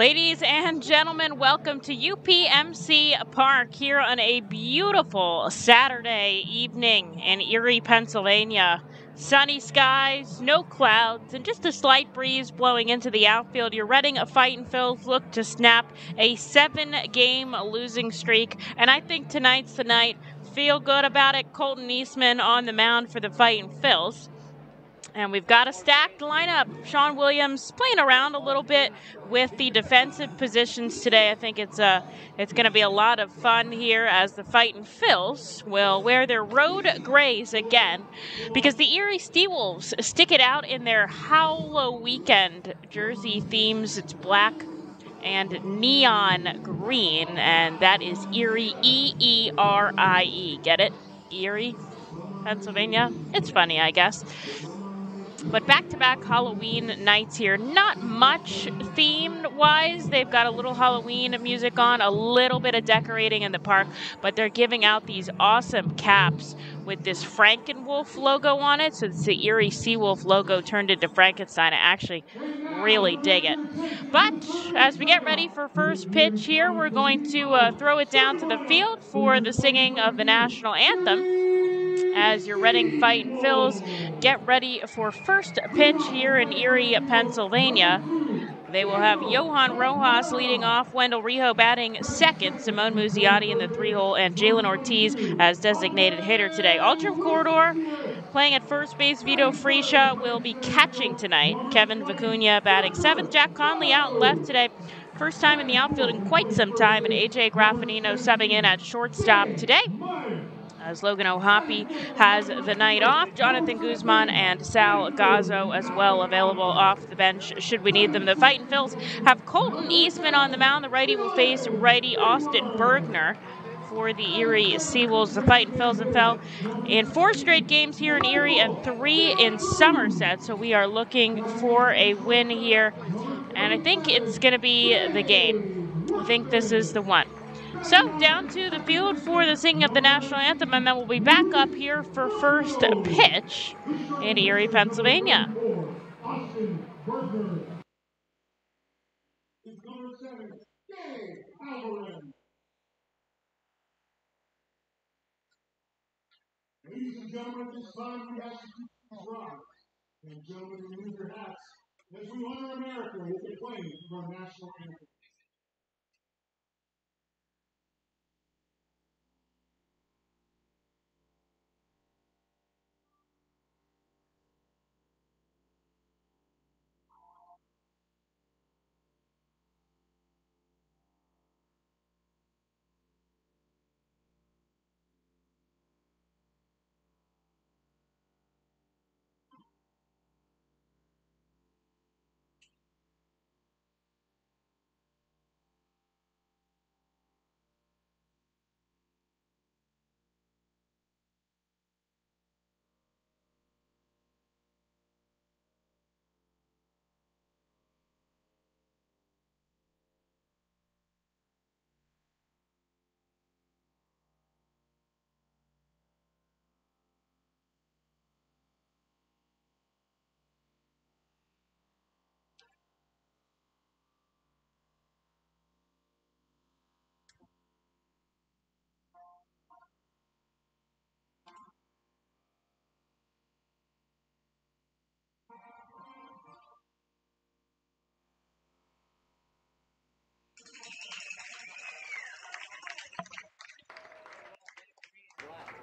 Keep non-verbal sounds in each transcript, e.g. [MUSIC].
Ladies and gentlemen, welcome to UPMC Park here on a beautiful Saturday evening in Erie, Pennsylvania. Sunny skies, no clouds, and just a slight breeze blowing into the outfield. You're Reading a Fightin' Phils look to snap a seven game losing streak, and I think tonight's the night. Feel good about it. Colton Eastman on the mound for the Fightin' Phils. And we've got a stacked lineup. Sean Williams playing around a little bit with the defensive positions today. I think it's a uh, it's going to be a lot of fun here as the Fightin' Phils will wear their road grays again because the Erie Steelwolves stick it out in their Howlo weekend jersey themes. It's black and neon green, and that is Erie E E R I E. Get it? Erie, Pennsylvania. It's funny, I guess. But back to back Halloween nights here. Not much themed wise. They've got a little Halloween music on, a little bit of decorating in the park, but they're giving out these awesome caps with this Frankenwolf logo on it. So it's the Erie Seawolf logo turned into Frankenstein. I actually really dig it. But as we get ready for first pitch here, we're going to uh, throw it down to the field for the singing of the national anthem as your Reading Fightin' Phils. get ready for first pitch here in Erie, Pennsylvania. They will have Johan Rojas leading off, Wendell Rijo batting second, Simon Muzziotti in the three hole, and Jhailyn Ortiz as designated hitter today. Aldrem Corredor playing at first base, Vito Friscia will be catching tonight. Kevin Vicuña batting seventh, Jack Conley out left today. First time in the outfield in quite some time, and AJ Graffinino subbing in at shortstop today as Logan O'Hoppe has the night off. Jonathan Guzman and Sal Gazzo as well available off the bench should we need them. The Fighting Phils have Colton Eastman on the mound. The righty will face righty Austin Bergner for the Erie Seawolves. The Fightin' Phils have fell in four straight games here in Erie and three in Somerset. So we are looking for a win here. And I think it's going to be the game. I think this is the one. So down to the field for the singing of the national anthem, and then we'll be back up here for first pitch in Erie, Pennsylvania. Ladies and gentlemen, at this time we ask you to rise. And gentlemen, remove your hats as we honor America with playing of our national anthem.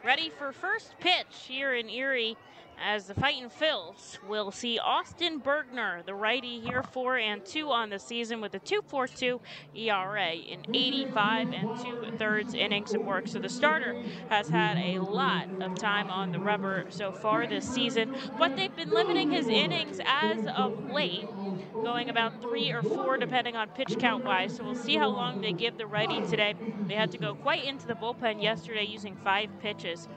Ready for first pitch here in Erie as the Fightin' Phils will see Austin Bergner, the righty, here four and two on the season with a 2.42 ERA in 85 and two thirds innings of work. So the starter has had a lot of time on the rubber so far this season, but they've been limiting his innings as of late, going about three or four depending on pitch count wise. So we'll see how long they give the righty today. They had to go quite into the bullpen yesterday using five pitches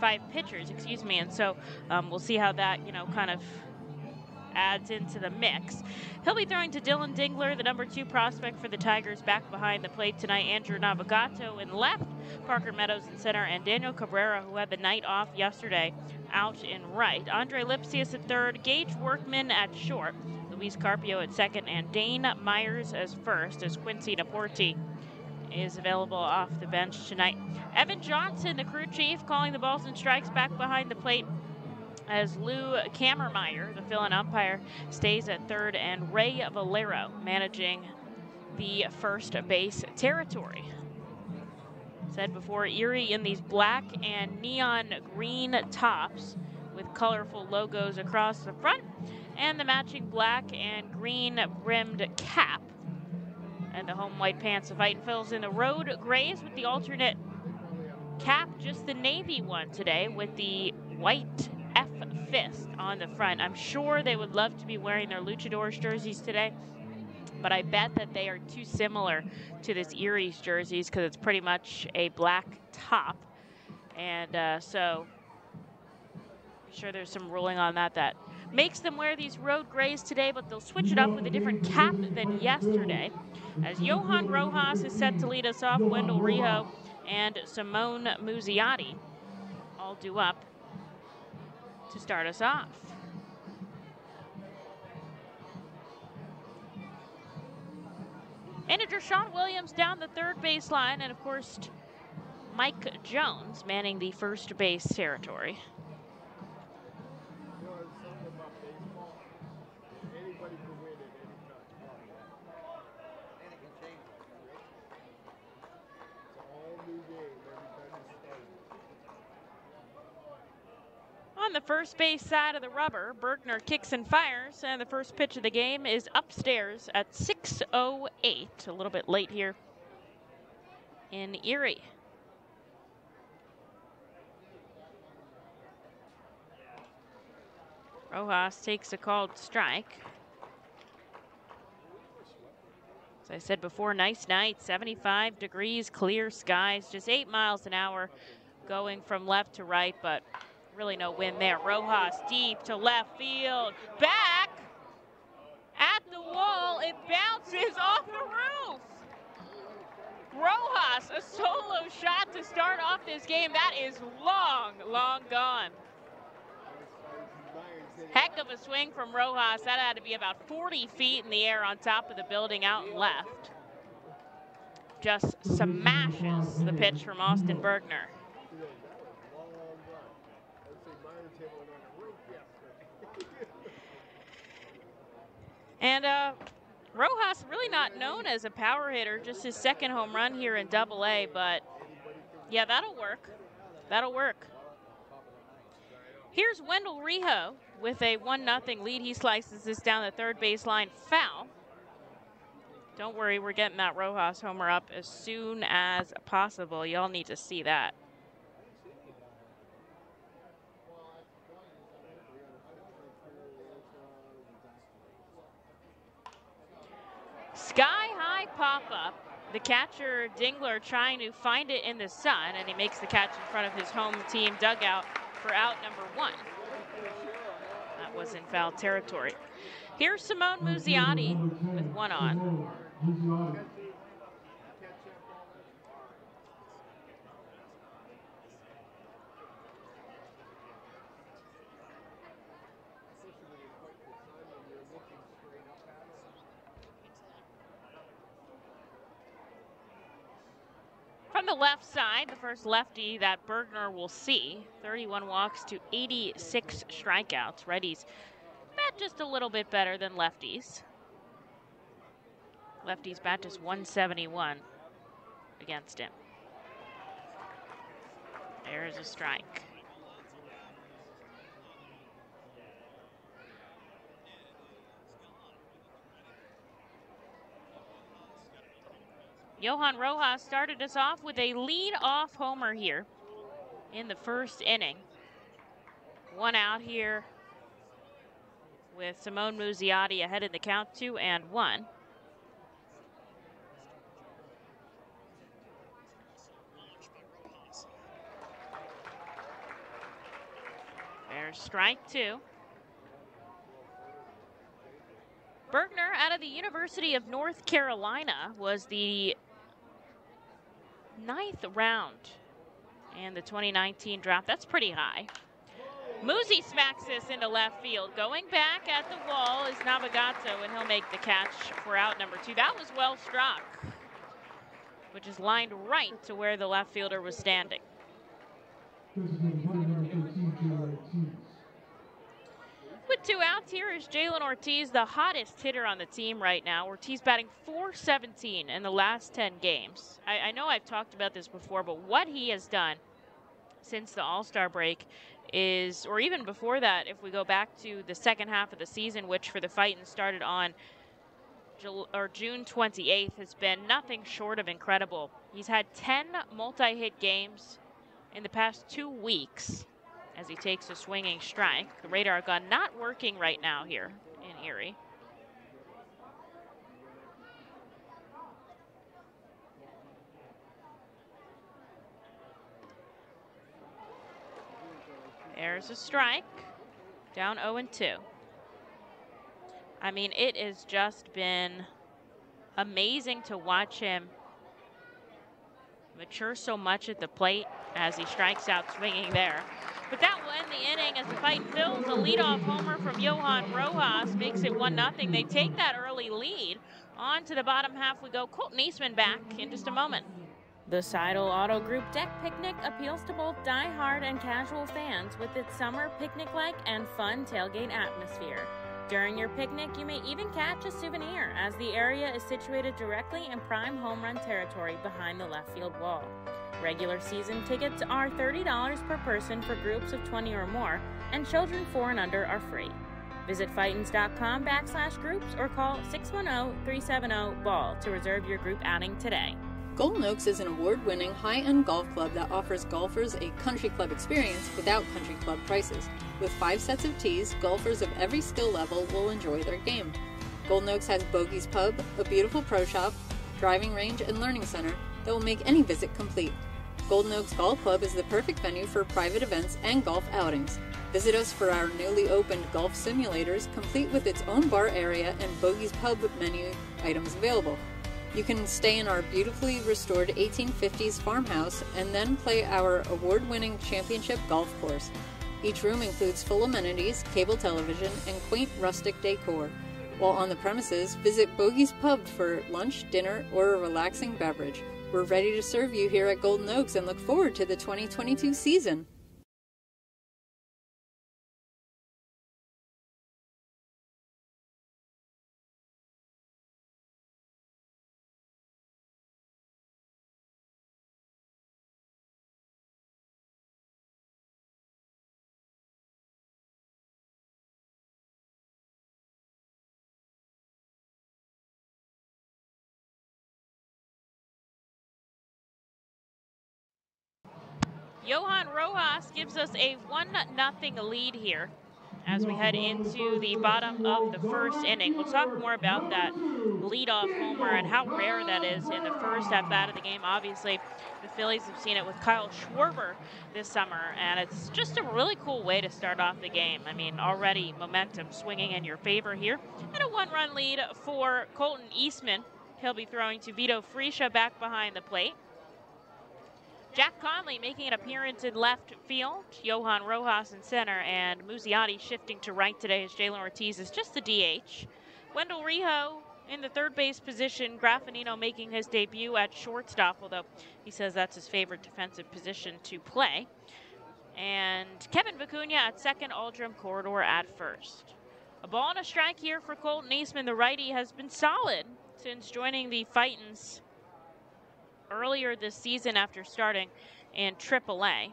five pitchers, excuse me. And so um, we'll see how that, you know, kind of adds into the mix. He'll be throwing to Dylan Dingler, the number two prospect for the Tigers, back behind the plate tonight. Andrew Navigato in left, Parker Meadows in center, and Daniel Cabrera, who had the night off yesterday, out in right. Andre Lipcius at third, Gage Workman at short. Luis Carpio at second, and Dane Myers as first, as Quincy Nieporte is available off the bench tonight. Evan Johnson, the crew chief, calling the balls and strikes back behind the plate as Lou Kammermeyer, the fill-in umpire, stays at third, and Ray Valero managing the first base territory. Said before, Erie in these black and neon green tops with colorful logos across the front and the matching black and green rimmed cap. And the home white pants of Fight Phils in the road grays with the alternate cap, just the navy one today with the white F fist on the front. I'm sure they would love to be wearing their luchadors jerseys today, but I bet that they are too similar to this Erie's jerseys because it's pretty much a black top. And uh, so I'm sure there's some ruling on that that makes them wear these road grays today, but they'll switch it up with a different cap than yesterday. As Johan Rojas is set to lead us off, Wendell Rijo and Simon Muzziotti all due up to start us off. Manager Sean Williams down the third baseline, and of course, Mike Jones manning the first base territory. The first base side of the rubber, Bergner kicks and fires, and the first pitch of the game is upstairs at 6.08, a little bit late here in Erie. Rojas takes a called strike. As I said before, nice night, 75 degrees, clear skies, just eight miles an hour going from left to right, but Really no win there. Rojas deep to left field. Back at the wall. It bounces off the roof. Rojas, a solo shot to start off this game. That is long, long gone. Heck of a swing from Rojas. That had to be about 40 feet in the air on top of the building out and left. Just smashes the pitch from Austin Bergner. And uh, Rojas really not known as a power hitter, just his second home run here in Double A. But yeah, that'll work. That'll work. Here's Wendell Rijo with a 1 0 lead. He slices this down the third baseline foul. Don't worry, we're getting that Rojas homer up as soon as possible. Y'all need to see that. Sky high pop up. The catcher, Dingler, trying to find it in the sun, and he makes the catch in front of his home team dugout for out number one. That was in foul territory. Here's Simon Muzziotti with one on. The left side, the first lefty that Bergner will see, 31 walks to 86 strikeouts. Righties bat just a little bit better than lefties. Lefties bat just 171 against him. There's a strike. Johan Rojas started us off with a lead-off homer here in the first inning. One out here with Simon Muzziotti ahead in the count, two and one. There's strike two. Bergner out of the University of North Carolina was the ninth round in the 2019 draft. That's pretty high. Musi smacks this into left field. Going back at the wall is Navigato, and he'll make the catch for out number two. That was well struck, which is lined right to where the left fielder was standing. Two outs, here is Jhailyn Ortiz, the hottest hitter on the team right now. Ortiz batting 417 in the last 10 games. I, I know I've talked about this before, but what he has done since the All Star break is, or even before that, if we go back to the second half of the season, which for the Fightins started on or June 28th, has been nothing short of incredible. He's had 10 multi hit games in the past two weeks as he takes a swinging strike. The radar gun not working right now here in Erie. There's a strike. Down 0 and 2. I mean, it has just been amazing to watch him mature so much at the plate as he strikes out swinging there. But that will end the inning as the fight Phils. A leadoff homer from Johan Rojas makes it 1 0. They take that early lead. On to the bottom half we go. Colton Eastman back in just a moment. The Seidel Auto Group Deck Picnic appeals to both die-hard and casual fans with its summer picnic-like and fun tailgate atmosphere. During your picnic, you may even catch a souvenir as the area is situated directly in prime home run territory behind the left field wall. Regular season tickets are $30 per person for groups of 20 or more, and children 4 and under are free. Visit Fightins.com backslash groups or call 610-370-BALL to reserve your group outing today. Golden Oaks is an award winning high end golf club that offers golfers a country club experience without country club prices. With five sets of tees, golfers of every skill level will enjoy their game. Golden Oaks has Bogey's Pub, a beautiful pro shop, driving range, and learning center that will make any visit complete. Golden Oaks Golf Club is the perfect venue for private events and golf outings. Visit us for our newly opened golf simulators, complete with its own bar area and Bogey's Pub menu items available. You can stay in our beautifully restored 1850s farmhouse and then play our award winning championship golf course. Each room includes full amenities, cable television, and quaint rustic decor. While on the premises, visit Bogey's Pub for lunch, dinner, or a relaxing beverage. We're ready to serve you here at Golden Oaks and look forward to the 2022 season. Rojas gives us a 1 0 lead here as we head into the bottom of the first inning. We'll talk more about that leadoff homer and how rare that is in the first at bat of the game. Obviously, the Phillies have seen it with Kyle Schwarber this summer, and it's just a really cool way to start off the game. I mean, already momentum swinging in your favor here. And a one run lead for Colton Eastman. He'll be throwing to Vito Friscia back behind the plate. Jack Conley making an appearance in left field. Johan Rojas in center, and Muzziotti shifting to right today as Jhailyn Ortiz is just the DH. Wendell Rijo in the third base position. Graffinino making his debut at shortstop, although he says that's his favorite defensive position to play. And Kevin Vicuña at second, Aldrem Corredor at first. A ball and a strike here for Colton Eastman. The righty has been solid since joining the Fightins earlier this season after starting in AAA.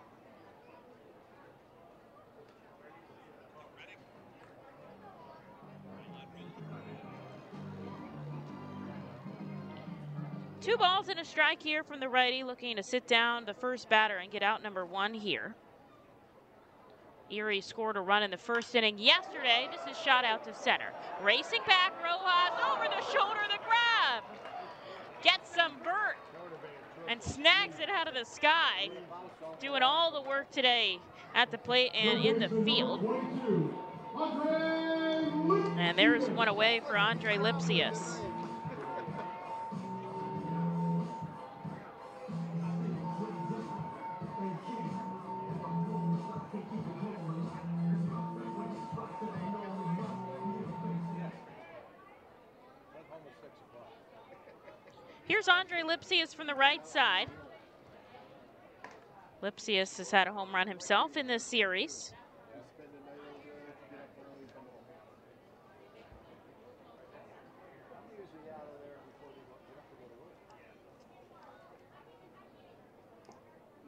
Two balls and a strike here from the righty, looking to sit down the first batter and get out number one here. Erie scored a run in the first inning yesterday. This is shot out to center. Racing back, Rojas over the shoulder, the grab. Gets some Burt and snags it out of the sky, doing all the work today at the plate and in the field. And there's one away for Andre Lipcius. Here's Andre Lipcius from the right side. Lipcius has had a home run himself in this series.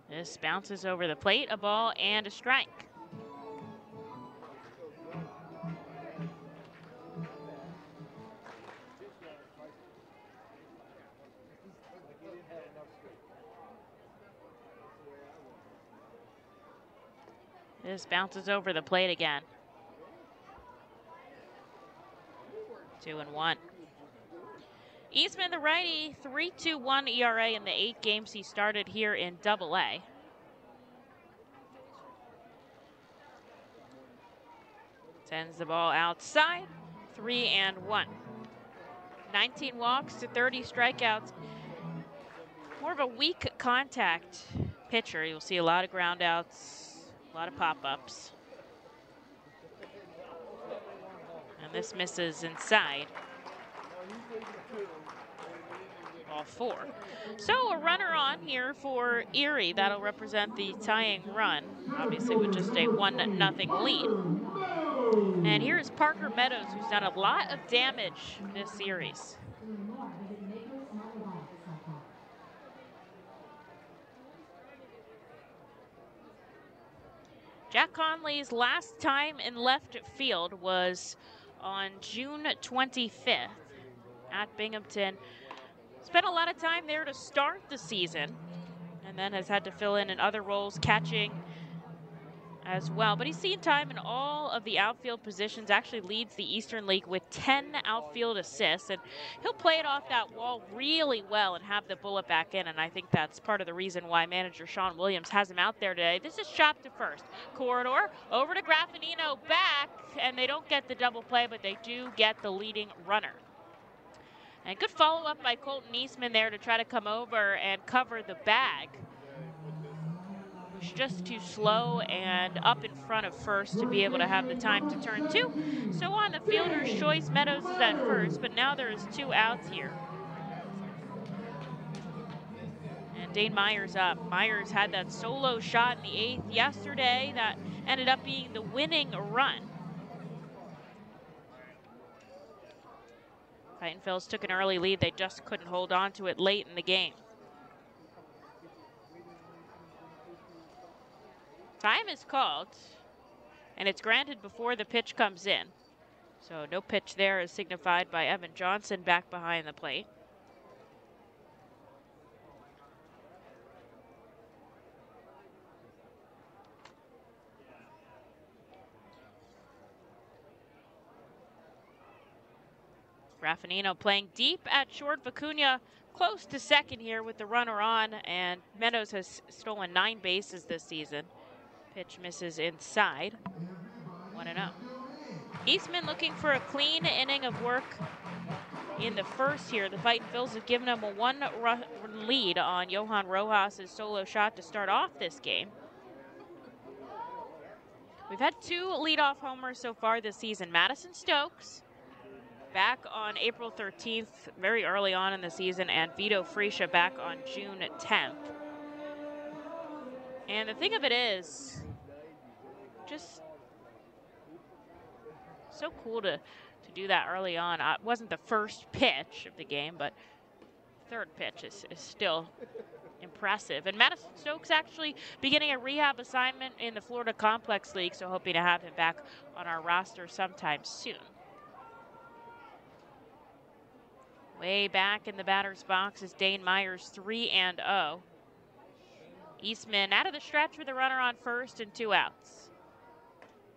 This bounces over the plate, a ball and a strike. This bounces over the plate again. Two and one. Eastman, the righty, 3.21 ERA in the eight games he started here in Double A. Sends the ball outside, three and one. 19 walks to 30 strikeouts. More of a weak contact pitcher. You'll see a lot of groundouts, a lot of pop-ups. And this misses inside all four. So a runner on here for Erie. That'll represent the tying run, obviously with just a one nothing lead. And here's Parker Meadows, who's done a lot of damage this series. Jack Conley's last time in left field was on June 25th at Binghamton. Spent a lot of time there to start the season and then has had to fill in in other roles, catching as well. But he's seen time in all of the outfield positions, actually leads the Eastern League with 10 outfield assists, and he'll play it off that wall really well and have the bullet back in, and I think that's part of the reason why manager Sean Williams has him out there today. This is Chop to first. Corredor over to Graffinino back, and they don't get the double play, but they do get the leading runner. And good follow up by Colton Eastman there to try to come over and cover the bag. Just too slow and up in front of first to be able to have the time to turn two. So on the fielder's choice, Meadows is at first, but now there's two outs here. And Dane Myers up. Myers had that solo shot in the eighth yesterday that ended up being the winning run. Phils took an early lead. They just couldn't hold on to it late in the game. Time is called, and it's granted before the pitch comes in. So no pitch there is signified by Evan Johnson back behind the plate. Graffinino playing deep at short. Vicuña close to second here with the runner on, and Meadows has stolen nine bases this season. Pitch misses inside. 1 0. Eastman looking for a clean inning of work in the first here. The Fightin Phils have given him a one lead on Johan Rojas' solo shot to start off this game. We've had two leadoff homers so far this season. Madison Stokes back on April 13th, very early on in the season, and Vito Friscia back on June 10th. And the thing of it is, just so cool to, to do that early on. Uh, it wasn't the first pitch of the game, but third pitch is, is still impressive. And Madison Stokes actually beginning a rehab assignment in the Florida Complex League, so hoping to have him back on our roster sometime soon. Way back in the batter's box is Dane Myers, 3 and 0. Eastman out of the stretch with a runner on first and two outs.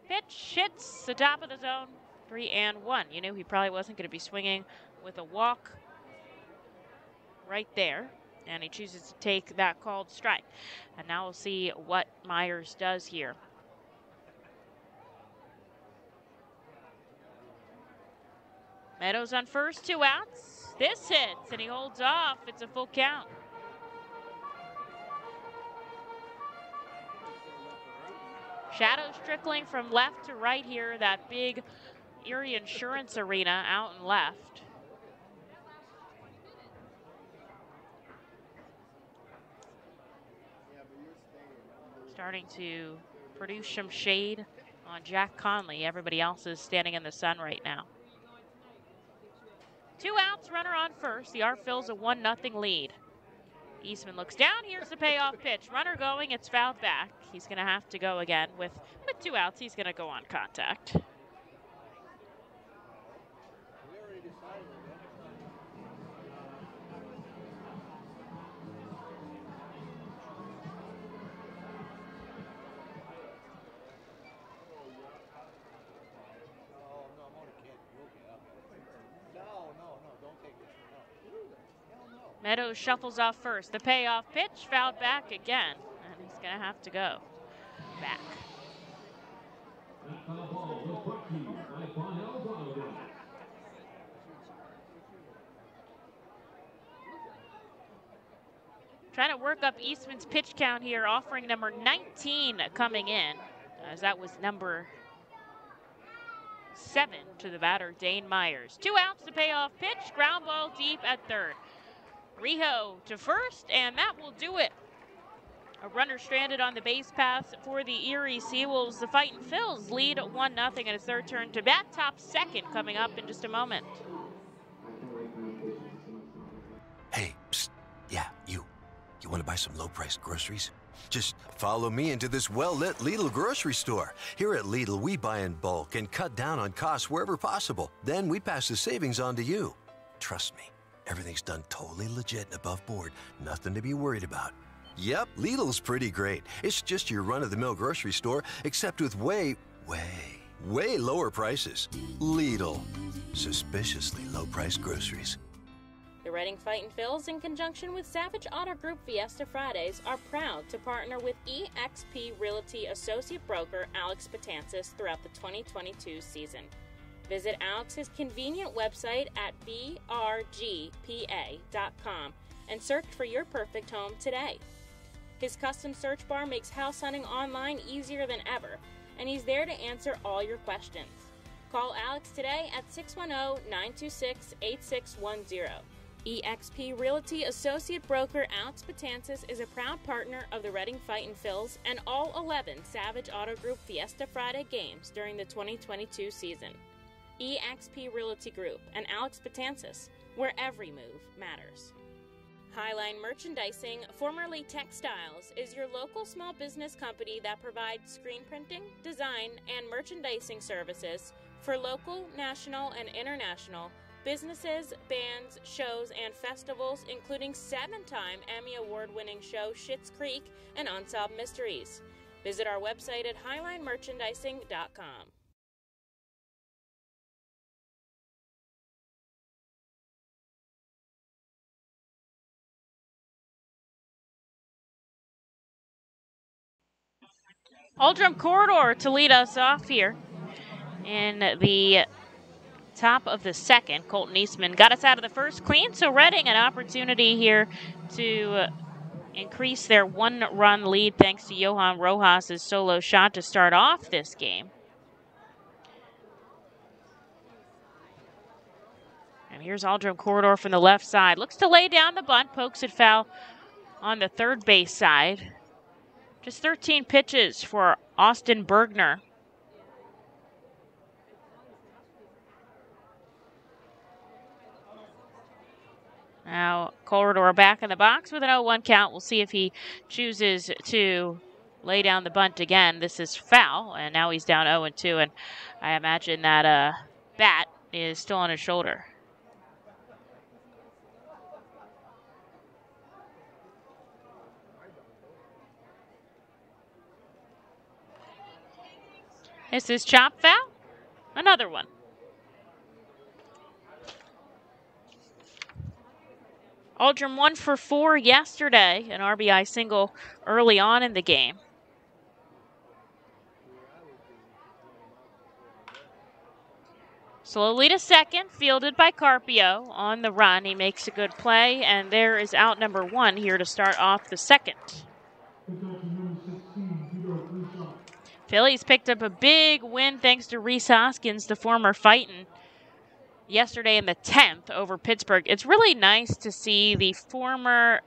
Pitch hits the top of the zone, 3 and 1. You knew he probably wasn't going to be swinging with a walk right there. And he chooses to take that called strike. And now we'll see what Myers does here. Meadows on first, two outs. This hits, and he holds off. It's a full count. Shadows trickling from left to right here, that big Erie Insurance Arena out and left. Starting to produce some shade on Jack Conley. Everybody else is standing in the sun right now. Two outs, runner on first. The R Phils a 1 0 lead. Eastman looks down. Here's the payoff pitch. Runner going. It's fouled back. He's going to have to go again with, with two outs. He's going to go on contact. Shuffles off first. The payoff pitch fouled back again, and he's going to have to go back. Trying to work up Eastman's pitch count here, offering number 19 coming in, as that was number seven to the batter, Dane Myers. Two outs to payoff pitch, ground ball deep at third. Rijo to first, and that will do it. A runner stranded on the base path for the Erie Seawolves. The Fightin' Phils lead 1 0 and it's their turn to bat. Top second coming up in just a moment. Hey, psst. yeah, you. You want to buy some low priced groceries? Just follow me into this well lit Lidl grocery store. Here at Lidl, we buy in bulk and cut down on costs wherever possible. Then we pass the savings on to you. Trust me. Everything's done totally legit and above board. Nothing to be worried about. Yep, Lidl's pretty great. It's just your run of the mill grocery store, except with way, way, way lower prices. Lidl. Suspiciously low priced groceries. The Reading Fightin' Phils, in conjunction with Savage Auto Group Fiesta Fridays, are proud to partner with eXp Realty Associate Broker Alex Patansis throughout the 2022 season. Visit Alex's convenient website at brgpa.com and search for your perfect home today. His custom search bar makes house hunting online easier than ever, and he's there to answer all your questions. Call Alex today at 610 926 8610. eXp Realty Associate Broker Alex Patansis is a proud partner of the Reading Fightin' Phils and all 11 Savage Auto Group Fiesta Friday games during the 2022 season eXp Realty Group, and Alex Patansis, where every move matters. Highline Merchandising, formerly Textiles, is your local small business company that provides screen printing, design, and merchandising services for local, national, and international businesses, bands, shows, and festivals, including seven time Emmy Award winning show Schitt's Creek and Unsolved Mysteries. Visit our website at highlinemerchandising.com. Aldrem Corredor to lead us off here in the top of the second. Colton Eastman got us out of the first clean, so Reading an opportunity here to increase their one run lead thanks to Johan Rojas' solo shot to start off this game. And here's Aldrem Corredor from the left side. Looks to lay down the bunt, pokes it foul on the third base side. Just 13 pitches for Austin Bergner. Now, Corredor back in the box with an 0 1 count. We'll see if he chooses to lay down the bunt again. This is foul, and now he's down 0 2, and I imagine that uh, bat is still on his shoulder. This is chop foul. Another one. Aldrem one for four yesterday, an RBI single early on in the game. Slowly to second, fielded by Carpio on the run. He makes a good play, and there is out number one here to start off the second. Phillies picked up a big win thanks to Rhys Hoskins, the former Fightin', yesterday in the 10th over Pittsburgh. It's really nice to see the former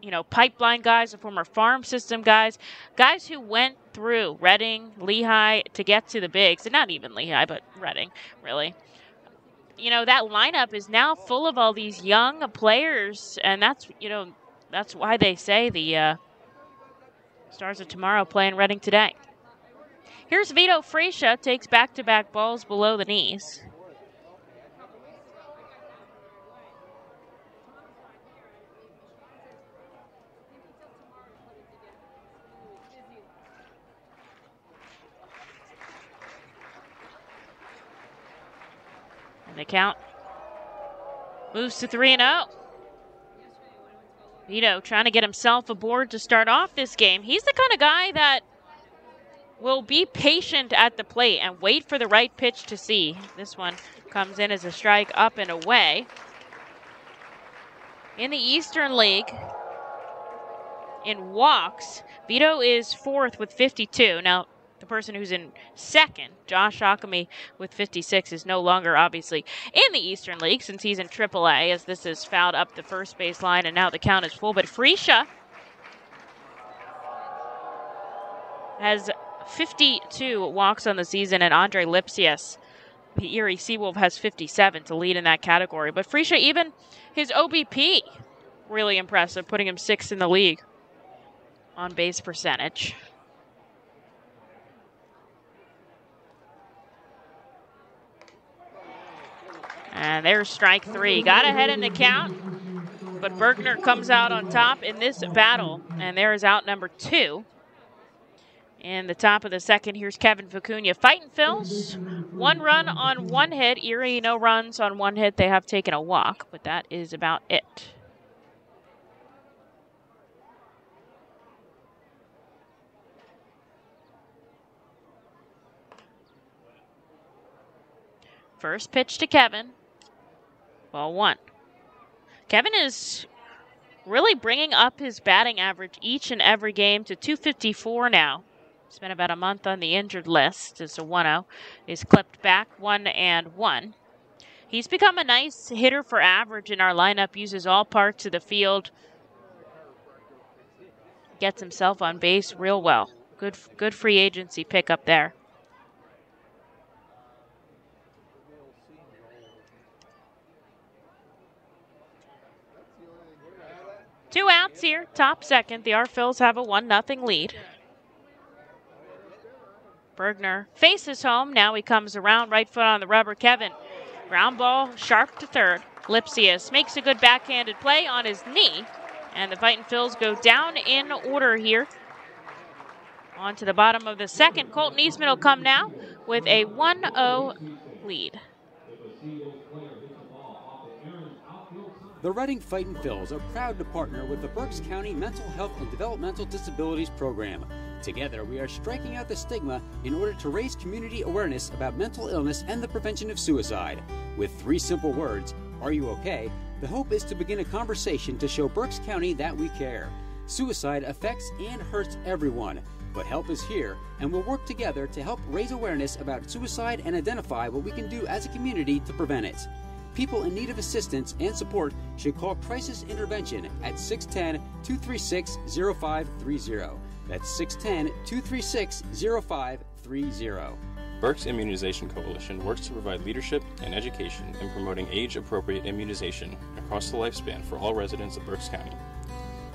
you know, pipeline guys, the former farm system guys, guys who went through Reading, Lehigh to get to the bigs, and not even Lehigh, but Reading, really. You know, that lineup is now full of all these young players, and that's, you know, that's why they say the uh, Stars of Tomorrow playing Reading today. Here's Vito Friscia, takes back to back balls below the knees. And the count moves to 3 and 0. Vito trying to get himself aboard to start off this game. He's the kind of guy that will be patient at the plate and wait for the right pitch to see. This one comes in as a strike up and away. In the Eastern League, in walks, Vito is fourth with 52. Now, the person who's in second, Josh Ockimey with 56, is no longer obviously in the Eastern League since he's in AAA as this is fouled up the first base line and now the count is full. But Friscia has 52 walks on the season and Andre Lipcius, the Erie Seawolf, has 57 to lead in that category. But Friscia, even his OBP, really impressive, putting him sixth in the league on base percentage. And there's strike three. Got ahead in the count, but Bergner comes out on top in this battle. And there is out number two. In the top of the second, here's Kevin Vicuña fighting Phils. One run on one hit. Erie, no runs on one hit. They have taken a walk, but that is about it. First pitch to Kevin. Ball one. Kevin is really bringing up his batting average each and every game to 254 now. Spent about a month on the injured list as a 1 0. He's clipped back 1 and 1. He's become a nice hitter for average in our lineup, uses all parts of the field, gets himself on base real well. Good, good free agency pickup there. Two outs here, top second. The Phils have a 1 0 lead. Bergner faces home. Now he comes around, right foot on the rubber. Kevin, ground ball, sharp to third. Lipcius makes a good backhanded play on his knee. And the Fighting Phils go down in order here. On to the bottom of the second. Colton Eastman will come now with a 1 0 lead. The Reading Fightin' Phils are proud to partner with the Berks County Mental Health and Developmental Disabilities Program. Together, we are striking out the stigma in order to raise community awareness about mental illness and the prevention of suicide. With three simple words, Are you okay? The hope is to begin a conversation to show Berks County that we care. Suicide affects and hurts everyone, but help is here, and we'll work together to help raise awareness about suicide and identify what we can do as a community to prevent it. People in need of assistance and support should call Crisis Intervention at 610 236 0530. That's 610 236 0530. Berks Immunization Coalition works to provide leadership and education in promoting age appropriate immunization across the lifespan for all residents of Berks County.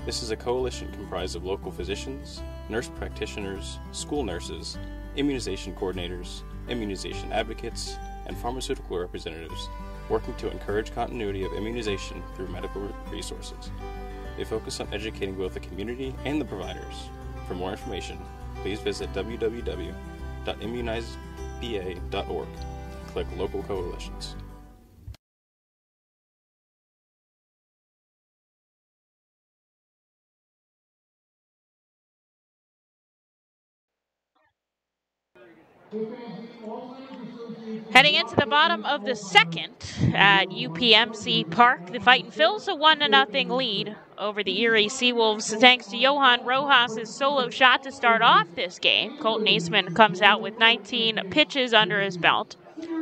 This is a coalition comprised of local physicians, nurse practitioners, school nurses, immunization coordinators, immunization advocates, and pharmaceutical representatives working to encourage continuity of immunization through medical resources. They focus on educating both the community and the providers. For more information, please visit www.immunizeba.org and click Local Coalitions. Heading into the bottom of the second at UPMC Park, the Fightin' Phils a 1 0 lead over the Erie Seawolves thanks to Johan Rojas' solo shot to start off this game. Colton Eastman comes out with 19 pitches under his belt.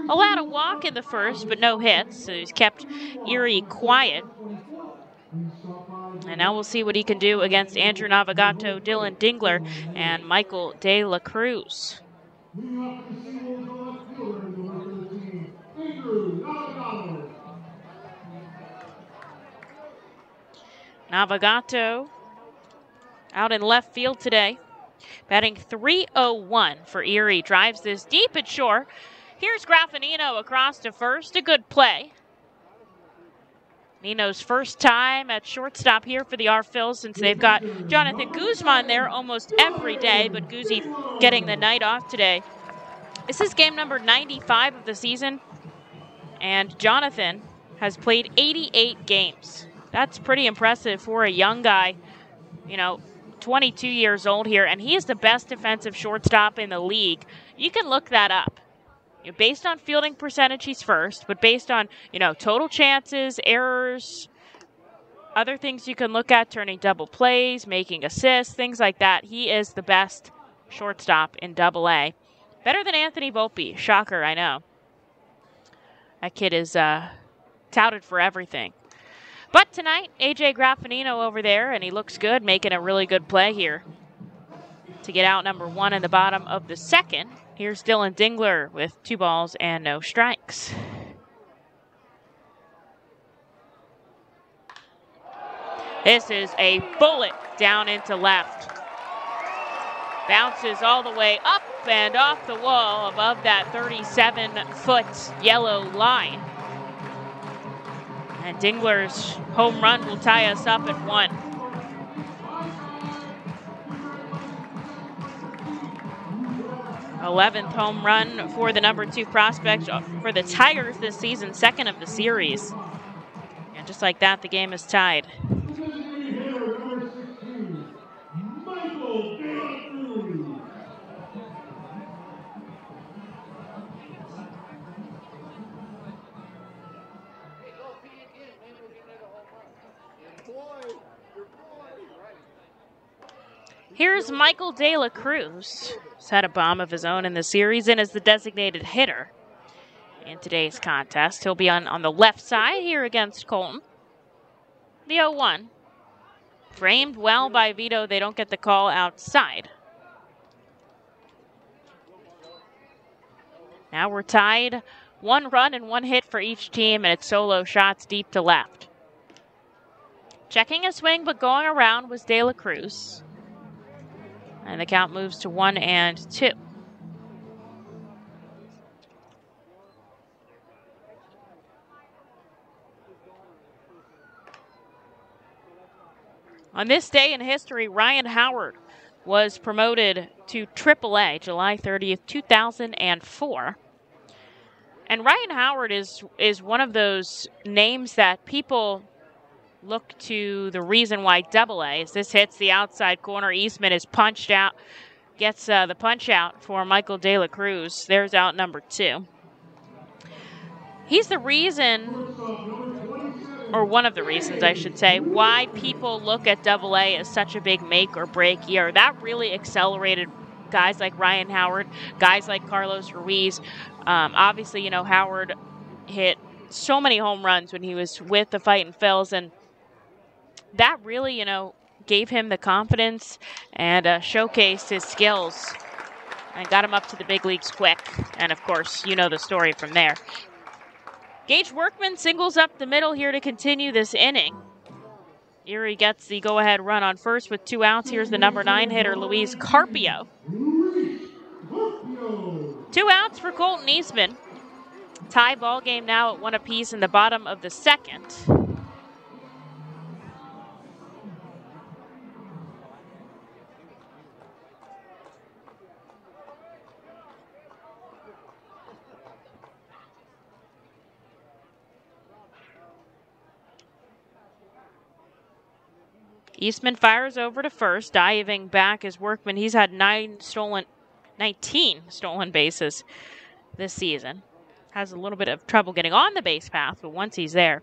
Allowed a walk in the first, but no hits, so he's kept Erie quiet. And now we'll see what he can do against Andrew Navigato, Dylan Dingler, and Michael De La Cruz. Navigato out in left field today. Batting 301 for Erie. Drives this deep at shore. Here's Graffanino across to first. A good play. Nino's first time at shortstop here for the R-Phils since they've got Jonathan Guzman there almost every day, but Guzzi getting the night off today. This is game number 95 of the season, and Jonathan has played 88 games. That's pretty impressive for a young guy, you know, 22 years old here, and he is the best defensive shortstop in the league. You can look that up. Based on fielding percentage, he's first, but based on you know total chances, errors, other things you can look at, turning double plays, making assists, things like that. He is the best shortstop in Double A. Better than Anthony Volpe. Shocker, I know. That kid is uh, touted for everything. But tonight, AJ Graffanino over there, and he looks good, making a really good play here to get out number one in the bottom of the second. Here's Dylan Dingler with two balls and no strikes. This is a bullet down into left. Bounces all the way up and off the wall above that 37 foot yellow line. And Dingler's home run will tie us up at one. 11th home run for the number two prospect for the Tigers this season, second of the series. And just like that, the game is tied. Here's Michael De La Cruz. He's had a bomb of his own in the series and is the designated hitter in today's contest. He'll be on, on the left side here against Colton. The 0 1. Framed well by Vito. They don't get the call outside. Now we're tied. One run and one hit for each team, and it's solo shots deep to left. Checking a swing, but going around was De La Cruz. And the count moves to one and two. On this day in history, Ryan Howard was promoted to AAA July 30th, 2004. And Ryan Howard is is one of those names that people look to the reason why double A is this hits the outside corner. Eastman is punched out, gets uh, the punch out for Michael De La Cruz. There's out number two. He's the reason, or one of the reasons, I should say, why people look at double A as such a big make or break year. That really accelerated guys like Ryan Howard, guys like Carlos Ruiz. Um, obviously, you know, Howard hit so many home runs when he was with the Fighting Phils, and that really, you know, gave him the confidence and uh, showcased his skills and got him up to the big leagues quick. And of course, you know the story from there. Gage Workman singles up the middle here to continue this inning. Erie gets the go ahead run on first with two outs. Here's the number nine hitter, Luis Carpio. Two outs for Colton Eastman. Tie ball game now at one apiece in the bottom of the second. Eastman fires over to first, diving back as Workman. He's had nine stolen, 19 stolen bases this season. Has a little bit of trouble getting on the base path, but once he's there,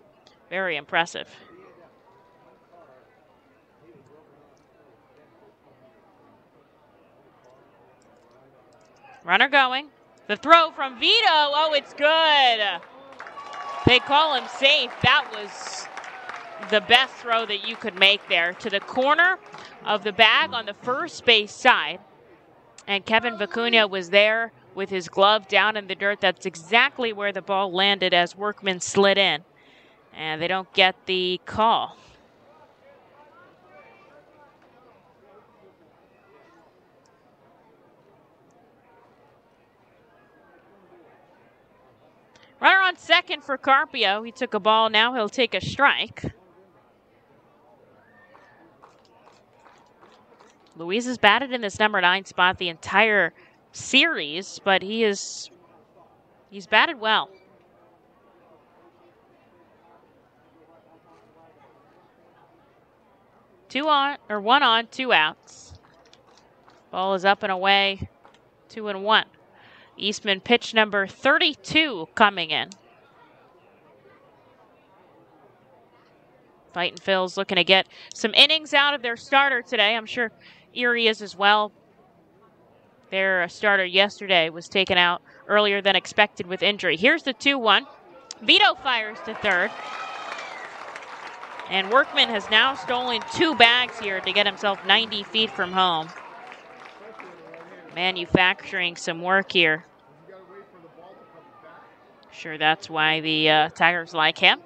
very impressive. Runner going. The throw from Vito. Oh, it's good. They call him safe. That was the best throw that you could make there to the corner of the bag on the first base side. And Kevin Vicuña was there with his glove down in the dirt. That's exactly where the ball landed as Workman slid in. And they don't get the call. Runner on second for Carpio. He took a ball. Now he'll take a strike. Luis has batted in this number nine spot the entire series, but he is he's batted well. Two on or one on, two outs. Ball is up and away, two and one. Eastman pitch number 32 coming in. Fighting Phil's looking to get some innings out of their starter today. I'm sure Erie is as well. Their starter yesterday was taken out earlier than expected with injury. Here's the 2 1. Vito fires to third. And Workman has now stolen two bags here to get himself 90 feet from home manufacturing some work here. Sure, that's why the uh, Tigers like him.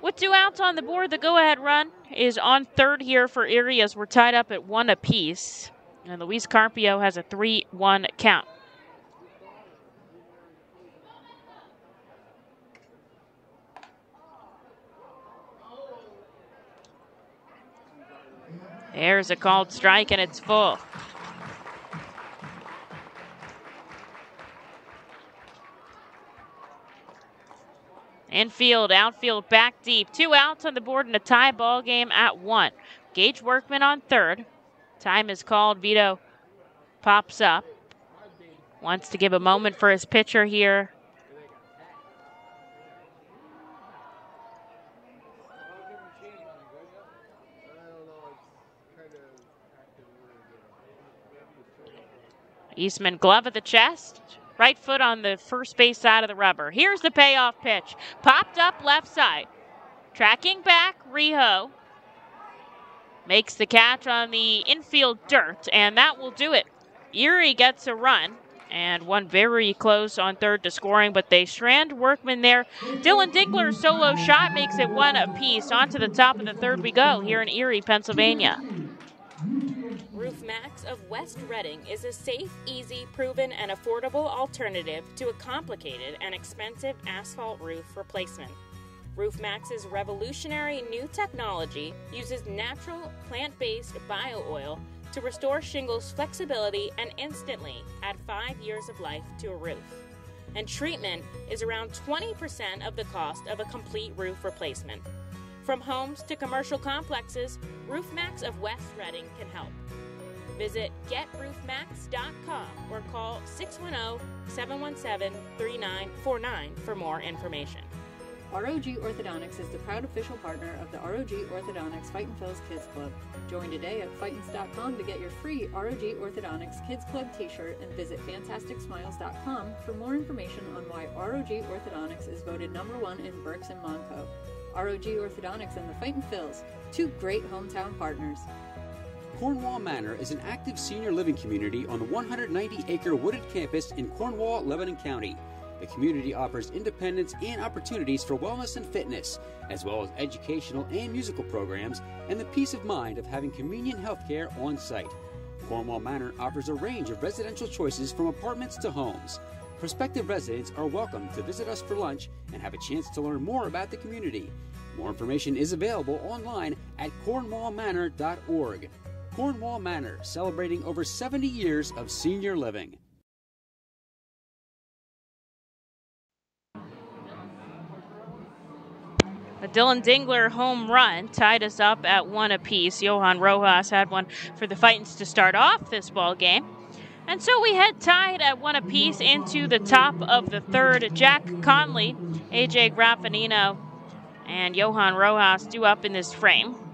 With two outs on the board, the go-ahead run is on third here for Erie as we're tied up at one apiece. And Luis Carpio has a 3-1 count. There's a called strike, and it's full. Infield, outfield, back deep. Two outs on the board in a tie ball game at one. Gage Workman on third. Time is called. Vito pops up. Wants to give a moment for his pitcher here. Eastman glove at the chest. Right foot on the first base side of the rubber. Here's the payoff pitch. Popped up left side. Tracking back, Rijo makes the catch on the infield dirt, and that will do it. Erie gets a run and one very close on third to scoring, but they strand Workman there. Dylan Dingler's solo shot makes it one apiece. On to the top of the third we go here in Erie, Pennsylvania. Max of West Reading is a safe, easy, proven, and affordable alternative to a complicated and expensive asphalt roof replacement. Roof Max's revolutionary new technology uses natural plant based bio oil to restore shingles flexibility and instantly add five years of life to a roof. And treatment is around 20% of the cost of a complete roof replacement. From homes to commercial complexes, Roof Max of West Reading can help. Visit getroofmax.com or call 610 717 3949 for more information. ROG Orthodontics is the proud official partner of the ROG Orthodontics Fightin' Phil's Kids Club. Join today at fightins.com to get your free ROG Orthodontics Kids Club t-shirt and visit fantasticsmiles.com for more information on why ROG Orthodontics is voted number one in Berks and Montco. ROG Orthodontics and the Fightin' Phils, two great hometown partners. Cornwall Manor is an active senior living community on the 190 acre wooded campus in Cornwall, Lebanon County. The community offers independence and opportunities for wellness and fitness, as well as educational and musical programs, and the peace of mind of having convenient health care on site. Cornwall Manor offers a range of residential choices from apartments to homes. Prospective residents are welcome to visit us for lunch and have a chance to learn more about the community. More information is available online at cornwallmanor.org. Cornwall Manor, celebrating over 70 years of senior living. A Dylan Dingler home run tied us up at one apiece. Johan Rojas had one for the Fightins to start off this ball game. And so we head tied at one apiece into the top of the third. Jack Conley, AJ Graffanino, and Johan Rojas do up in this frame.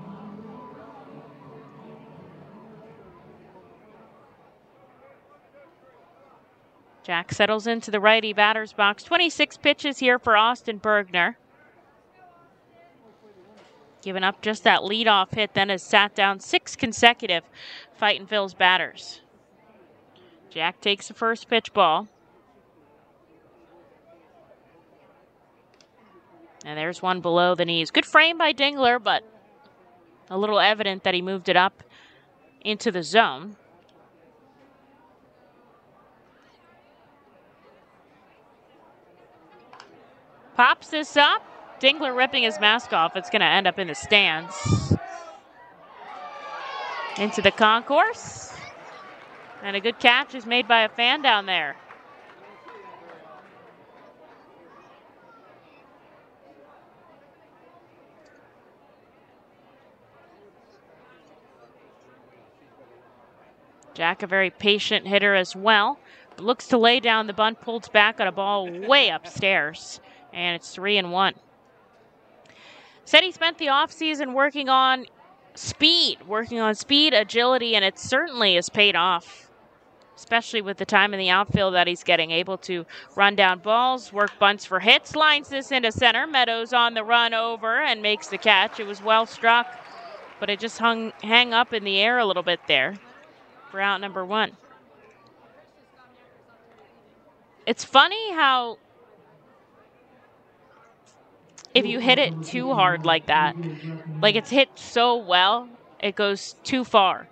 Jack settles into the righty batter's box. 26 pitches here for Austin Bergner. Giving up just that leadoff hit, then has sat down six consecutive Fightin' Phil's batters. Jack takes the first pitch ball. And there's one below the knees. Good frame by Dingler, but a little evident that he moved it up into the zone. Pops this up. Dingler ripping his mask off. It's going to end up in the stands. Into the concourse. And a good catch is made by a fan down there. Jack, a very patient hitter as well. Looks to lay down the bunt, pulls back on a ball way upstairs, and it's three and one. Said he spent the offseason working on speed, working on speed, agility, and it certainly has paid off, especially with the time in the outfield that he's getting, able to run down balls, work bunts for hits, lines this into center. Meadows on the run over and makes the catch. It was well struck, but it just hung hang up in the air a little bit there for out number one. It's funny how if you hit it too hard like that, like it's hit so well, it goes too far.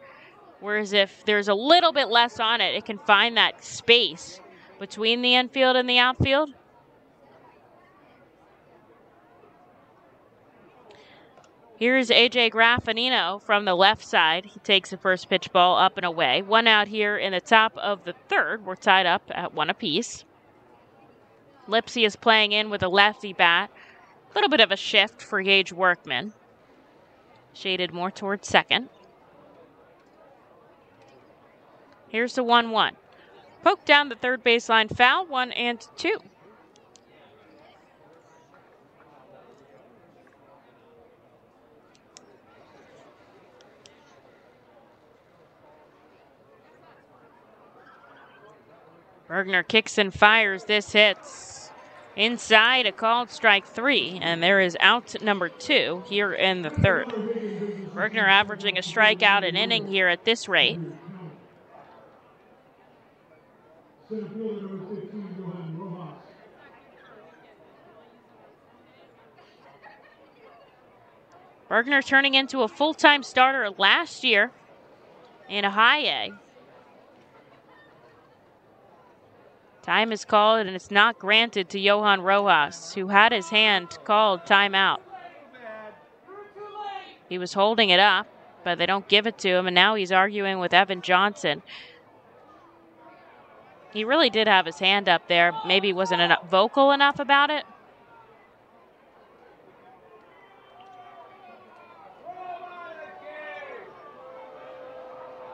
Whereas if there's a little bit less on it, it can find that space between the infield and the outfield. Here's AJ Graffanino from the left side. He takes the first pitch ball up and away. One out here in the top of the third. We're tied up at one apiece. Lipsy is playing in with a lefty bat. Little bit of a shift for Gage Workman. Shaded more towards second. Here's the 1 1. Poke down the third baseline foul, one and two. Bergner kicks and fires. This hits inside a called strike three, and there is out number two here in the third. Bergner averaging a strikeout an inning here at this rate. Bergner turning into a full time starter last year in a high A. Time is called, and it's not granted to Johan Rojas, who had his hand called timeout. He was holding it up, but they don't give it to him, and now he's arguing with Evan Johnson. He really did have his hand up there. Maybe wasn't enough, vocal enough about it.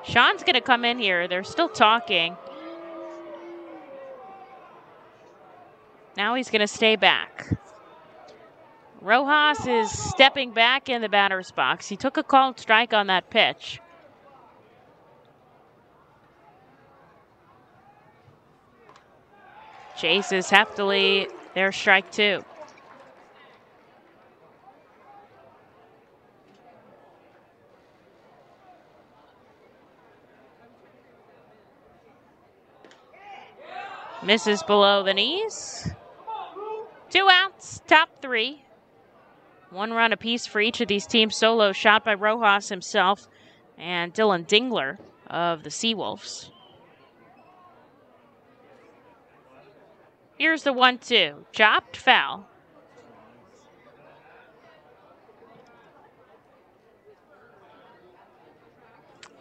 Sean's going to come in here. They're still talking. Now he's going to stay back. Rojas is stepping back in the batter's box. He took a called strike on that pitch. Chases heftily. There's strike two. Misses below the knees. Two outs, top three. One run apiece for each of these teams. Solo shot by Rojas himself and Dylan Dingler of the Seawolves. Here's the one two. Chopped foul.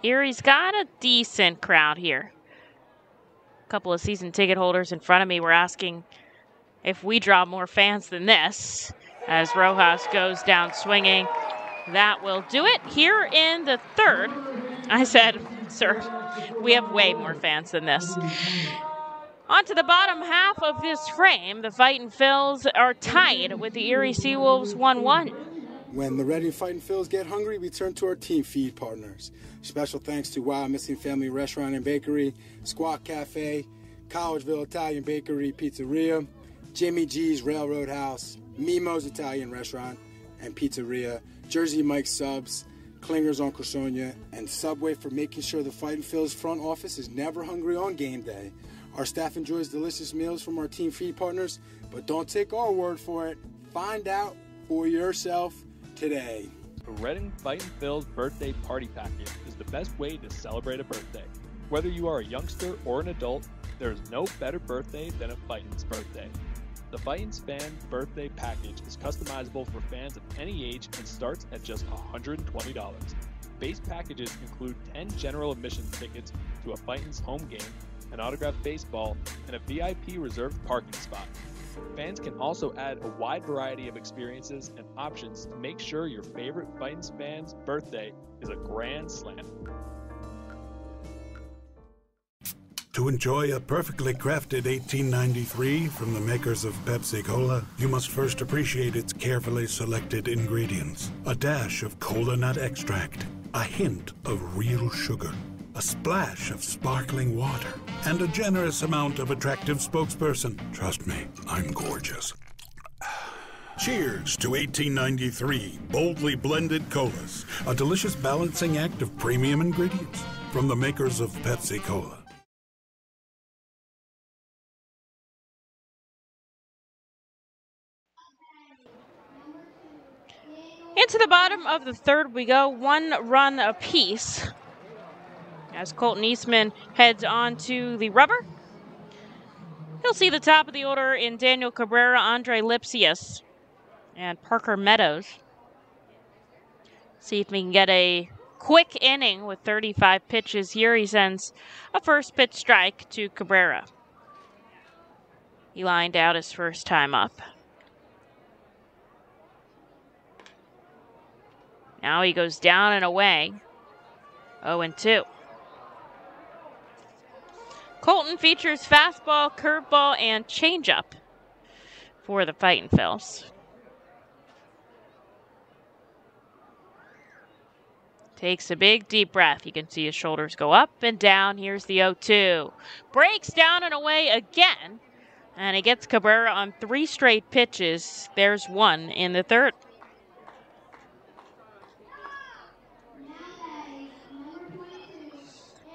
Erie's got a decent crowd here. A couple of season ticket holders in front of me were asking if we draw more fans than this as Rojas goes down swinging. That will do it here in the third. I said, sir, we have way more fans than this. On to the bottom half of this frame, the Fightin' Phils are tied with the Erie Seawolves 1 1. When the Ready Fightin' Phils get hungry, we turn to our team feed partners. Special thanks to Wyomissing Family Restaurant and Bakery, Squawk Cafe, Collegeville Italian Bakery Pizzeria, Jimmy G's Railroad House, Mimo's Italian Restaurant and Pizzeria, Jersey Mike's Subs, Clingers on Sonia, and Subway for making sure the Fightin' Phils front office is never hungry on game day. Our staff enjoys delicious meals from our team feed partners, but don't take our word for it. Find out for yourself today. Reading Fightin' Phil's birthday party package is the best way to celebrate a birthday. Whether you are a youngster or an adult, there is no better birthday than a Fightin's birthday. The Fightin's Fan Birthday Package is customizable for fans of any age and starts at just $120. Base packages include 10 general admission tickets to a Fightin's home game, an autographed baseball, and a VIP reserved parking spot. Fans can also add a wide variety of experiences and options to make sure your favorite Fightin's fan's birthday is a grand slam. To enjoy a perfectly crafted 1893 from the makers of Pepsi Cola, you must first appreciate its carefully selected ingredients. A dash of cola nut extract, a hint of real sugar, a splash of sparkling water, and a generous amount of attractive spokesperson. Trust me, I'm gorgeous. Cheers to 1893 boldly blended colas, a delicious balancing act of premium ingredients from the makers of Pepsi Cola. Into the bottom of the third we go, one run apiece. As Colton Eastman heads on to the rubber. He'll see the top of the order in Daniel Cabrera, Andre Lipcius, and Parker Meadows. See if we can get a quick inning with 35 pitches here. He sends a first pitch strike to Cabrera. He lined out his first time up. Now he goes down and away. 0 and 2. Colton features fastball, curveball, and changeup for the Fighting Phils. Takes a big deep breath. You can see his shoulders go up and down. Here's the 0 2. Breaks down and away again. And he gets Cabrera on three straight pitches. There's one in the third.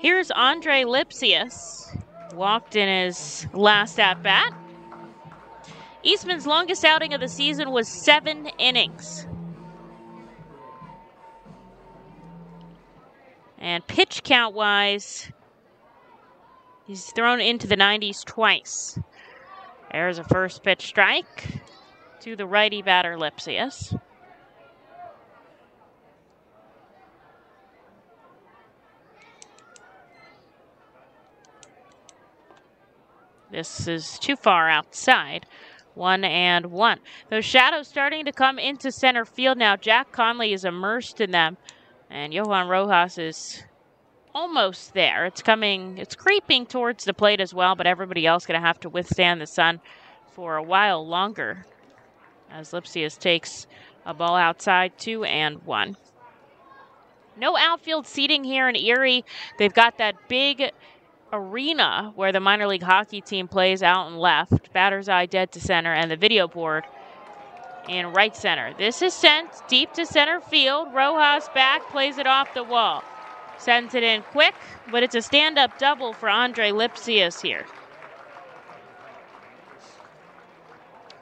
Here's Andre Lipcius. Walked in his last at bat. Eastman's longest outing of the season was seven innings. And pitch count wise, he's thrown into the 90s twice. There's a first pitch strike to the righty batter Lipcius. This is too far outside. One and one. Those shadows starting to come into center field now. Jack Conley is immersed in them. And Johan Rojas is almost there. It's coming, it's creeping towards the plate as well, but everybody else going to have to withstand the sun for a while longer. As Lipcius takes a ball outside, two and one. No outfield seating here in Erie. They've got that big arena where the minor league hockey team plays out and left, batter's eye dead to center, and the video board in right center. This is sent deep to center field. Rojas back, plays it off the wall. Sends it in quick, but it's a stand up double for Andre Lipcius here.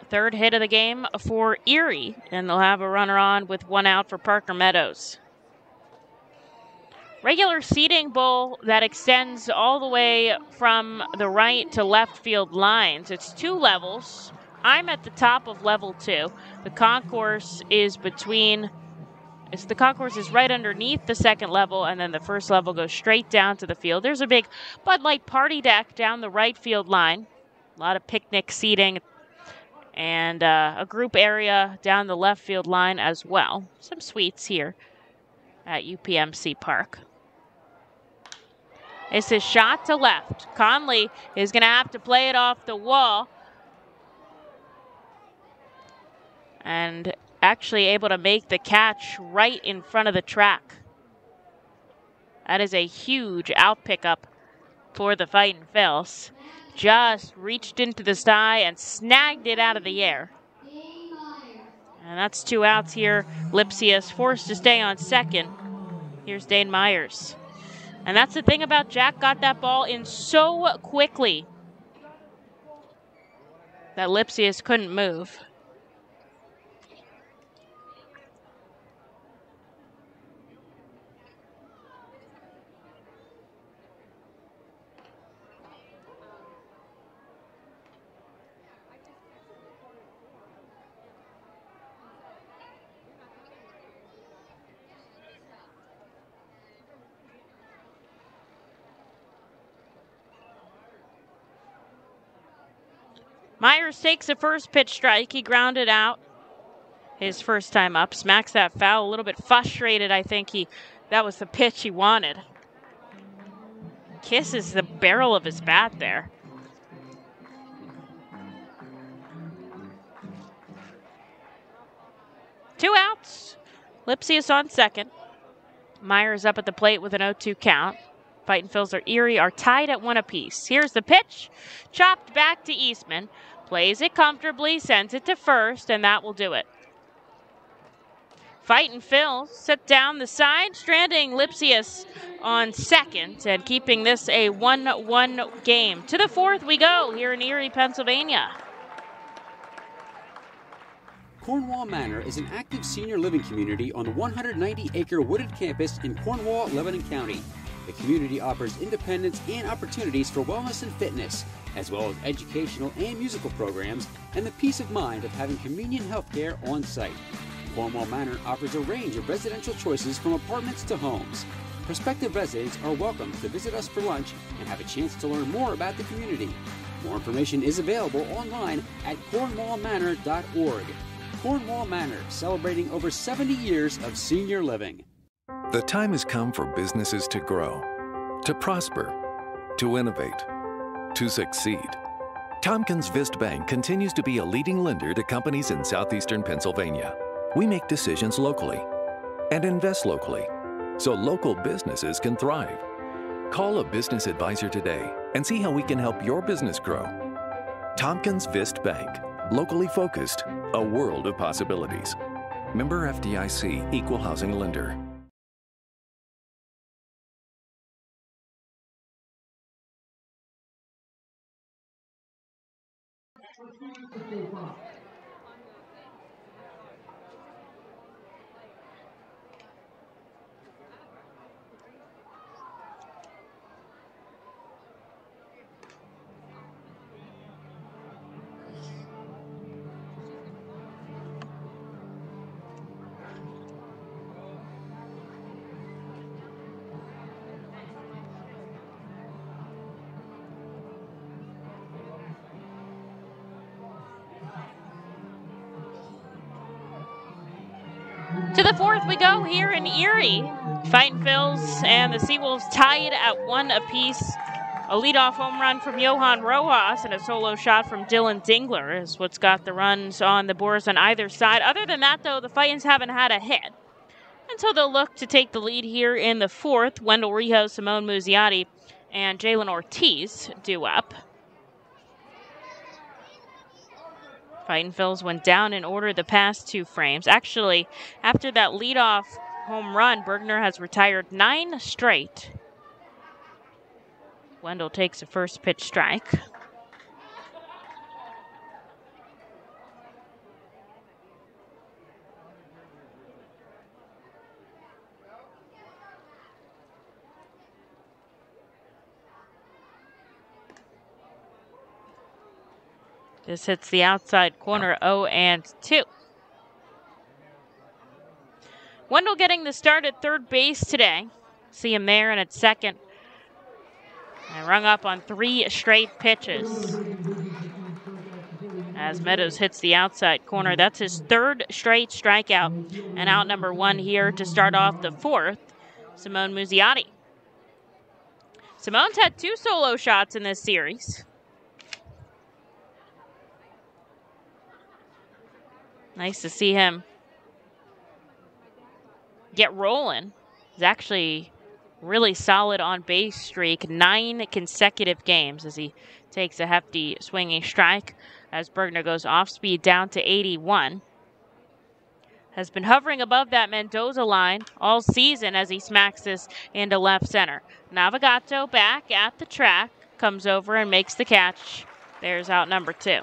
Third hit of the game for Erie, and they'll have a runner on with one out for Parker Meadows regular seating bowl that extends all the way from the right to left field lines. It's two levels. I'm at the top of level two. The concourse is between. It's the concourse is right underneath the second level, and then the first level goes straight down to the field. There's a big Bud Light party deck down the right field line. A lot of picnic seating, and uh, a group area down the left field line as well. Some suites here at UPMC Park. It's a shot to left. Conley is going to have to play it off the wall. And actually able to make the catch right in front of the track. That is a huge out pickup for the Fighting Phils. Just reached into the sky and snagged it out of the air. And that's two outs here. Lipcius forced to stay on second. Here's Dane Myers. And that's the thing about Jack got that ball in so quickly that Lipcius couldn't move. Myers takes the first pitch strike. He grounded out his first time up. Smacks that foul. A little bit frustrated. I think he that was the pitch he wanted. Kisses the barrel of his bat there. Two outs. Lipcius on second. Myers up at the plate with an 0 2 count. Fighting are Erie are tied at one apiece. Here's the pitch. Chopped back to Eastman plays it comfortably, sends it to first, and that will do it. Fighting Phil set down the side, stranding Lipcius on second and keeping this a 1 1 game. To the fourth we go here in Erie, Pennsylvania. Cornwall Manor is an active senior living community on the 190 acre wooded campus in Cornwall, Lebanon County. The community offers independence and opportunities for wellness and fitness, as well as educational and musical programs, and the peace of mind of having convenient health care on site. Cornwall Manor offers a range of residential choices from apartments to homes. Prospective residents are welcome to visit us for lunch and have a chance to learn more about the community. More information is available online at cornwallmanor.org. Cornwall Manor, celebrating over 70 years of senior living. The time has come for businesses to grow, to prosper, to innovate to succeed. Tompkins Vist Bank continues to be a leading lender to companies in southeastern Pennsylvania. We make decisions locally and invest locally so local businesses can thrive. Call a business advisor today and see how we can help your business grow. Tompkins Vist Bank, locally focused, a world of possibilities. Member FDIC Equal Housing Lender. Go here in Erie. Fighting Phils and the Seawolves tied at one apiece. A leadoff home run from Johan Rojas and a solo shot from Dylan Dingler is what's got the runs on the boards on either side. Other than that, though, the Fightins haven't had a hit. Until they'll look to take the lead here in the fourth. Wendell Rijo, Simon Muzziotti, and Jhailyn Ortiz do up. Phils went down in order the past two frames. Actually, after that leadoff home run, Bergner has retired nine straight. Wendell takes a first pitch strike. This hits the outside corner 0 and 2. Wendell getting the start at third base today. See him there and at second. And rung up on three straight pitches. As Meadows hits the outside corner. That's his third straight strikeout. And out number one here to start off the fourth, Simon Muzziotti. Simon's had two solo shots in this series. Nice to see him get rolling. He's actually really solid on base streak, nine consecutive games as he takes a hefty swinging strike as Bergner goes off speed down to 81. has been hovering above that Mendoza line all season as he smacks this into left center. Navigato back at the track, comes over and makes the catch. There's out number two.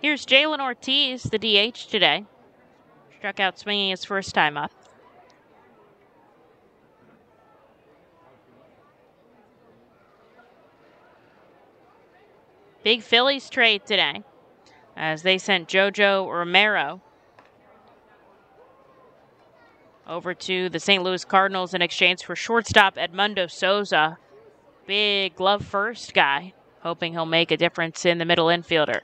Here's Jhailyn Ortiz, the DH today. Struck out swinging his first time up. Big Phillies trade today as they sent Jojo Romero over to the St. Louis Cardinals in exchange for shortstop Edmundo Sosa. Big glove first guy, hoping he'll make a difference in the middle infielder.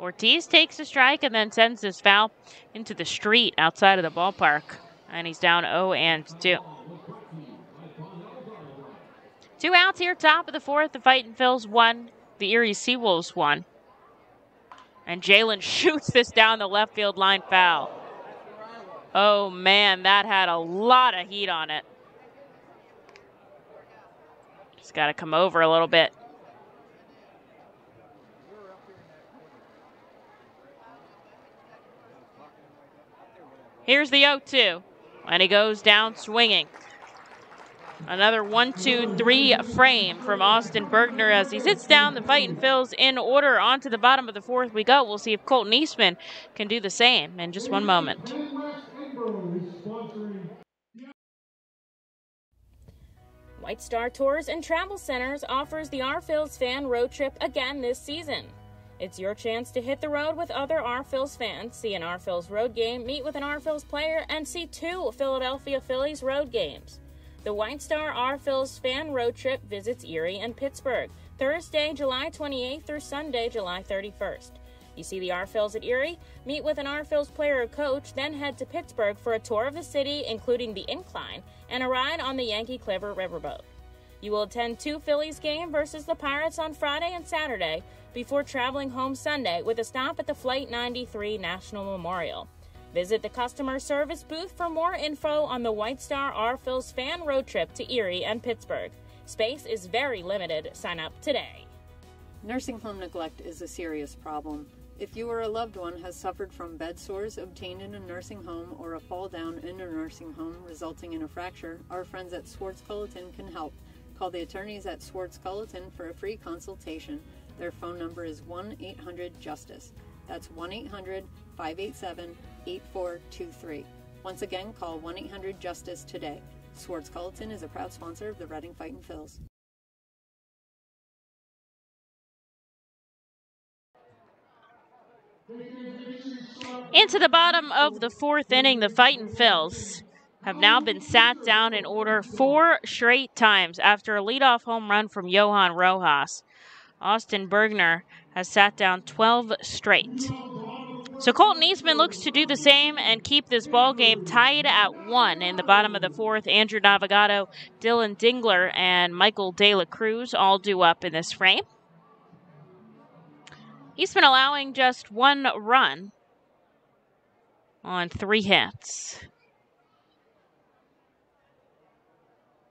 Ortiz takes a strike and then sends this foul into the street outside of the ballpark. And he's down 0 and 2. Two outs here, top of the fourth. The Fighting Phils one the Erie Seawolves won. And Jhailyn [LAUGHS] shoots this down the left field line foul. Oh man, that had a lot of heat on it. Just got to come over a little bit. Here's the 0 2, and he goes down swinging. Another one, two, three frame from Austin Bergner as he sits down. The Fightin' Phils in order onto the bottom of the fourth we go. We'll see if Colton Eastman can do the same in just one moment. White Star Tours and Travel Centers offers the Phils fan road trip again this season. It's your chance to hit the road with other R Phils fans, see an R Phils road game, meet with an R Phils player, and see two Philadelphia Phillies road games. The White Star R Phils fan road trip visits Erie and Pittsburgh, Thursday, July 28th through Sunday, July 31st. You see the R Phils at Erie, meet with an R Phils player or coach, then head to Pittsburgh for a tour of the city, including the incline, and a ride on the Yankee Clipper riverboat. You will attend two Phillies game versus the Pirates on Friday and Saturday before traveling home Sunday with a stop at the Flight 93 National Memorial. Visit the customer service booth for more info on the White Star R Phils fan road trip to Erie and Pittsburgh. Space is very limited. Sign up today. Nursing home neglect is a serious problem. If you or a loved one has suffered from bed sores obtained in a nursing home or a fall down in a nursing home resulting in a fracture, our friends at Swartz Culleton can help. Call the attorneys at Swartz Culleton for a free consultation. Their phone number is 1 800 Justice. That's 1 800 587 8423. Once again, call 1 800 Justice today. Swartz Culleton is a proud sponsor of the Reading Fightin' Phils. Into the bottom of the fourth inning, the Fightin' Phils have now been sat down in order four straight times after a leadoff home run from Johan Rojas. Austin Bergner has sat down 12 straight. So Colton Eastman looks to do the same and keep this ball game tied at one in the bottom of the fourth. Andrew Navigato, Dylan Dingler, and Michael De La Cruz all due up in this frame. Eastman allowing just one run on three hits.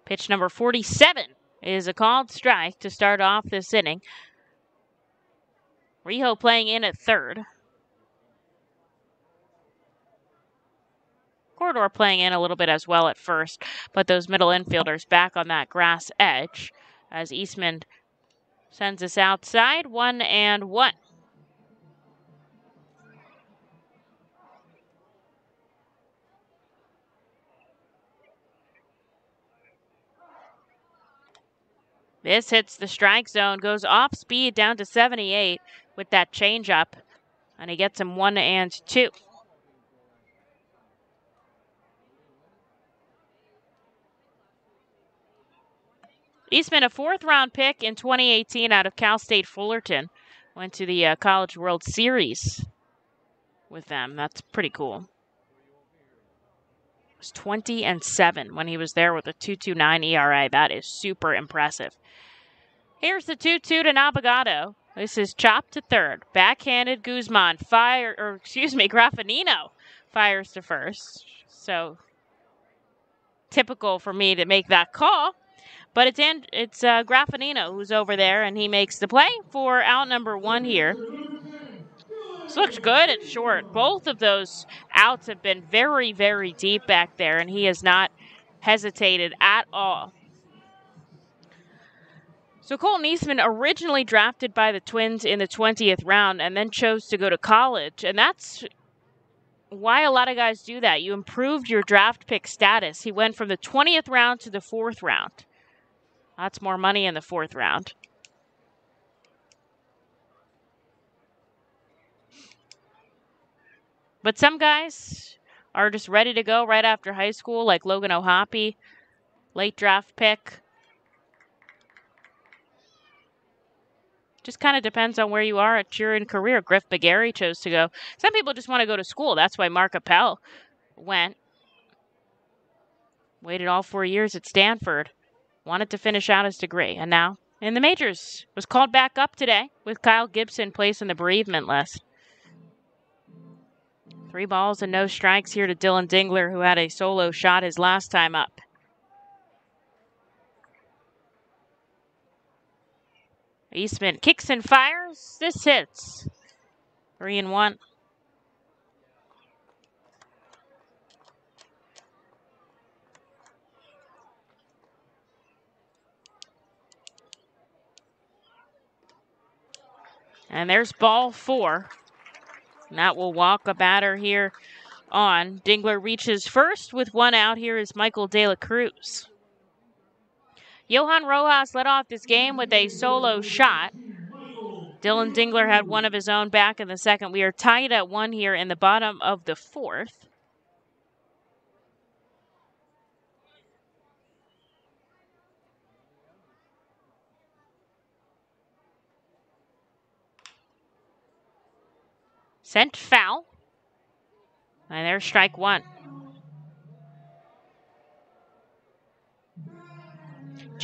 Pitch number 47 is a called strike to start off this inning. Rijo playing in at third. Corredor playing in a little bit as well at first, but those middle infielders back on that grass edge as Eastman sends us outside. One and one. This hits the strike zone, goes off speed down to 78 with that changeup, and he gets him one and two. Eastman, a fourth round pick in 2018 out of Cal State Fullerton, went to the uh, College World Series with them. That's pretty cool. Was 20 and 7 when he was there with a 2.29 ERA. That is super impressive. Here's the 2 2 to Navigato. This is chopped to third. Backhanded Guzman fire or excuse me, [LAUGHS] Graffanino fires to first. So typical for me to make that call. But it's and it's uh, Graffanino who's over there, and he makes the play for out number one here. This looks good at short. Both of those outs have been very, very deep back there, and he has not hesitated at all. So Colton Eastman originally drafted by the Twins in the 20th round and then chose to go to college. And that's why a lot of guys do that. You improved your draft pick status. He went from the 20th round to the fourth round. Lots more money in the fourth round. But some guys are just ready to go right after high school, like Logan O'Hoppe, late draft pick. Just kind of depends on where you are at your in career. Griff McGarry chose to go. Some people just want to go to school. That's why Mark Appel went. Waited all four years at Stanford. Wanted to finish out his degree. And now in the majors. Was called back up today with Kyle Gibson placing the bereavement list. Three balls and no strikes here to Dylan Dingler, who had a solo shot his last time up. Eastman kicks and fires. This hits. Three and one. And there's ball four. And that will walk a batter here on. Dingler reaches first with one out. Here is Michael De La Cruz. Johan Rojas led off this game with a solo shot. Dylan Dingler had one of his own back in the second. We are tied at one here in the bottom of the fourth. Sent foul. And there's strike one.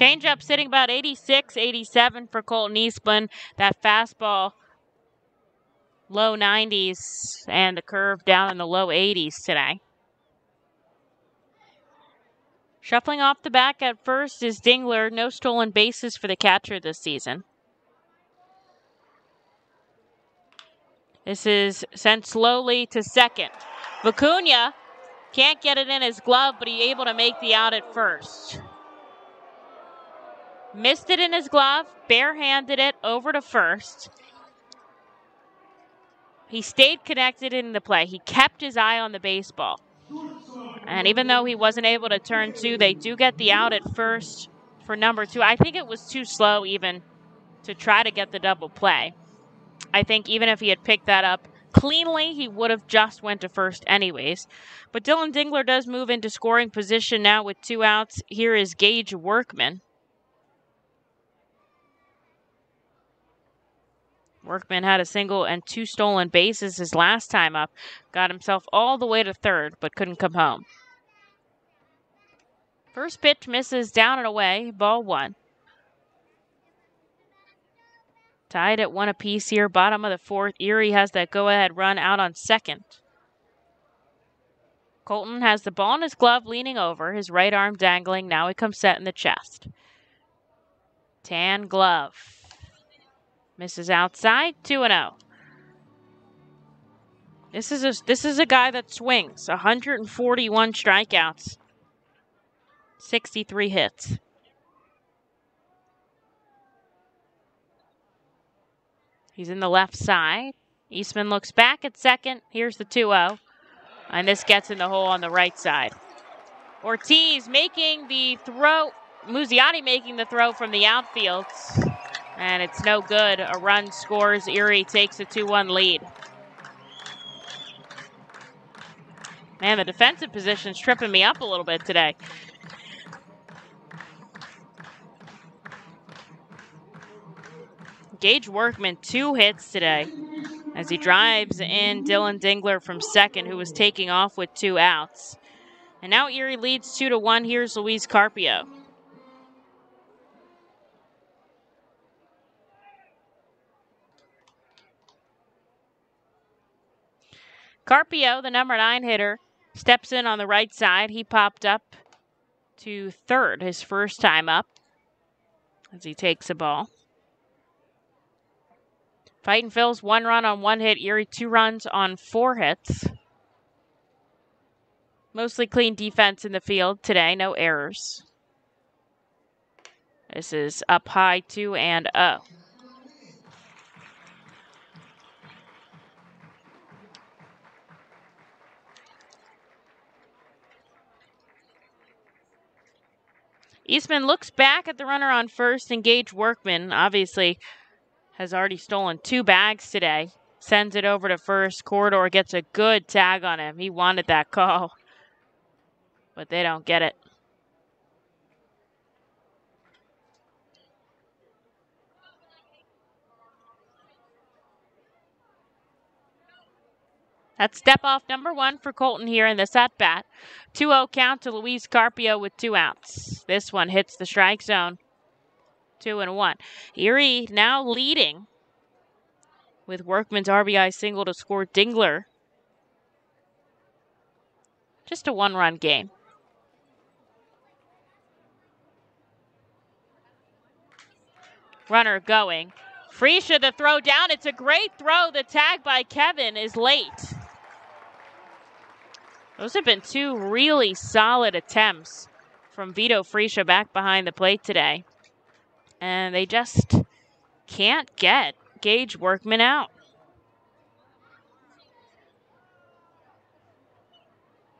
Changeup sitting about 86, 87 for Colton Eastman. That fastball, low 90s, and the curve down in the low 80s today. Shuffling off the back at first is Dingler. No stolen bases for the catcher this season. This is sent slowly to second. Vicuña can't get it in his glove, but he able to make the out at first. Missed it in his glove, barehanded it over to first. He stayed connected in the play. He kept his eye on the baseball. And even though he wasn't able to turn two, they do get the out at first for number two. I think it was too slow even to try to get the double play. I think even if he had picked that up cleanly, he would have just went to first anyways. But Dylan Dingler does move into scoring position now with two outs. Here is Gage Workman. Workman had a single and two stolen bases his last time up. Got himself all the way to third, but couldn't come home. First pitch misses down and away, ball one. Tied at one apiece here, bottom of the fourth. Erie has that go ahead run out on second. Colton has the ball in his glove, leaning over, his right arm dangling. Now he comes set in the chest. Tan glove. Misses outside, 2 0. This is a this is a guy that swings 141 strikeouts, 63 hits. He's in the left side. Eastman looks back at second. Here's the 2 0. And this gets in the hole on the right side. Ortiz making the throw. Muzziotti making the throw from the outfield. And it's no good. A run scores. Erie takes a 2 1 lead. Man, the defensive position's tripping me up a little bit today. Gage Workman, two hits today as he drives in Dylan Dingler from second, who was taking off with two outs. And now Erie leads 2 to 1. Here's Luis Carpio. Carpio, the number nine hitter, steps in on the right side. He popped up to third his first time up. as he takes a ball. Fighting Phil's one run on one hit, Erie two runs on four hits. Mostly clean defense in the field today, no errors. This is up high, 2 and 0. Eastman looks back at the runner on first, and Gage Workman obviously has already stolen two bags today. Sends it over to first. Corredor gets a good tag on him. He wanted that call, but they don't get it. That's step off number one for Colton here in this at bat. 2 0 count to Luis Carpio with two outs. This one hits the strike zone. Two and one. Erie now leading with Workman's RBI single to score Dingler. Just a one run game. Runner going. Friscia the throw down. It's a great throw. The tag by Kevin is late. Those have been two really solid attempts from Vito Friscia back behind the plate today. And they just can't get Gage Workman out.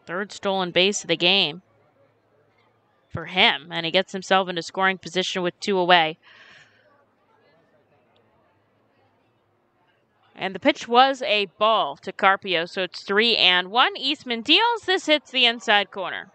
Third stolen base of the game for him, and he gets himself into scoring position with two away. And the pitch was a ball to Carpio, so it's three and one. Eastman deals. This hits the inside corner.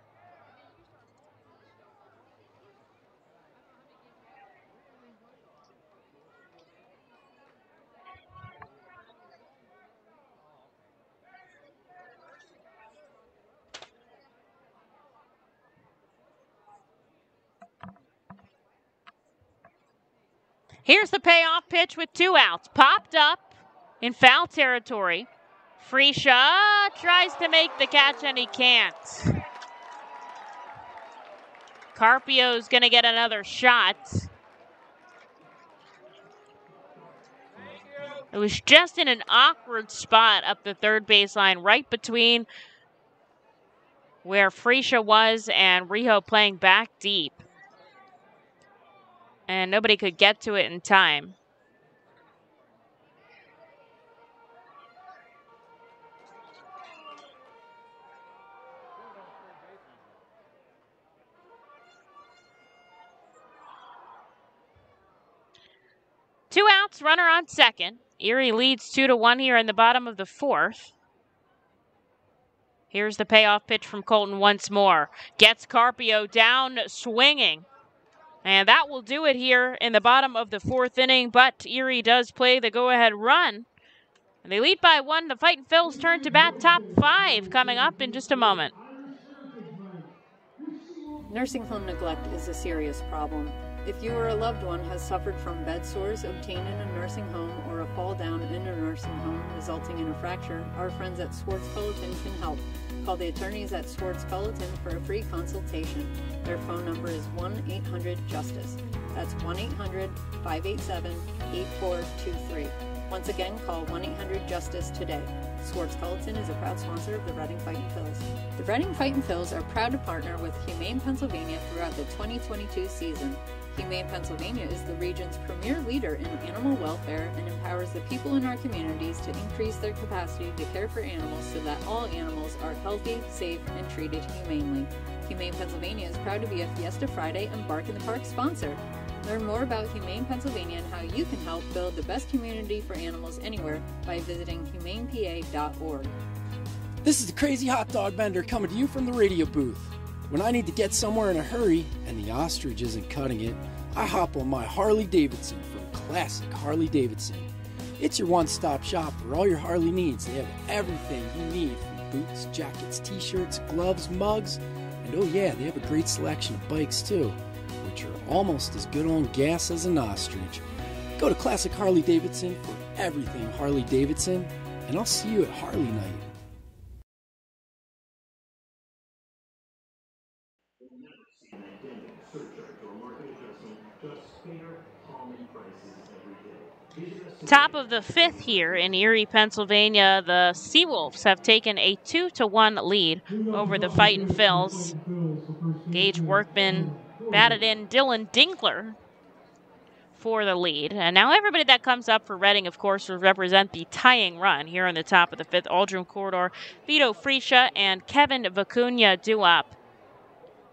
Here's the payoff pitch with two outs. Popped up in foul territory. Friscia tries to make the catch and he can't. Carpio's going to get another shot. It was just in an awkward spot up the third baseline, right between where Friscia was and Rijo playing back deep. And nobody could get to it in time. Two outs, runner on second. Erie leads two to one here in the bottom of the fourth. Here's the payoff pitch from Colton once more. Gets Carpio down swinging. And that will do it here in the bottom of the fourth inning. But Erie does play the go ahead run. And they lead by one. The Fightin' Phils turn to bat top five coming up in just a moment. Nursing home neglect is a serious problem. If you or a loved one has suffered from bed sores obtained in a nursing home or a fall down in a nursing home resulting in a fracture, our friends at Swartz Culleton can help. Call the attorneys at Swartz Culleton for a free consultation. Their phone number is 1 800 Justice. That's 1 800 587 8423. Once again, call 1 800 Justice today. Swartz Culleton is a proud sponsor of the Reading Fightin' Phils. The Reading Fightin' Phils are proud to partner with Humane Pennsylvania throughout the 2022 season. Humane Pennsylvania is the region's premier leader in animal welfare and empowers the people in our communities to increase their capacity to care for animals so that all animals are healthy, safe, and treated humanely. Humane Pennsylvania is proud to be a Fiesta Friday and Bark in the Park sponsor. Learn more about Humane Pennsylvania and how you can help build the best community for animals anywhere by visiting humanepa.org. This is the Crazy Hot Dog Vendor coming to you from the radio booth. When I need to get somewhere in a hurry and the ostrich isn't cutting it, I hop on my Harley Davidson from Classic Harley Davidson. It's your one stop shop for all your Harley needs. They have everything you need from boots, jackets, t shirts, gloves, mugs, and oh, yeah, they have a great selection of bikes too which are almost as good on gas as an ostrich. Go to Classic Harley Davidson for everything Harley Davidson, and I'll see you at Harley Night. Top of the fifth here in Erie, Pennsylvania, the Seawolves have taken a two to one lead over the Fightin' Phils. Gage Workman batted in Dylan Dingler for the lead. And now everybody that comes up for Reading, of course, will represent the tying run here on the top of the fifth. Aldrem Corredor, Vito Friscia, and Kevin Vicuña do up.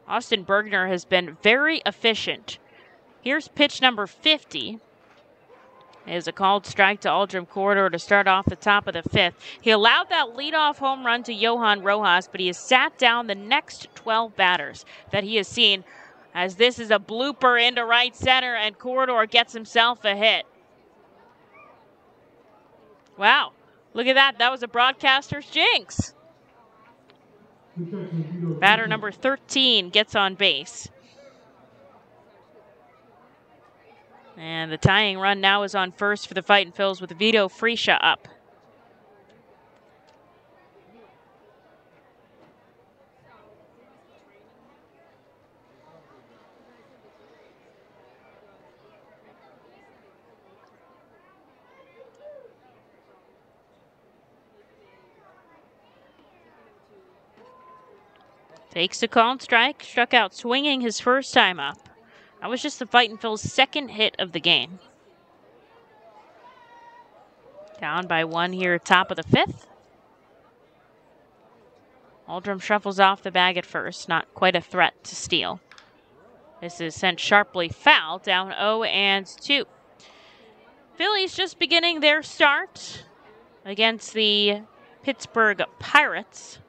Austin Bergner has been very efficient. Here's pitch number 50 is a called strike to Aldrem Corredor to start off the top of the fifth. He allowed that leadoff home run to Johan Rojas, but he has sat down the next 12 batters that he has seen as this is a blooper into right center and Corridor gets himself a hit. Wow, look at that. That was a broadcaster's jinx. Batter number 13 gets on base. And the tying run now is on first for the Fightin' Phils with Vito Friscia up. Takes a called strike, struck out swinging his first time up. That was just the fight Fightin' Phil's second hit of the game. Down by one here, top of the fifth. Aldrem shuffles off the bag at first, not quite a threat to steal. This is sent sharply foul, down 0 and 2. Phillies just beginning their start against the Pittsburgh Pirates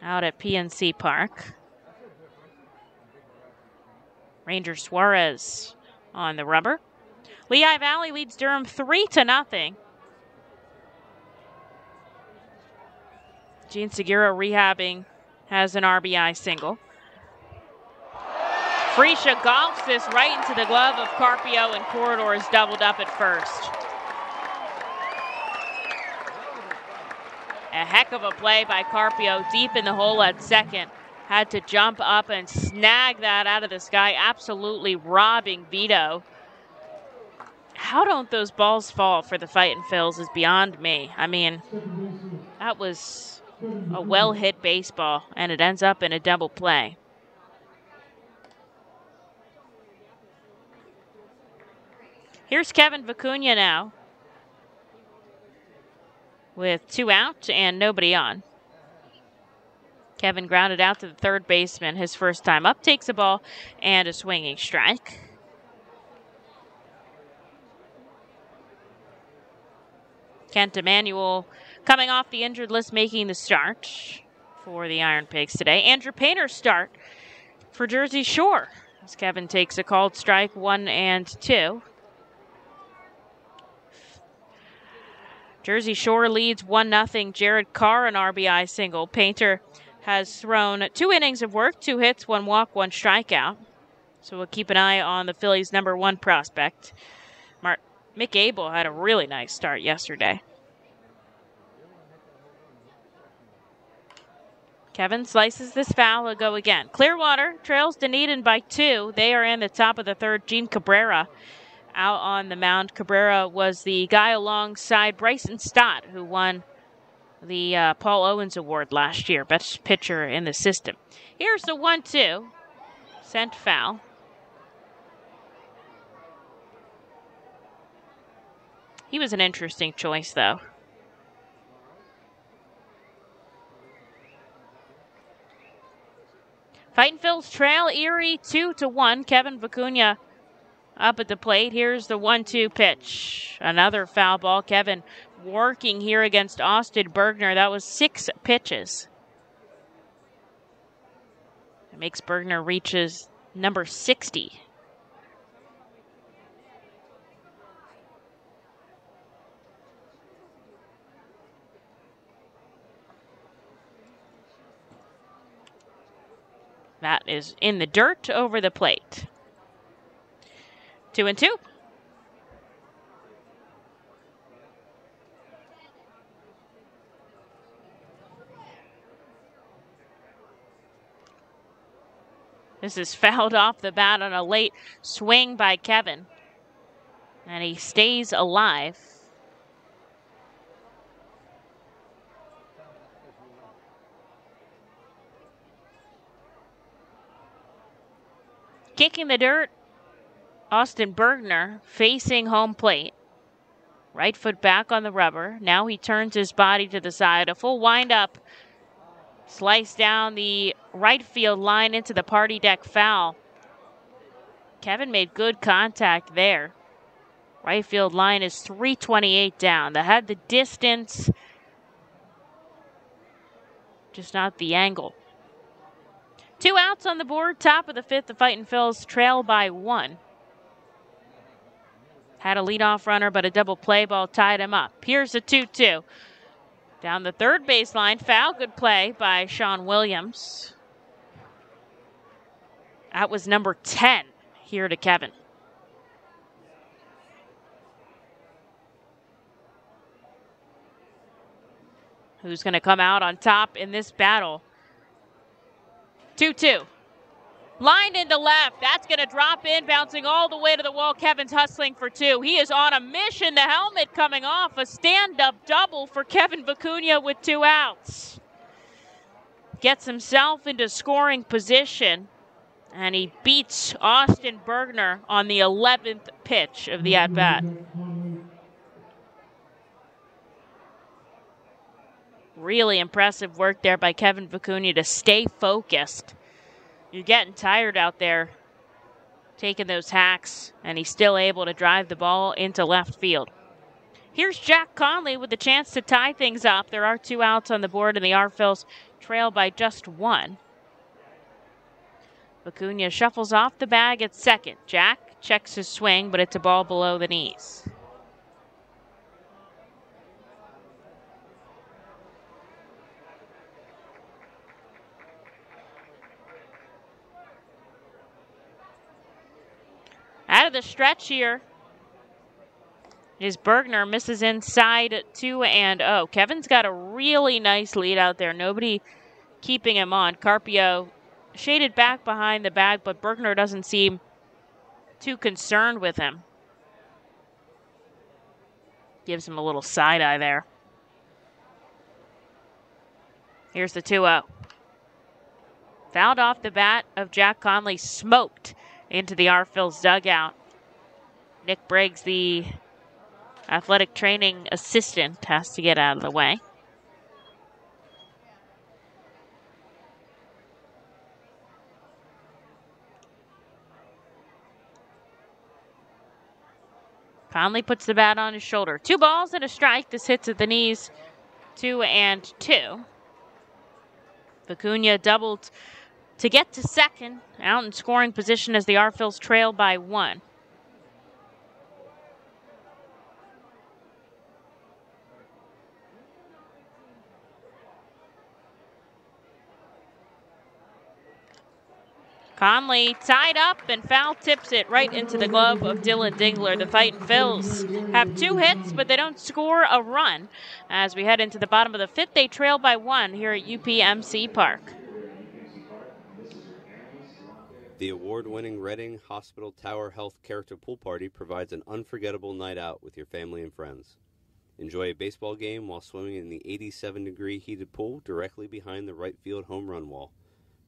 out at PNC Park. Ranger Suarez on the rubber. Lehigh Valley leads Durham 3 to nothing. Jean Segura rehabbing has an RBI single. Friscia golfs this right into the glove of Carpio and Corredor is doubled up at first. A heck of a play by Carpio deep in the hole at second. Had to jump up and snag that out of the sky, absolutely robbing Vito. How don't those balls fall for the Fightin' Phils is beyond me. I mean, that was a well hit baseball, and it ends up in a double play. Here's Kevin Vicuña now with two out and nobody on. Kevin grounded out to the third baseman his first time up, takes a ball and a swinging strike. Kent Emanuel coming off the injured list, making the start for the Iron Pigs today. Andrew Painter start for Jersey Shore as Kevin takes a called strike, one and two. Jersey Shore leads 1 0. Jared Carr, an RBI single. Painter has thrown two innings of work, two hits, one walk, one strikeout. So we'll keep an eye on the Phillies' number one prospect. Mark, Mick Abel had a really nice start yesterday. Kevin slices this foul. Will go again. Clearwater trails Dunedin by two. They are in the top of the third. Jean Cabrera out on the mound. Cabrera was the guy alongside Bryson Stott, who won the uh, Paul Owens Award last year, best pitcher in the system. Here's the one two. Sent foul. He was an interesting choice, though. Fightin' Phil's trail Erie 2 to 1. Kevin Vicuña up at the plate. Here's the one two pitch. Another foul ball. Kevin working here against Austin Bergner. That was six pitches. It makes Bergner reaches number 60. That is in the dirt over the plate. Two and two. This is fouled off the bat on a late swing by Kevin. And he stays alive. Kicking the dirt, Austin Bergner facing home plate. Right foot back on the rubber. Now he turns his body to the side. A full windup. Slice down the right field line into the party deck foul. Kevin made good contact there. Right field line is 328 down. They had the distance, just not the angle. Two outs on the board. Top of the fifth, the Fighting Phils trail by one. Had a leadoff runner, but a double play ball tied him up. Here's a 2 2. Down the third baseline, foul. Good play by Sean Williams. That was number 10 here to Kevin. Who's going to come out on top in this battle? 2 2. Lined into left. That's going to drop in, bouncing all the way to the wall. Kevin's hustling for two. He is on a mission. The helmet coming off. A stand up double for Kevin Vicuña with two outs. Gets himself into scoring position, and he beats Austin Bergner on the 11th pitch of the at bat. Really impressive work there by Kevin Vicuña to stay focused. You're getting tired out there taking those hacks, and he's still able to drive the ball into left field. Here's Jack Conley with the chance to tie things up. There are two outs on the board, and the R-Phils trail by just one. Vicuña shuffles off the bag at second. Jack checks his swing, but it's a ball below the knees. Of the stretch here is Bergner. Misses inside 2 and oh. Kevin's got a really nice lead out there. Nobody keeping him on. Carpio shaded back behind the bag, but Bergner doesn't seem too concerned with him. Gives him a little side eye there. Here's the 2 0. Fouled off the bat of Jack Conley, smoked into the R-Phils dugout. Nick Briggs, the athletic training assistant, has to get out of the way. Conley puts the bat on his shoulder. Two balls and a strike. This hits at the knees. Two and two. Vicuña doubled to get to second, out in scoring position as the R-Phils trail by one. Conley tied up and foul tips it right into the glove of Dylan Dingler. The Fighting Phils have two hits, but they don't score a run. As we head into the bottom of the fifth, they trail by one here at UPMC Park. The award winning Reading Hospital Tower Health Character Pool Party provides an unforgettable night out with your family and friends. Enjoy a baseball game while swimming in the 87 degree heated pool directly behind the right field home run wall.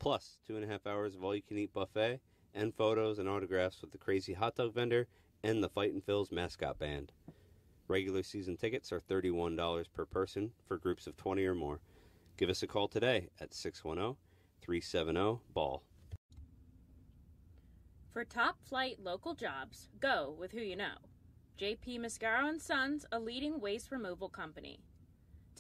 Plus, two and a half hours of all you can eat buffet and photos and autographs with the crazy hot dog vendor and the Fightin' Phils mascot band. Regular season tickets are $31 per person for groups of 20 or more. Give us a call today at 610 370 BALL. For top flight local jobs, go with who you know. JP Mascaro and Sons, a leading waste removal company.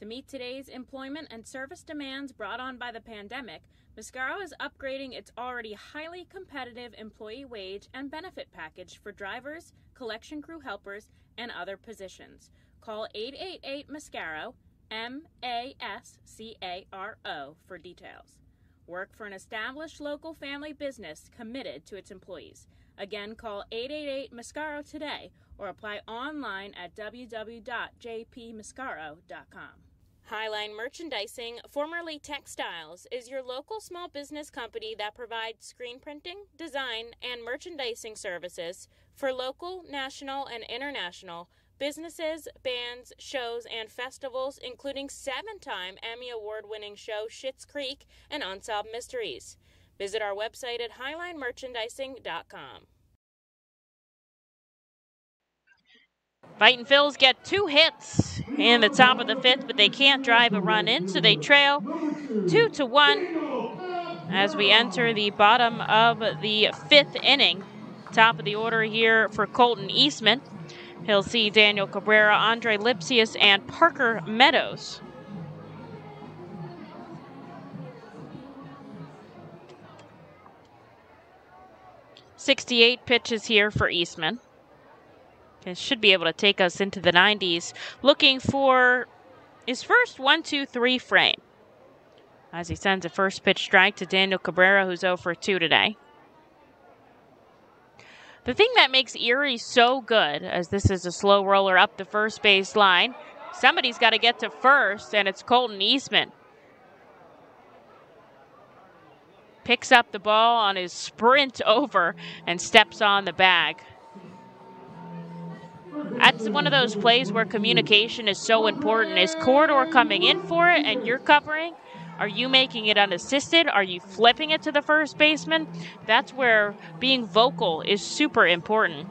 To meet today's employment and service demands brought on by the pandemic, Mascaro is upgrading its already highly competitive employee wage and benefit package for drivers, collection crew helpers, and other positions. Call 888 Mascaro, M A S C A R O, for details. Work for an established local family business committed to its employees. Again, call 888 Mascaro today or apply online at www.jpmascaro.com. Highline Merchandising, formerly Textiles, is your local small business company that provides screen printing, design, and merchandising services for local, national, and international businesses, bands, shows, and festivals, including seven time Emmy Award winning show Schitt's Creek and Unsolved Mysteries. Visit our website at highlinemerchandising.com. Fightin' Phils get two hits in the top of the fifth, but they can't drive a run in, so they trail two to one as we enter the bottom of the fifth inning. Top of the order here for Colton Eastman. He'll see Daniel Cabrera, Andre Lipcius, and Parker Meadows. Sixty-eight pitches here for Eastman. It should be able to take us into the 90s. Looking for his first one, two, three frame. As he sends a first pitch strike to Daniel Cabrera, who's 0 for 2 today. The thing that makes Erie so good, as this is a slow roller up the first base line, somebody's got to get to first, and it's Colton Eastman. Picks up the ball on his sprint over and steps on the bag. That's one of those plays where communication is so important. Is Corredor coming in for it and you're covering? Are you making it unassisted? Are you flipping it to the first baseman? That's where being vocal is super important.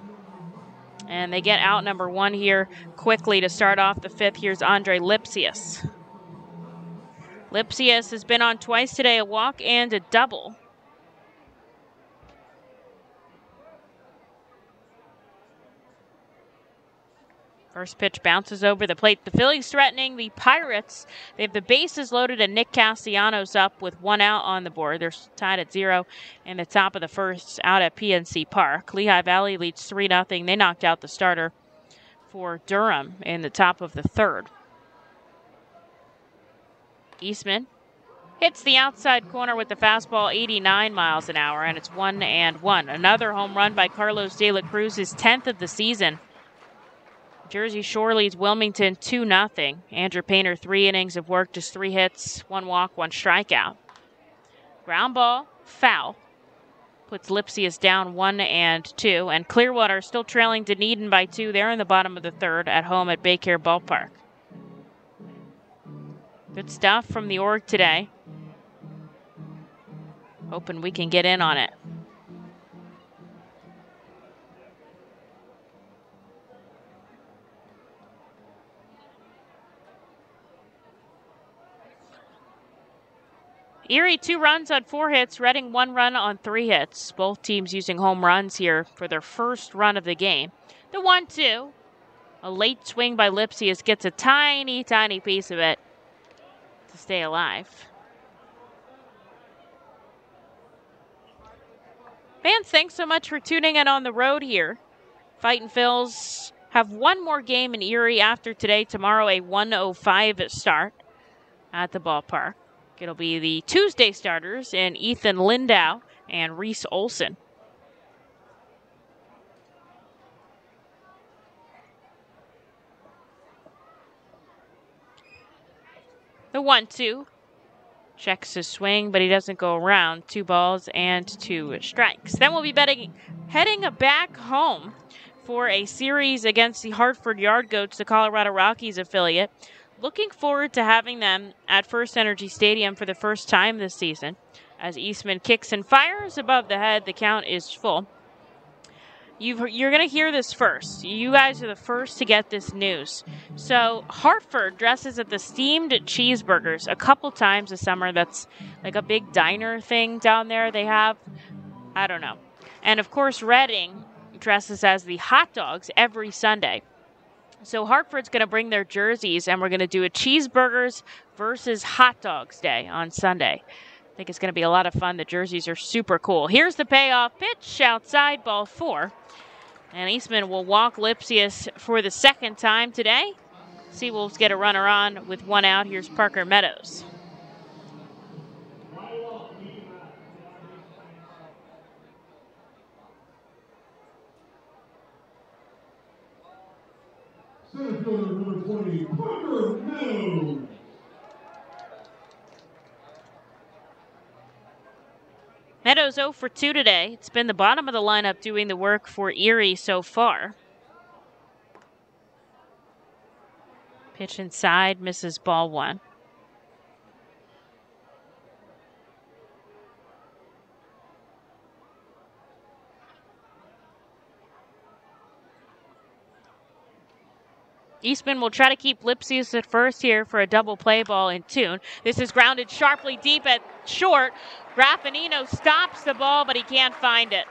And they get out number one here quickly to start off the fifth. Here's Andre Lipcius. Lipcius has been on twice today, a walk and a double. First pitch bounces over the plate. The Phillies threatening the Pirates. They have the bases loaded and Nick Castellanos up with one out on the board. They're tied at zero in the top of the first out at PNC Park. Lehigh Valley leads 3 0. They knocked out the starter for Durham in the top of the third. Eastman hits the outside corner with the fastball 89 miles an hour, and it's one and one. Another home run by Carlos De La Cruz, his 10th of the season. Jersey Shore leads Wilmington 2 0. Andrew Painter, three innings of work, just three hits, one walk, one strikeout. Ground ball, foul. Puts Lipcius down one and two. And Clearwater still trailing Dunedin by two. They're in the bottom of the third at home at Baycare Ballpark. Good stuff from the org today. Hoping we can get in on it. Erie, two runs on four hits. Reading, one run on three hits. Both teams using home runs here for their first run of the game. The 1 2. A late swing by Lipcius gets a tiny, tiny piece of it to stay alive. Fans, thanks so much for tuning in on the road here. Fighting Phils have one more game in Erie after today. Tomorrow, a 105 start at the ballpark. It'll be the Tuesday starters in Ethan Lindow and Reese Olson. The one two checks his swing, but he doesn't go around. Two balls and two strikes. Then we'll be betting, heading back home for a series against the Hartford Yard Goats, the Colorado Rockies affiliate looking forward to having them at First Energy Stadium for the first time this season. As Eastman kicks and fires above the head, the count is full. you are going to hear this first. You guys are the first to get this news. So, Hartford dresses at the Steamed Cheeseburgers a couple times a summer. That's like a big diner thing down there they have. I don't know. And of course, Reading dresses as the hot dogs every Sunday. So Hartford's going to bring their jerseys, and we're going to do a cheeseburgers versus hot dogs day on Sunday. I think it's going to be a lot of fun. The jerseys are super cool. Here's the payoff pitch outside ball four. And Eastman will walk Lipcius for the second time today. Seawolves get a runner on with one out. Here's Parker Meadows. center fielder number 20, Parker Mills. Meadows 0 for 2 today. It's been the bottom of the lineup doing the work for Erie so far. Pitch inside, misses ball one. Eastman will try to keep Lipcius at first here for a double play ball in tune. This is grounded sharply deep at short. Graffanino stops the ball, but he can't find it.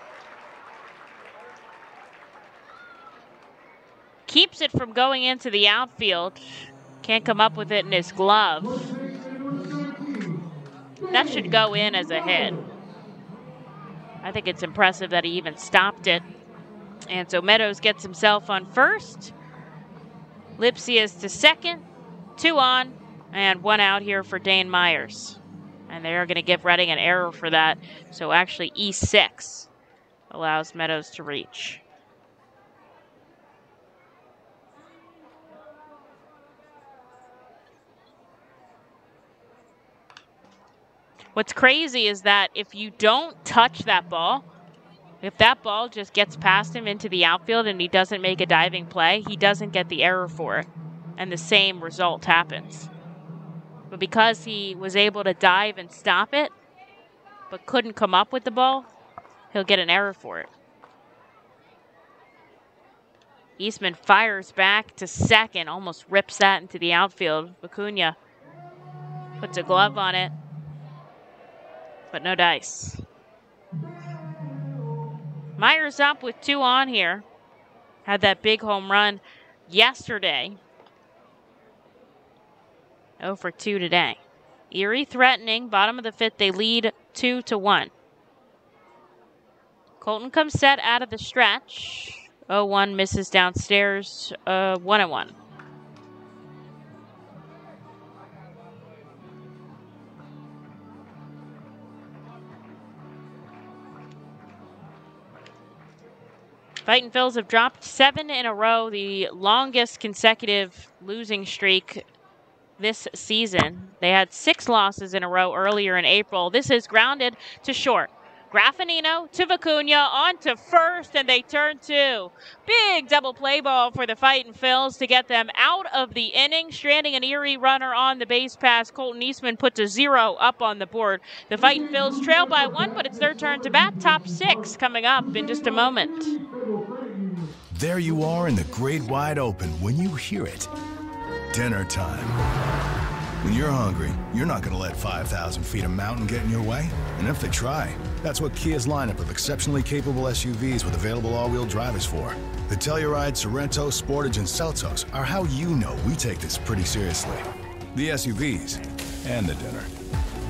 Keeps it from going into the outfield. Can't come up with it in his glove. That should go in as a hit. I think it's impressive that he even stopped it. And so Meadows gets himself on first. Lipcius to second, two on, and one out here for Dane Myers. And they're going to give Reading an error for that. So actually, E6 allows Meadows to reach. What's crazy is that if you don't touch that ball, if that ball just gets past him into the outfield and he doesn't make a diving play, he doesn't get the error for it. And the same result happens. But because he was able to dive and stop it, but couldn't come up with the ball, he'll get an error for it. Eastman fires back to second, almost rips that into the outfield. Acuna puts a glove on it, but no dice. Myers up with two on here. Had that big home run yesterday. 0 for 2 today. Erie threatening. Bottom of the fifth, they lead 2 to 1. Colton comes set out of the stretch. 0 1 misses downstairs. Uh, 1 1. Fightin' Phils have dropped seven in a row, the longest consecutive losing streak this season. They had six losses in a row earlier in April. This is grounded to short. Graffanino to Vicuña on to first, and they turn two. Big double play ball for the Fightin' Phils to get them out of the inning. Stranding an Erie runner on the base pass. Colton Eastman puts a zero up on the board. The Fightin' Phils trail by one, but it's their turn to bat. Top six coming up in just a moment. There you are in the great wide open when you hear it. Dinner time. When you're hungry, you're not going to let 5,000 feet of mountain get in your way. And if they try, that's what Kia's lineup of exceptionally capable SUVs with available all-wheel drive is for. The Telluride, Sorento, Sportage, and Seltos are how you know we take this pretty seriously. The SUVs and the dinner.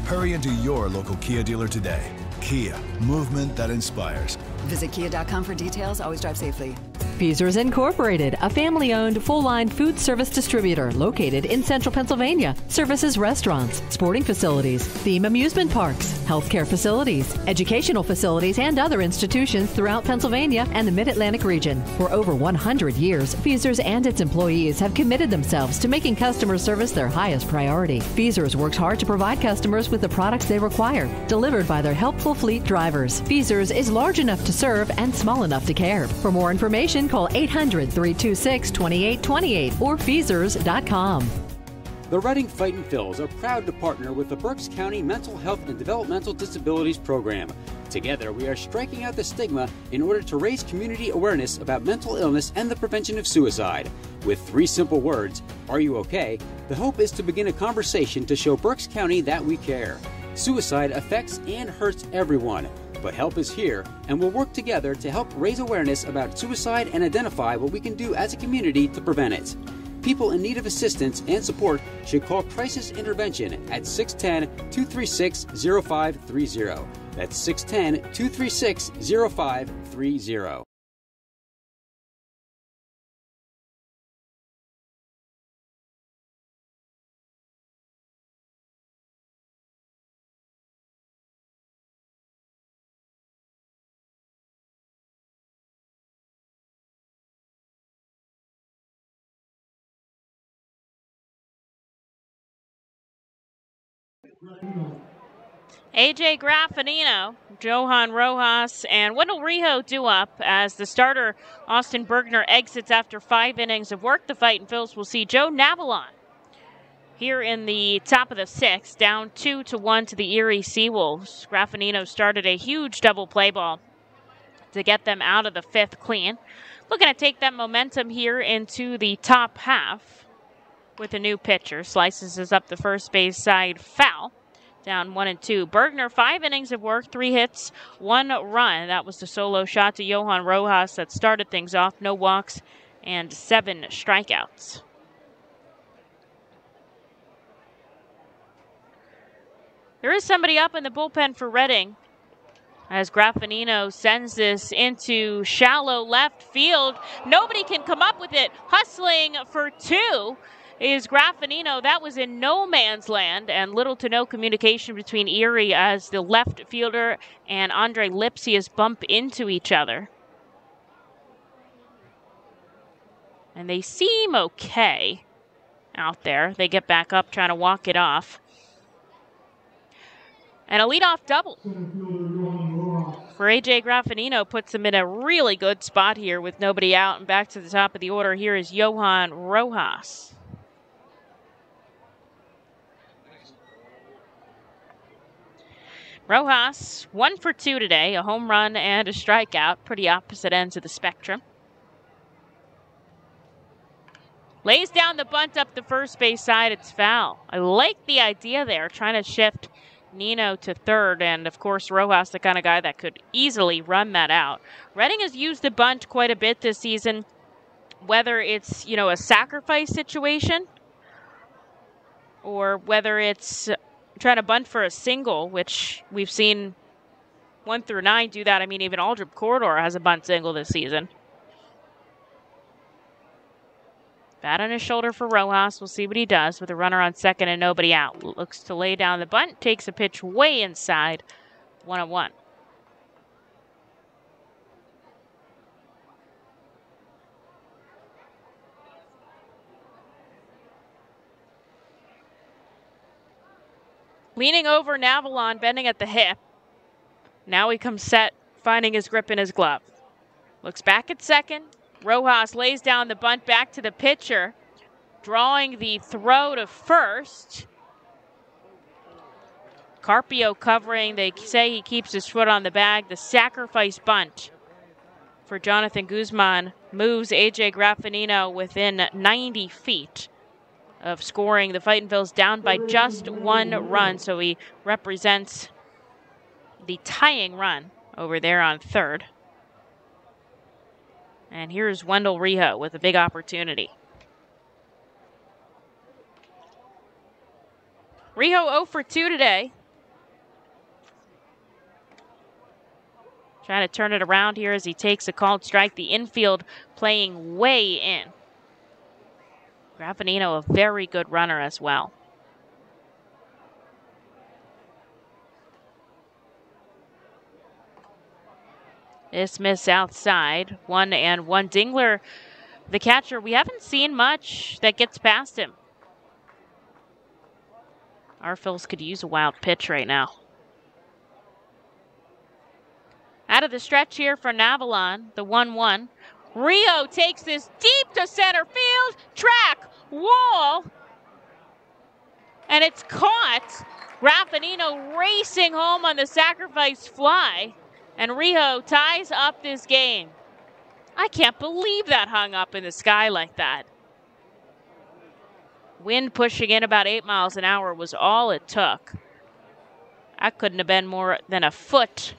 Hurry into your local Kia dealer today. Kia, movement that inspires. Visit kia.com for details. Always drive safely. Feesers Incorporated, a family owned full line food service distributor located in central Pennsylvania. Services restaurants, sporting facilities, theme amusement parks, healthcare facilities, educational facilities, and other institutions throughout Pennsylvania and the Mid Atlantic region. For over 100 years, Feesers and its employees have committed themselves to making customer service their highest priority. Feesers works hard to provide customers with the products they require, delivered by their helpful fleet drivers. Feesers is large enough to serve and small enough to care. For more information, call 800 326 2828 or Feesers.com. The Reading Fightin' Phils are proud to partner with the Berks County Mental Health and Developmental Disabilities Program. Together, we are striking out the stigma in order to raise community awareness about mental illness and the prevention of suicide. With three simple words, Are you okay? The hope is to begin a conversation to show Berks County that we care. Suicide affects and hurts everyone, but help is here, and we'll work together to help raise awareness about suicide and identify what we can do as a community to prevent it. People in need of assistance and support should call Crisis Intervention at 610 236 0530. That's 610 236 0530. AJ Graffanino, Johan Rojas, and Wendell Rijo do up as the starter Austin Bergner exits after five innings of work. The Fightin' Phils will see Joe Navilhon here in the top of the sixth, down two to one to the Erie SeaWolves. Graffanino started a huge double play ball to get them out of the fifth clean. Looking to take that momentum here into the top half with a new pitcher. Slices is up the first base side foul down one and two. Bergner, five innings of work, three hits, one run. That was the solo shot to Johan Rojas that started things off. No walks and seven strikeouts. There is somebody up in the bullpen for Reading as Graffanino sends this into shallow left field. Nobody can come up with it. Hustling for two is Graffanino. That was in no man's land and little to no communication between Erie as the left fielder and Andre Lipcius bump into each other. And they seem okay out there. They get back up trying to walk it off. And a leadoff double for AJ Graffanino puts him in a really good spot here with nobody out. And back to the top of the order here is Johan Rojas. Rojas, one for two today, a home run and a strikeout, pretty opposite ends of the spectrum. Lays down the bunt up the first base side, it's foul. I like the idea there, trying to shift Nino to third, and of course, Rojas, the kind of guy that could easily run that out. Reading has used the bunt quite a bit this season, whether it's, you know, a sacrifice situation or whether it's trying to bunt for a single, which we've seen one through nine do that. I mean, even Aldrem Corredor has a bunt single this season. Bat on his shoulder for Rojas. We'll see what he does with a runner on second and nobody out. Looks to lay down the bunt, takes a pitch way inside. One on one. Leaning over Navilhon, bending at the hip. Now he comes set, finding his grip in his glove. Looks back at second. Rojas lays down the bunt back to the pitcher, drawing the throw to first. Carpio covering. They say he keeps his foot on the bag. The sacrifice bunt for Jonathan Guzman moves AJ Graffanino within 90 feet of scoring. The Fightin' Phils down by just one run, so he represents the tying run over there on third. And here's Wendell Rijo with a big opportunity. Rijo 0 for 2 today. Trying to turn it around here as he takes a called strike. The infield playing way in. Graffanino, a very good runner as well. This miss outside. One and one. Dingler, the catcher, we haven't seen much that gets past him. Our Phils could use a wild pitch right now. Out of the stretch here for Navilhon, the 1 1. Rijo takes this deep to center field. Track wall. And it's caught. Graffanino racing home on the sacrifice fly. And Rijo ties up this game. I can't believe that hung up in the sky like that. Wind pushing in about eight miles an hour was all it took. I couldn't have been more than a foot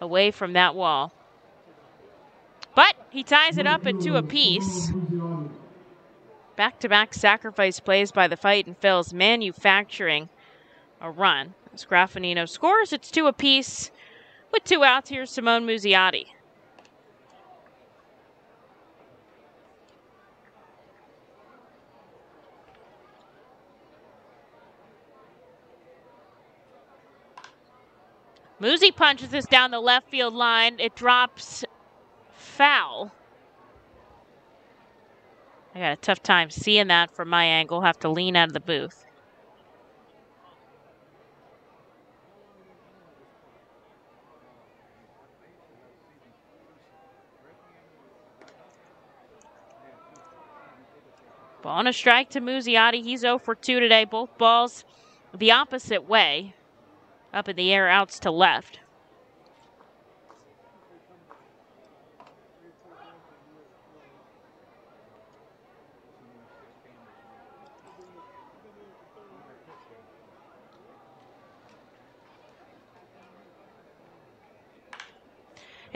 away from that wall. But he ties it up at two apiece. Back to back sacrifice plays by the Fightin' Phils, manufacturing a run. As Graffanino scores, it's two apiece. With two outs, here's Simon Muzziotti. Muzi punches this down the left field line. It drops foul. I got a tough time seeing that from my angle. Have to lean out of the booth. On a strike to Muzziotti. He's 0 for 2 today. Both balls the opposite way. Up in the air, outs to left.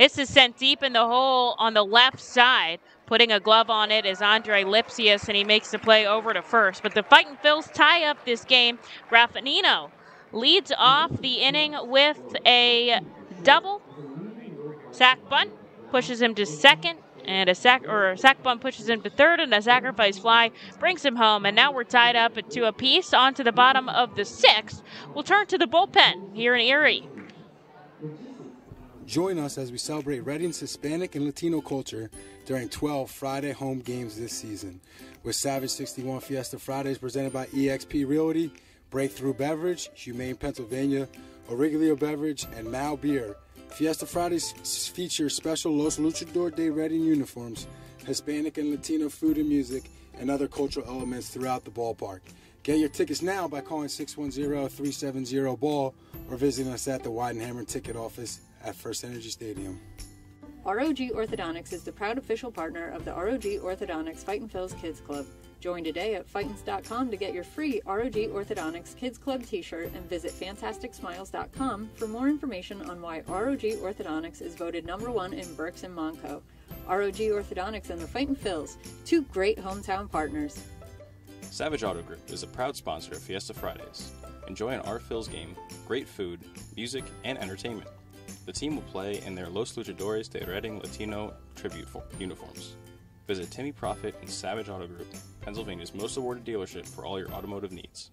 This is sent deep in the hole on the left side. Putting a glove on it is Andre Lipcius, and he makes the play over to first. But the Fighting Phils tie up this game. Graffanino leads off the inning with a double. Sack bunt pushes him to second, and a sack or a sac bunt pushes him to third, and a sacrifice fly brings him home. And now we're tied up at two apiece. On to the bottom of the sixth. We'll turn to the bullpen here in Erie. Join us as we celebrate Reading's Hispanic and Latino culture during 12 Friday home games this season. With Savage 61 Fiesta Fridays presented by eXp Realty, Breakthrough Beverage, Humane Pennsylvania, Origlio Beverage, and Mal Beer. Fiesta Fridays feature special Los Luchador de Reading uniforms, Hispanic and Latino food and music, and other cultural elements throughout the ballpark. Get your tickets now by calling 610-370-BALL or visiting us at the Weidenhammer ticket office at First Energy Stadium. ROG Orthodontics is the proud official partner of the ROG Orthodontics Fightin' Phil's Kids Club. Join today at fightins.com to get your free ROG Orthodontics Kids Club t-shirt and visit fantasticsmiles.com for more information on why ROG Orthodontics is voted number one in Berks and Monco. ROG Orthodontics and the Fightin' Phils, two great hometown partners. Savage Auto Group is a proud sponsor of Fiesta Fridays. Enjoy an R Phil's game, great food, music, and entertainment. The team will play in their Los Luchadores de Reading Latino tribute uniforms. Visit Timmy Profit and Savage Auto Group, Pennsylvania's most awarded dealership for all your automotive needs.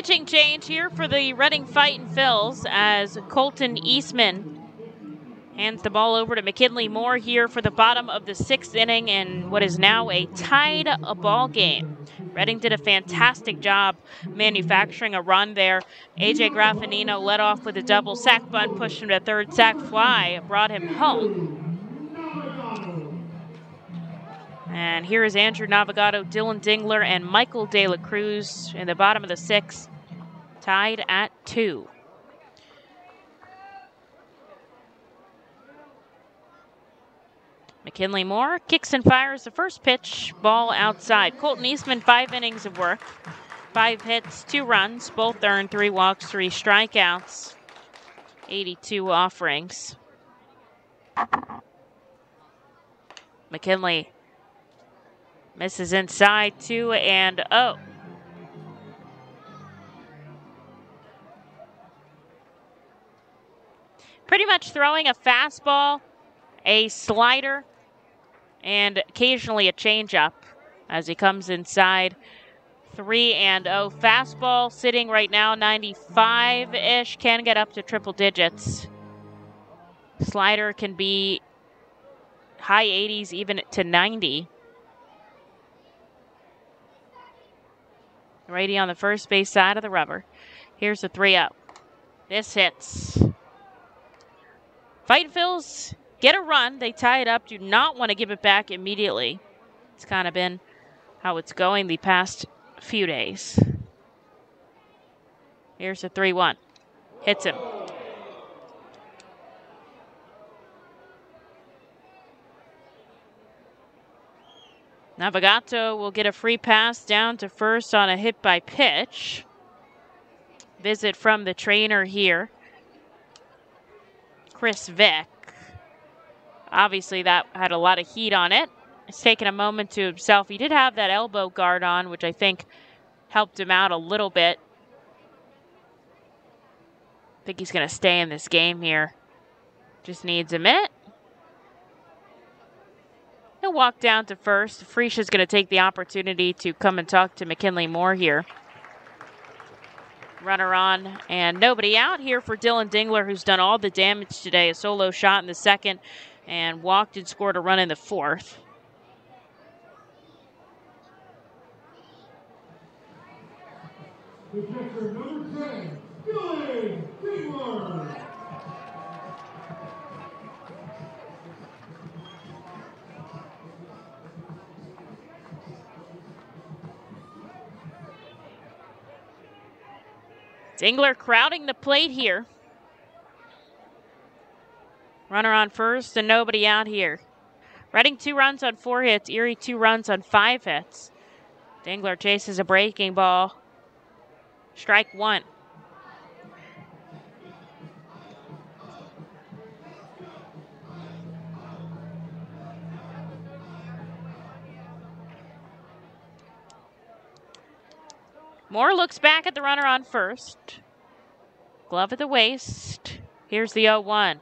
Pitching change here for the Reading Fightin' Phils as Colton Eastman hands the ball over to McKinley Moore here for the bottom of the sixth inning in what is now a tied a ball game. Reading did a fantastic job manufacturing a run there. AJ Graffanino led off with a double sac bunt, pushed him to third sac fly, brought him home. And here is Andrew Navigato, Dylan Dingler, and Michael De La Cruz in the bottom of the sixth, tied at two. McKinley Moore kicks and fires the first pitch, ball outside. Colton Eastman, five innings of work, five hits, two runs, both earned three walks, three strikeouts, 82 offerings. McKinley Misses inside, two and oh. Pretty much throwing a fastball, a slider, and occasionally a changeup as he comes inside. 3 and 0. Fastball sitting right now 95 ish, can get up to triple digits. Slider can be high 80s, even to 90. Righty on the first base side of the rubber. Here's the three up. This hits. Fight Phils get a run. They tie it up. Do not want to give it back immediately. It's kind of been how it's going the past few days. Here's the 3 1. Hits him. Navigato will get a free pass down to first on a hit by pitch. Visit from the trainer here, Chris Vick. Obviously, that had a lot of heat on it. It's taken a moment to himself. He did have that elbow guard on, which I think helped him out a little bit. I think he's going to stay in this game here. Just needs a minute. Walk down to first. Friscia's going to take the opportunity to come and talk to McKinley Moore here. Runner on and nobody out here for Dylan Dingler, who's done all the damage today. A solo shot in the second and walked and scored a run in the fourth. Number 10, Dylan Dingler crowding the plate here. Runner on first and nobody out here. Reading two runs on four hits, Erie two runs on five hits. Dingler chases a breaking ball. Strike one. Moore looks back at the runner on first. Glove at the waist. Here's the 0 1.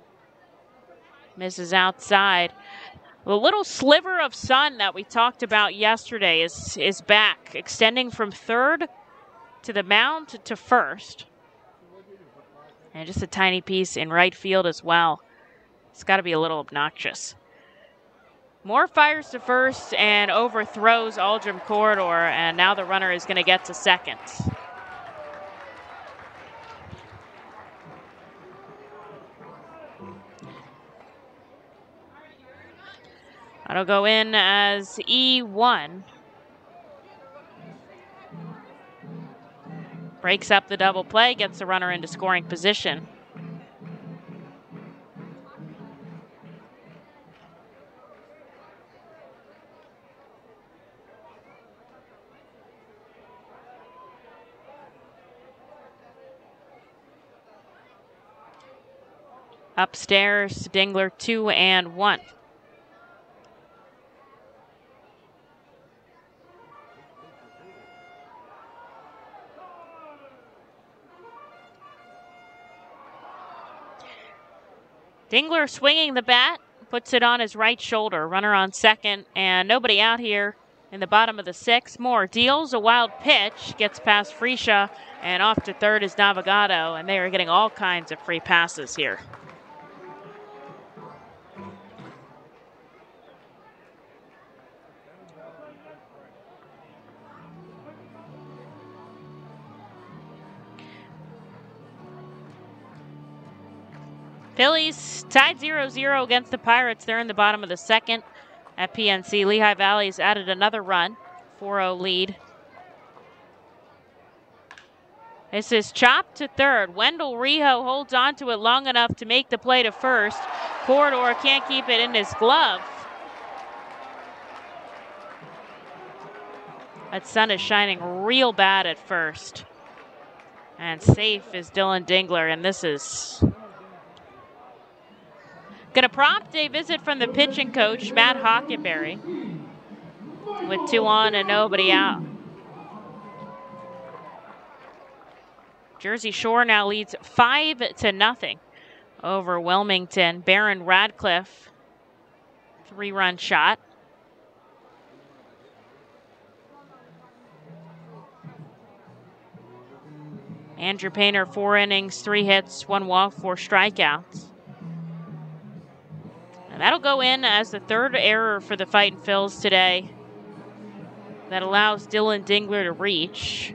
Misses outside. The little sliver of sun that we talked about yesterday is, is back, extending from third to the mound to first. And just a tiny piece in right field as well. It's got to be a little obnoxious. Moore fires to first and overthrows Aldrem Corredor, and now the runner is going to get to second. That'll go in as E1. Breaks up the double play, gets the runner into scoring position. Upstairs, Dingler two and one. Dingler swinging the bat, puts it on his right shoulder. Runner on second, and nobody out here in the bottom of the sixth. Moore deals a wild pitch, gets past Friscia, and off to third is Navigato, and they are getting all kinds of free passes here. Phillies tied 0 0 against the Pirates. They're in the bottom of the second at PNC. Lehigh Valley's added another run, 4 0 lead. This is chopped to third. Wendell Rijo holds on to it long enough to make the play to first. Corredor can't keep it in his glove. That sun is shining real bad at first. And safe is Dylan Dingler, and this is Going to prompt a visit from the pitching coach, Matt Hockenberry, with two on and nobody out. Jersey Shore now leads five to nothing over Wilmington. Baron Radcliff, three-run shot. Andrew Painter, four innings, three hits, one walk, four strikeouts. And that'll go in as the third error for the Fightin' Phils today. That allows Dylan Dingler to reach.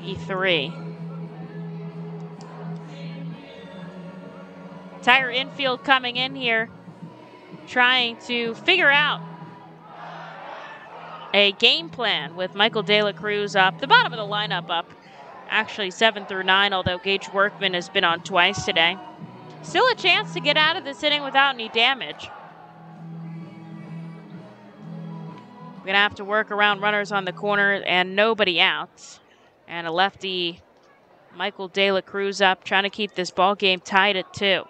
E3. Entire infield coming in here, trying to figure out a game plan with Michael De La Cruz up, the bottom of the lineup up actually seven through nine, although Gage Workman has been on twice today. Still a chance to get out of this inning without any damage. We're going to have to work around runners on the corner and nobody out. And a lefty, Michael De La Cruz up, trying to keep this ball game tied at two.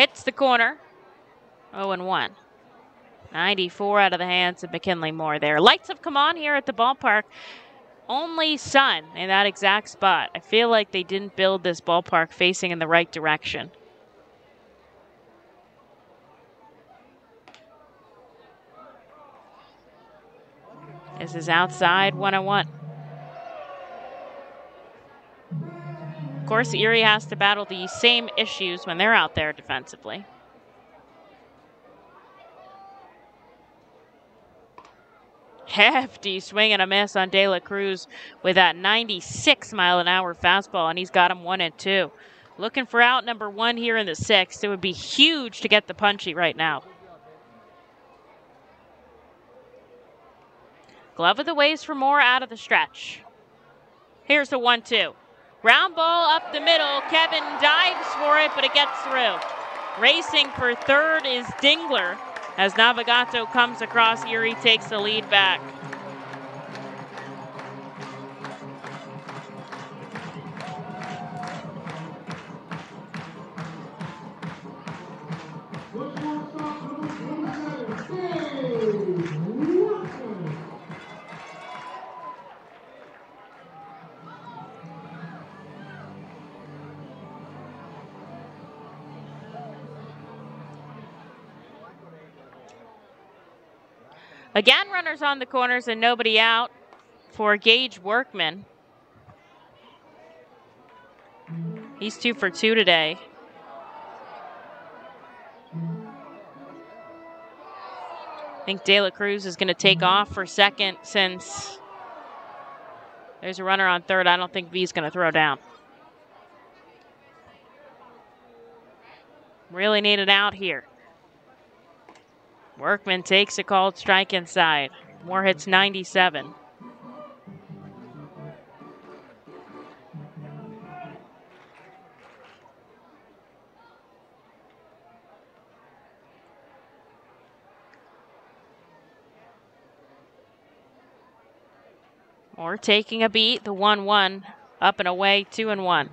Hits the corner. 0 and 1. 94 out of the hands of McKinley Moore there. Lights have come on here at the ballpark. Only sun in that exact spot. I feel like they didn't build this ballpark facing in the right direction. This is outside 101. Course, Erie has to battle the same issues when they're out there defensively. [LAUGHS] hefty swing and a miss on De La Cruz with that 96 mile an hour fastball, and he's got him one and two. Looking for out number one here in the sixth. It would be huge to get the punchy right now. Glove of the ways for more out of the stretch. Here's the one two. Round ball up the middle. Kevin dives for it, but it gets through. Racing for third is Dingler. As Navigato comes across, Erie takes the lead back. Again, runners on the corners and nobody out for Gage Workman. He's two for two today. I think De La Cruz is going to take off for second since there's a runner on third. I don't think V's going to throw down. Really need it out here. Workman takes a called strike inside. Moore hits 97. Moore taking a beat, the 1 1, up and away, 2 and 1.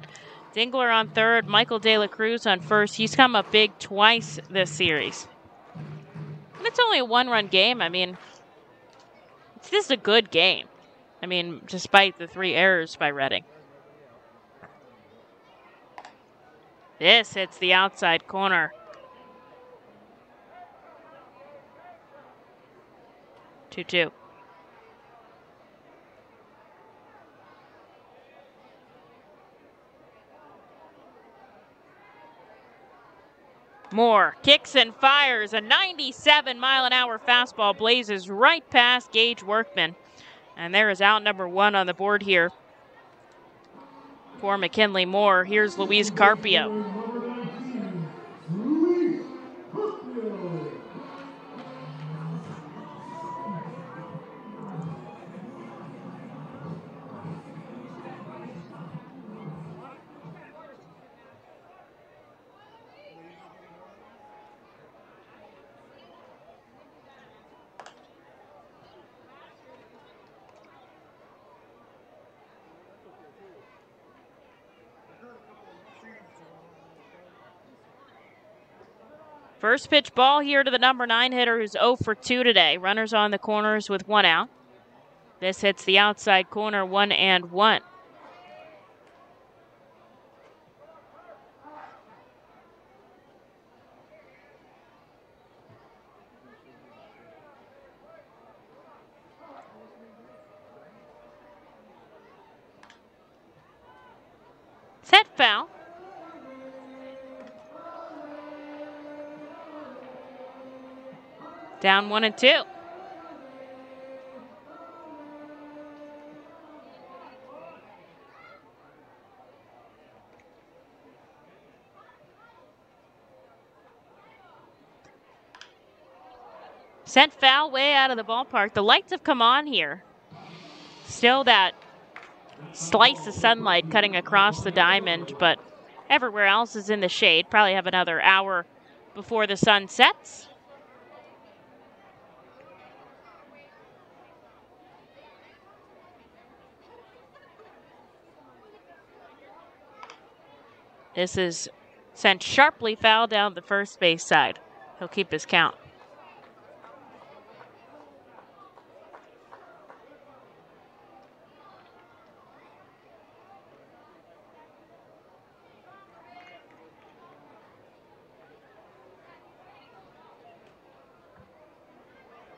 Dingler on third, Michael De La Cruz on first. He's come up big twice this series. It's only a one run game. I mean, this is a good game. I mean, despite the three errors by Redding. This hits the outside corner. 2 2. Moore kicks and fires. A 97 mile an hour fastball blazes right past Gage Workman. And there is out number one on the board here for McKinley Moore. Here's Luis Carpio. First pitch ball here to the number nine hitter who's 0 for 2 today. Runners on the corners with one out. This hits the outside corner, one and one. Set foul. Down one and two. Sent foul way out of the ballpark. The lights have come on here. Still that slice of sunlight cutting across the diamond, but everywhere else is in the shade. Probably have another hour before the sun sets. This is sent sharply foul down the first base side. He'll keep his count.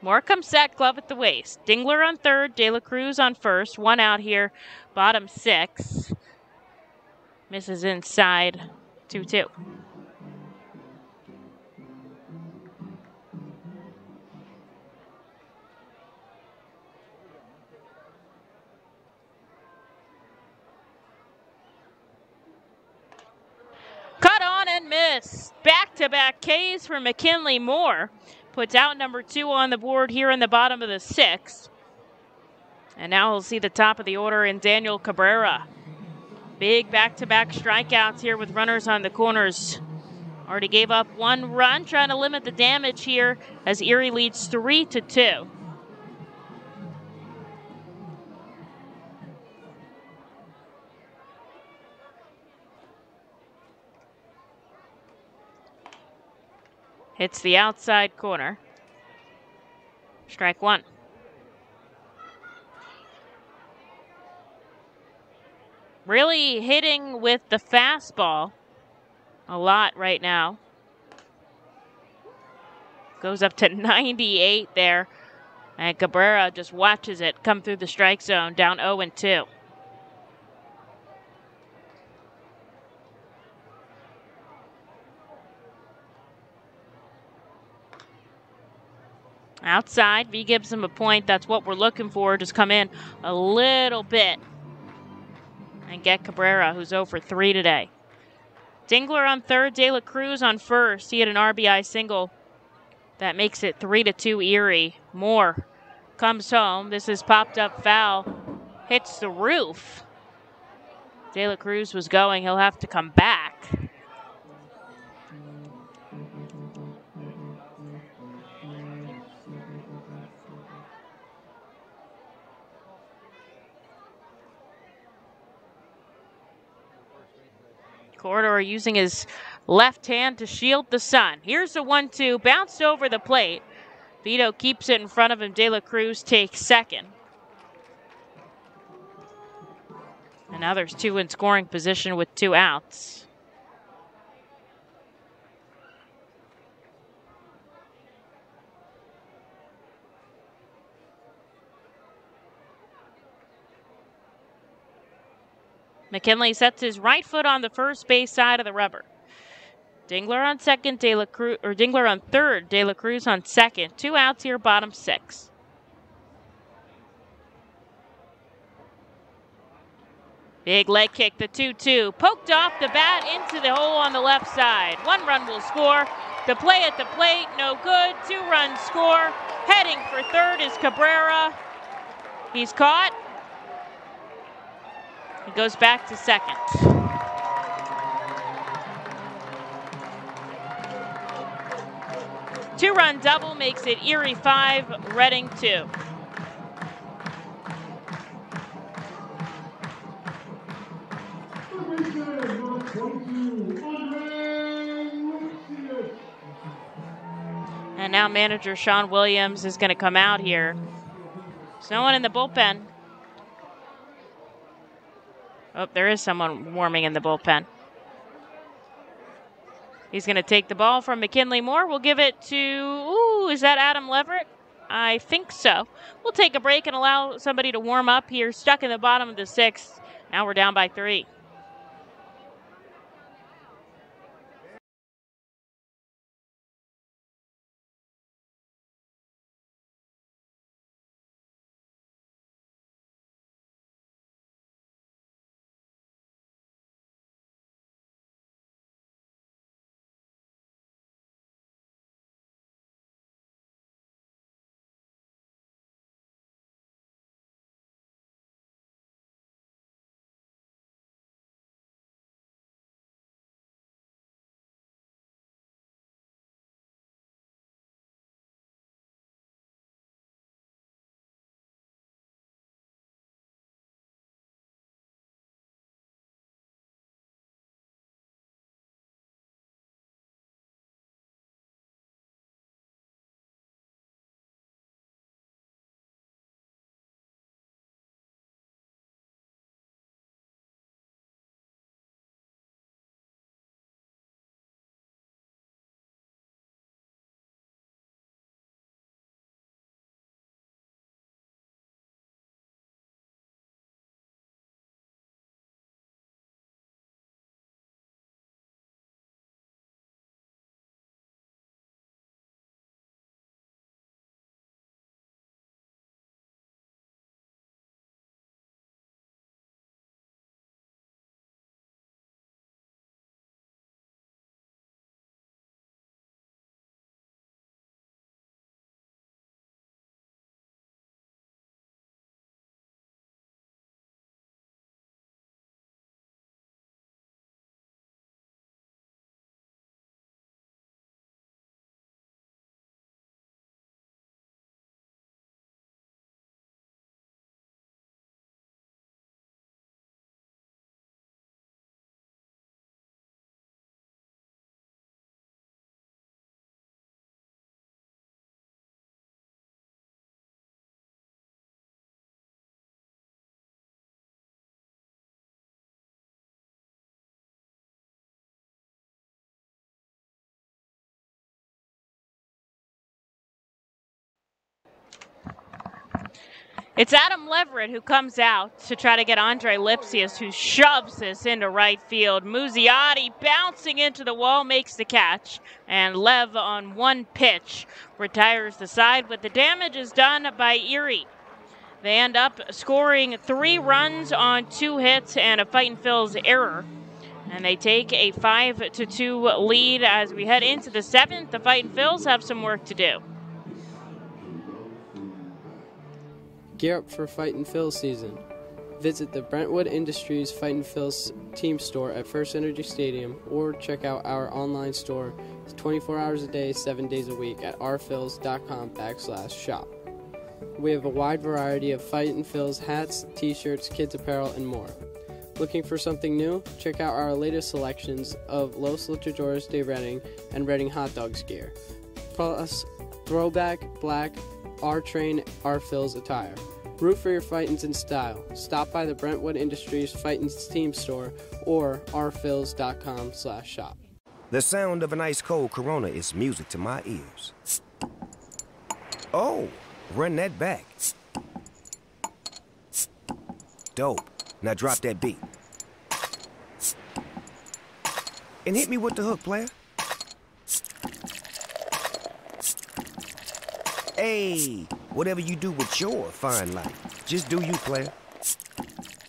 More set, glove at the waist. Dingler on third, De La Cruz on first. One out here, bottom six. Misses inside, 2 2. Cut on and miss. Back to back Ks for McKinley Moore. Puts out number two on the board here in the bottom of the sixth. And now we'll see the top of the order in Daniel Cabrera. Big back to back strikeouts here with runners on the corners. Already gave up one run, trying to limit the damage here as Erie leads three to two. Hits the outside corner. Strike one. Really hitting with the fastball a lot right now. Goes up to [LAUGHS] 98 there. And Cabrera just watches it come through the strike zone down 0 and 2. Outside, V gives him a point. That's what we're looking for. Just come in a little bit and get Cabrera, who's oh over 3 today. Dingler on third, De La Cruz on first. He had an RBI single. That makes it 3 to 2 Erie. Moore comes home. This is popped up foul. Hits the roof. De La Cruz was going. He'll have to come back. Using his left hand to shield the sun. Here's the one two, bounced over the plate. Vito keeps it in front of him. De La Cruz takes second. And now there's two in scoring position with two outs. McKinley sets his right foot on the first base side of the rubber. Dingler on second, De La Cruz, or Dingler on third, De La Cruz on second. Two outs here, bottom six. Big leg kick, the 2 2. Poked off the bat into the hole on the left side. One run will score. The play at the plate, no good. Two runs score. Heading for third is Cabrera. He's caught. He goes back to second. Two run double makes it Erie 5, Reading 2. And now manager Sean Williams is going to come out here. There's no one in the bullpen. Oh, there is someone warming in the bullpen. He's going to take the ball from McKinley Moore. We'll give it to, ooh, is that Adam Leverett? I think so. We'll take a break and allow somebody to warm up here. Stuck in the bottom of the sixth. Now we're down by three. It's Adam Leverett who comes out to try to get Andre Lipcius, who shoves this into right field. Muzziotti bouncing into the wall makes the catch, and Lev on one pitch retires the side, but the damage is done by Erie. They end up scoring three runs on two hits and a Fightin' Phil's error. And they take a 5 to 2 lead as we head into the seventh. The Fightin' Phils have some work to do. Gear up for Fightin' Phil season. Visit the Brentwood Industries Fightin' Phil's team store at First Energy Stadium or check out our online store 24 hours a day, 7 days a week at rphils.com backslash shop. We have a wide variety of Fightin' Phils hats, t-shirts, kids apparel, and more. Looking for something new? Check out our latest selections of Los Luchadores de Reading and Reading Hot Dogs gear. Plus, throwback, black, R Train, R Phil's attire. Root for your Fightins in style. Stop by the Brentwood Industries Fightins team store or rphils.com slash shop. The sound of an ice cold Corona is music to my ears. Oh, run that back. Dope. Now drop that beat. And hit me with the hook, player. Hey, whatever you do with your fine life, just do you, player.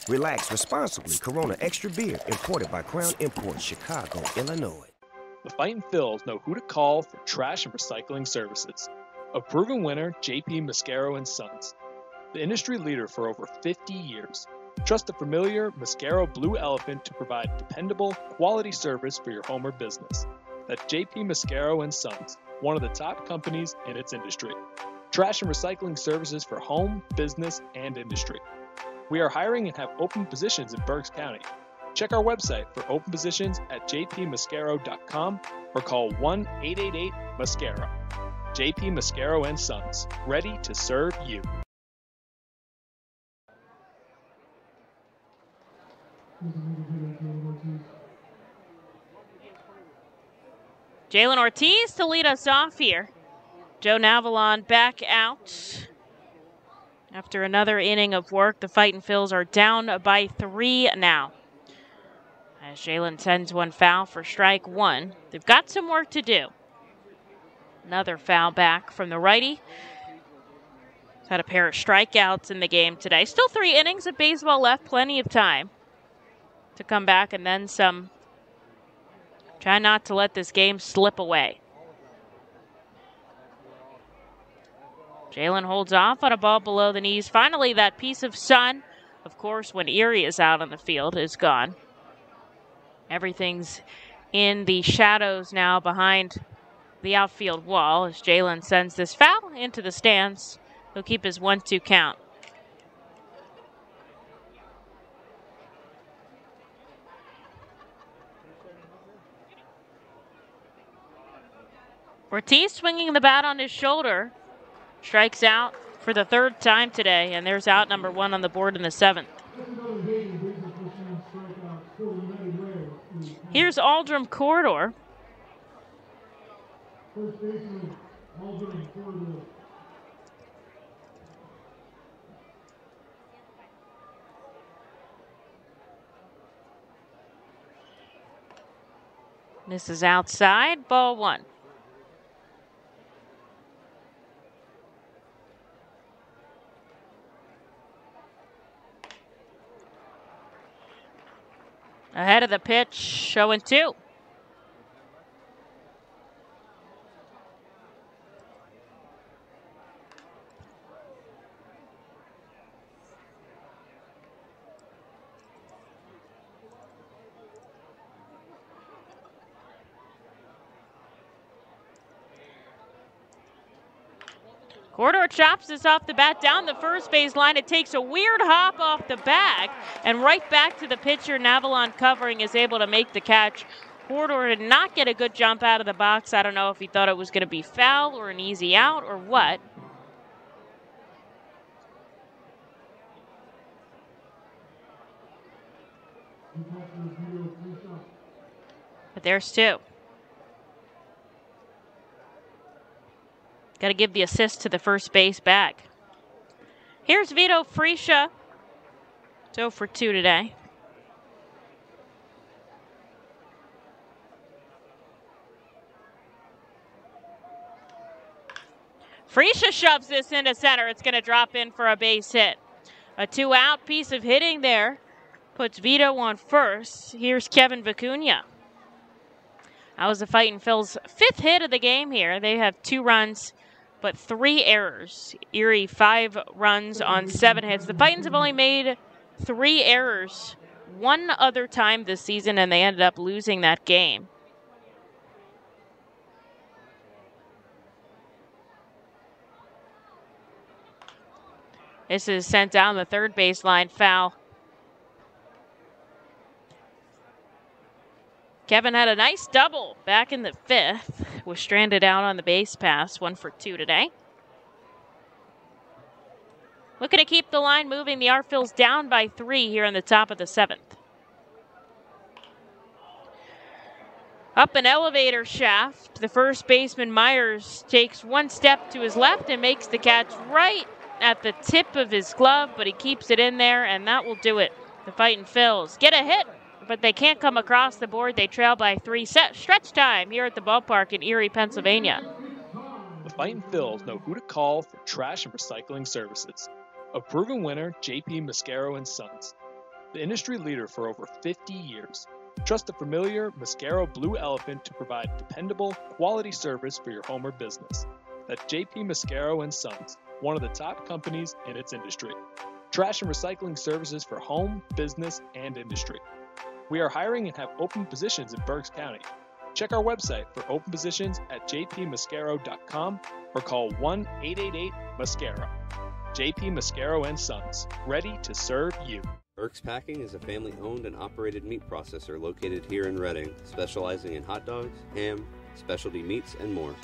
Relax responsibly. Corona Extra Beer, imported by Crown Imports, Chicago, Illinois. The Fightin' Phils know who to call for trash and recycling services. A proven winner, JP Mascaro and Sons. The industry leader for over 50 years. Trust the familiar Mascaro Blue Elephant to provide dependable, quality service for your home or business. That's JP Mascaro and Sons, one of the top companies in its industry. Trash and recycling services for home, business, and industry. We are hiring and have open positions in Berks County. Check our website for open positions at jpmascaro.com or call 1 888 Mascaro. JP Mascaro and Sons, ready to serve you. [LAUGHS] Jhailyn Ortiz to lead us off here. Joe Navilhon back out. After another inning of work, the Fightin' Phils are down by three now. As Jhailyn sends one foul for strike one. They've got some work to do. Another foul back from the righty. Had a pair of strikeouts in the game today. Still three innings of baseball left, plenty of time to come back and then some. Try not to let this game slip away. Jhailyn holds off on a ball below the knees. Finally, that piece of sun, of course, when Erie is out on the field, is gone. Everything's in the shadows now behind the outfield wall as Jhailyn sends this foul into the stands. He'll keep his 1 2 count. Ortiz swinging the bat on his shoulder. Strikes out for the third time today, and there's out number one on the board in the seventh. Here's Aldrem Corredor. This is outside, ball one. Ahead of the pitch, showing two. Corredor chops this off the bat down the first base line. It takes a weird hop off the bag and right back to the pitcher. Navilhon covering is able to make the catch. Corredor did not get a good jump out of the box. I don't know if he thought it was going to be foul or an easy out or what. But there's two. Got to give the assist to the first base back. Here's Vito Friscia. So for two today. Freesia shoves this into center. It's going to drop in for a base hit. A two out piece of hitting there puts Vito on first. Here's Kevin Vicuña. That was the Fightin' Phil's fifth hit of the game here. They have two runs, but three errors. Erie, five runs on seven hits. The Fightins have only made three errors one other time this season, and they ended up losing that game. This is sent down the third baseline foul. Kevin had a nice double back in the fifth. Was stranded out on the base pass, one for two today. Looking to keep the line moving. The R-Phils down by three here in the top of the seventh. Up an elevator shaft, the first baseman Myers takes one step to his left and makes the catch right at the tip of his glove, but he keeps it in there, and that will do it. The fighting Phils get a hit, but they can't come across the board. They trail by three. Set stretch time here at the ballpark in Erie, Pennsylvania. The Fighting Phils know who to call for trash and recycling services. A proven winner, JP Mascaro and Sons, the industry leader for over 50 years. Trust the familiar Mascaro Blue Elephant to provide dependable, quality service for your home or business. That's JP Mascaro and Sons, one of the top companies in its industry. Trash and recycling services for home, business, and industry. We are hiring and have open positions in Berks County. Check our website for open positions at jpmascaro.com or call 1 888 Mascaro. JP Mascaro and Sons, ready to serve you. Berks Packing is a family owned and operated meat processor located here in Reading, specializing in hot dogs, ham, specialty meats, and more.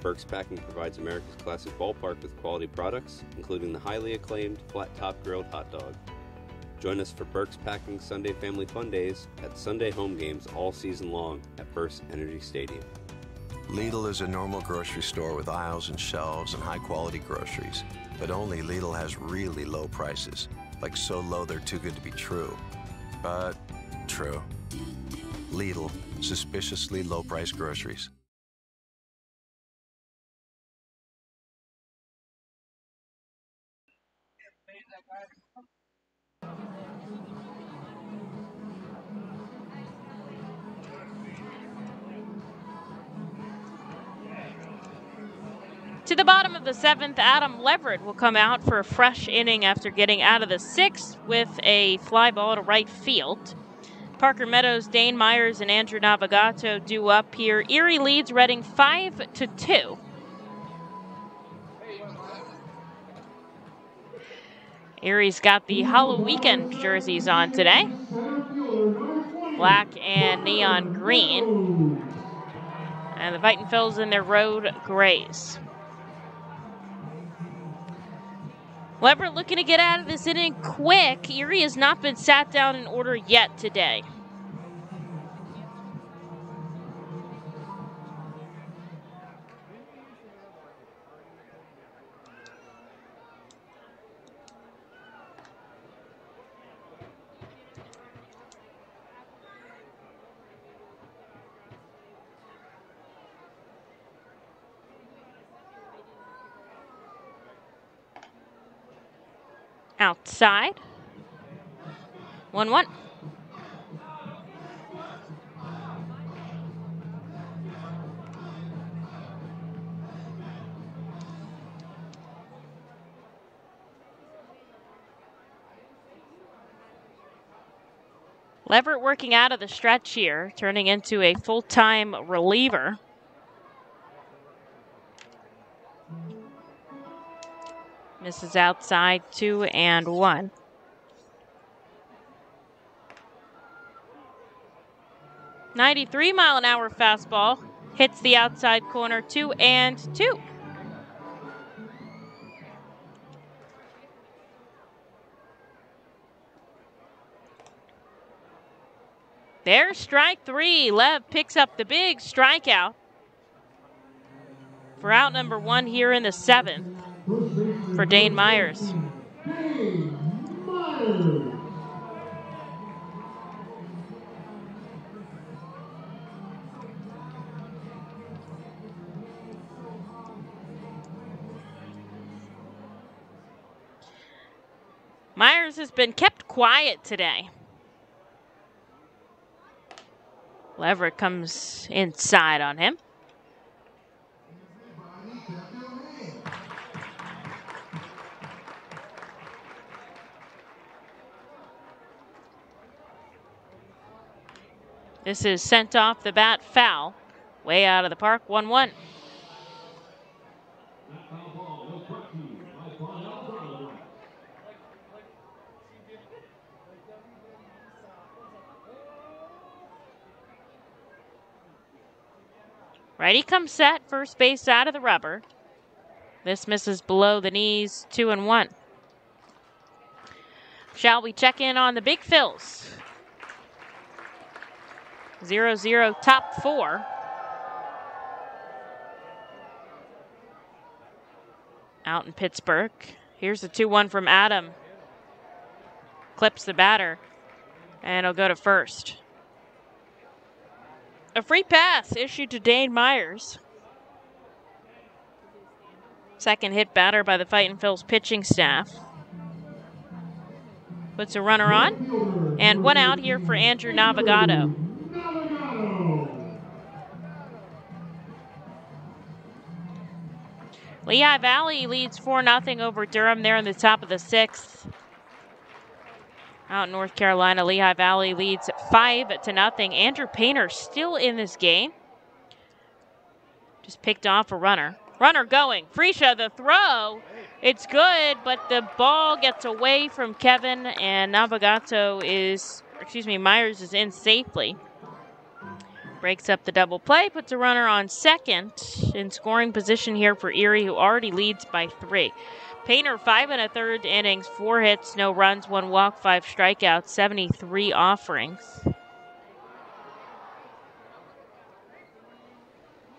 Berks Packing provides America's classic ballpark with quality products, including the highly acclaimed flat top grilled hot dog. Join us for Berks Packing Sunday Family Fun Days at Sunday home games all season long at First Energy Stadium. Lidl is a normal grocery store with aisles and shelves and high quality groceries. But only Lidl has really low prices, like so low they're too good to be true. But true. Lidl, suspiciously low price groceries. To the bottom of the seventh, Adam Leverett will come out for a fresh inning after getting out of the sixth with a fly ball to right field. Parker Meadows, Dane Myers, and Andrew Navigato do up here. Erie leads Reading 5 to 2. Erie's got the Hollow Weekend jerseys on today. Black and neon green. And the Phils in their road grays. Leverett looking to get out of this inning quick. Erie has not been sat down in order yet today. Outside. 1 1. Leverett working out of the stretch here, turning into a full time reliever. Misses outside, two and one. Ninety-three mile an hour fastball hits the outside corner, two and two. There's strike three. Lev picks up the big strikeout for out number one here in the seventh for Dane Myers. Myers has been kept quiet today. Leverett comes inside on him. This is sent off the bat foul. Way out of the park, 1 1. Righty comes set, first base out of the rubber. This misses below the knees, two and one. Shall we check in on the big Phils? 0 0 top four. Out in Pittsburgh. Here's the 2 1 from Adam. Clips the batter, and he'll go to first. A free pass issued to Dane Myers. Second hit batter by the Fightin' Phils pitching staff. Puts a runner on. And one out here for Andrew Navigato. Lehigh Valley leads 4 0 over Durham there in the top of the sixth. Out in North Carolina, Lehigh Valley leads 5 to nothing. Andrew Painter still in this game. Just picked off a runner. Runner going. Friscia, the throw. It's good, but the ball gets away from Kevin, and Navigato is, excuse me, Myers is in safely breaks up the double play, puts a runner on second in scoring position here for Erie, who already leads by three. Painter, five and a third innings, four hits, no runs, one walk, five strikeouts, 73 offerings.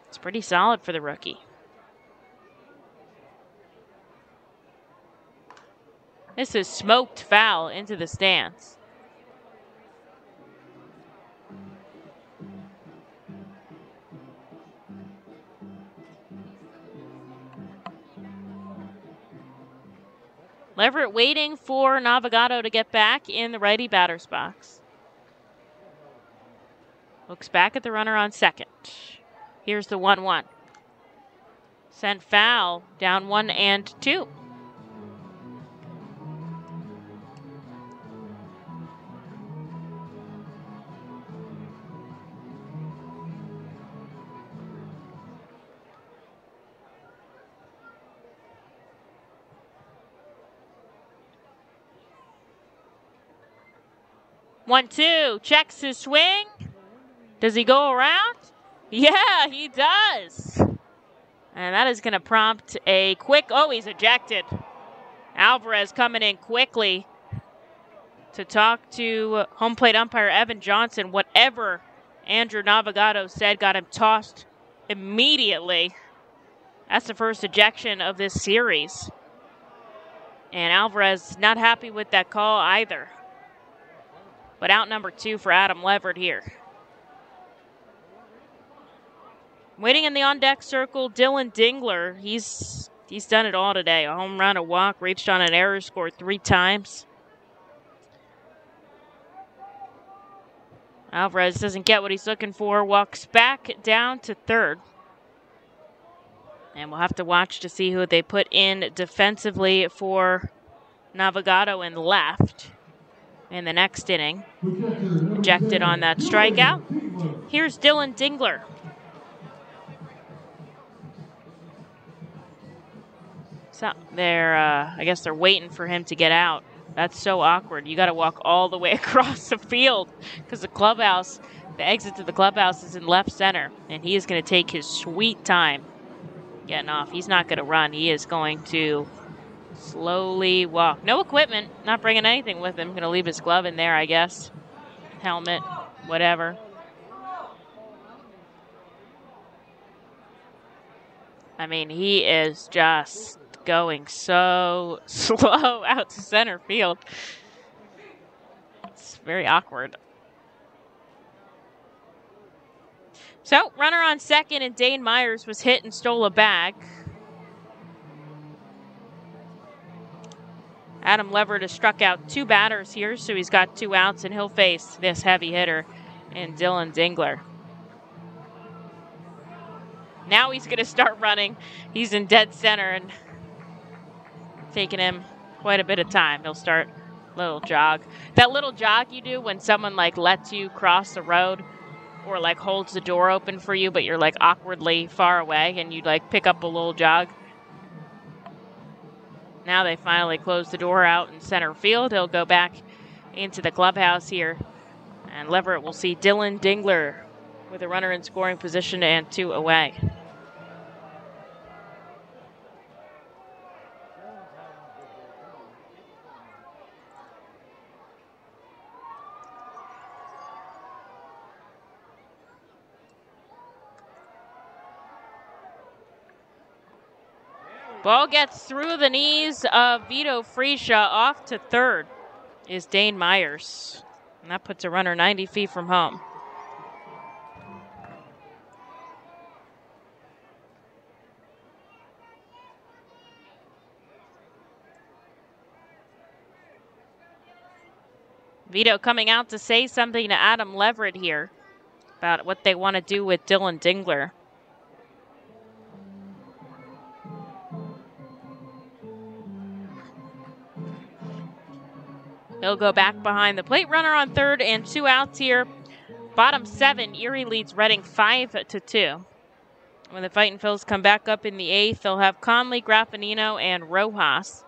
It's pretty solid for the rookie. This is smoked foul into the stands. Leverett waiting for Navigato to get back in the righty batter's box. Looks back at the runner on second. Here's the 1 1. Sent foul, down one and two. One, two, checks his swing. Does he go around? Yeah, he does. And that is going to prompt a quick. Oh, he's ejected. Alvarez coming in quickly to talk to home plate umpire Evan Johnson. Whatever Andrew Navigato said got him tossed immediately. That's the first ejection of this series. And Alvarez not happy with that call either. But out number two for Adam Leverett here. Waiting in the on deck circle, Dylan Dingler. He's he's done it all today. A home run, a walk, reached on an error, scored three times. Alvarez doesn't get what he's looking for, walks back down to third. And we'll have to watch to see who they put in defensively for Navigato in left in the next inning. Ejected on that strikeout. Here's Dylan Dingler. So they're, uh, I guess they're waiting for him to get out. That's so awkward. You got to walk all the way [LAUGHS] across the field because the clubhouse, the exit to the clubhouse is in left center, and he is going to take his sweet time getting off. He's not going to run. He is going to Slowly walk. No equipment. Not bringing anything with him. Going to leave his glove in there, I guess. Helmet, whatever. I mean, he is just going so [LAUGHS] slow out to center field. It's very awkward. So, runner on second, and Dane Myers was hit and stole a bag. Adam Leverett has struck out two batters here, so he's got two outs, and he'll face this heavy hitter in Dylan Dingler. Now he's going to start running. He's in dead center and taking him quite a bit of time. He'll start little jog. That little jog you do when someone like lets you cross the road or like holds the door open for you, but you're like awkwardly far away and you like pick up a little jog. Now they finally close the door out in center field. He'll go back into the clubhouse here. And Leverett will see Dylan Dingler with a runner in scoring position and two away. Ball gets through the knees of Vito Friscia off to third is Dane Myers. And that puts a runner 90 feet from home. Vito coming out to say something to Adam Leverett here about what they want to do with Dylan Dingler. He'll go back behind the plate runner on third and two outs here. Bottom seven, Erie leads Reading five to two. When the Fighting Phils come back up in the eighth, they'll have Conley, Graffanino, and Rojas.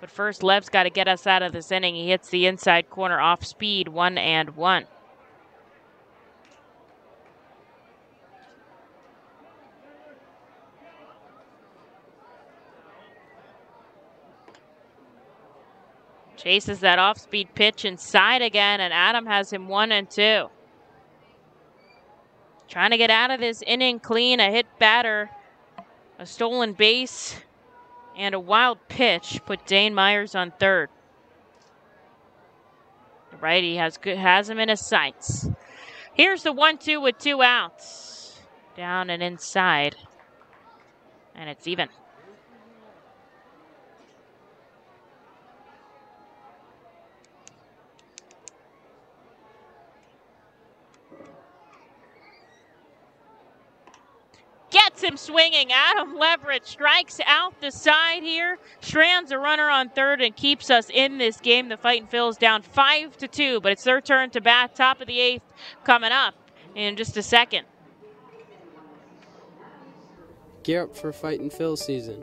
But first, Lev's got to get us out of this inning. He hits the inside corner off speed, one and one. Chases that off speed pitch inside again, and Adam has him one and two. Trying to get out of this inning clean. A hit batter, a stolen base, and a wild pitch put Dane Myers on third. The righty has good, has him in his sights. Here's the one-two with two outs, down and inside, and it's even. Gets him swinging. Adam Leverett strikes out the side here. Strands a runner on third and keeps us in this game. The Fightin' Phils down five to two, but it's their turn to bat. Top of the eighth coming up in just a second. Gear up for Fightin' Phils season.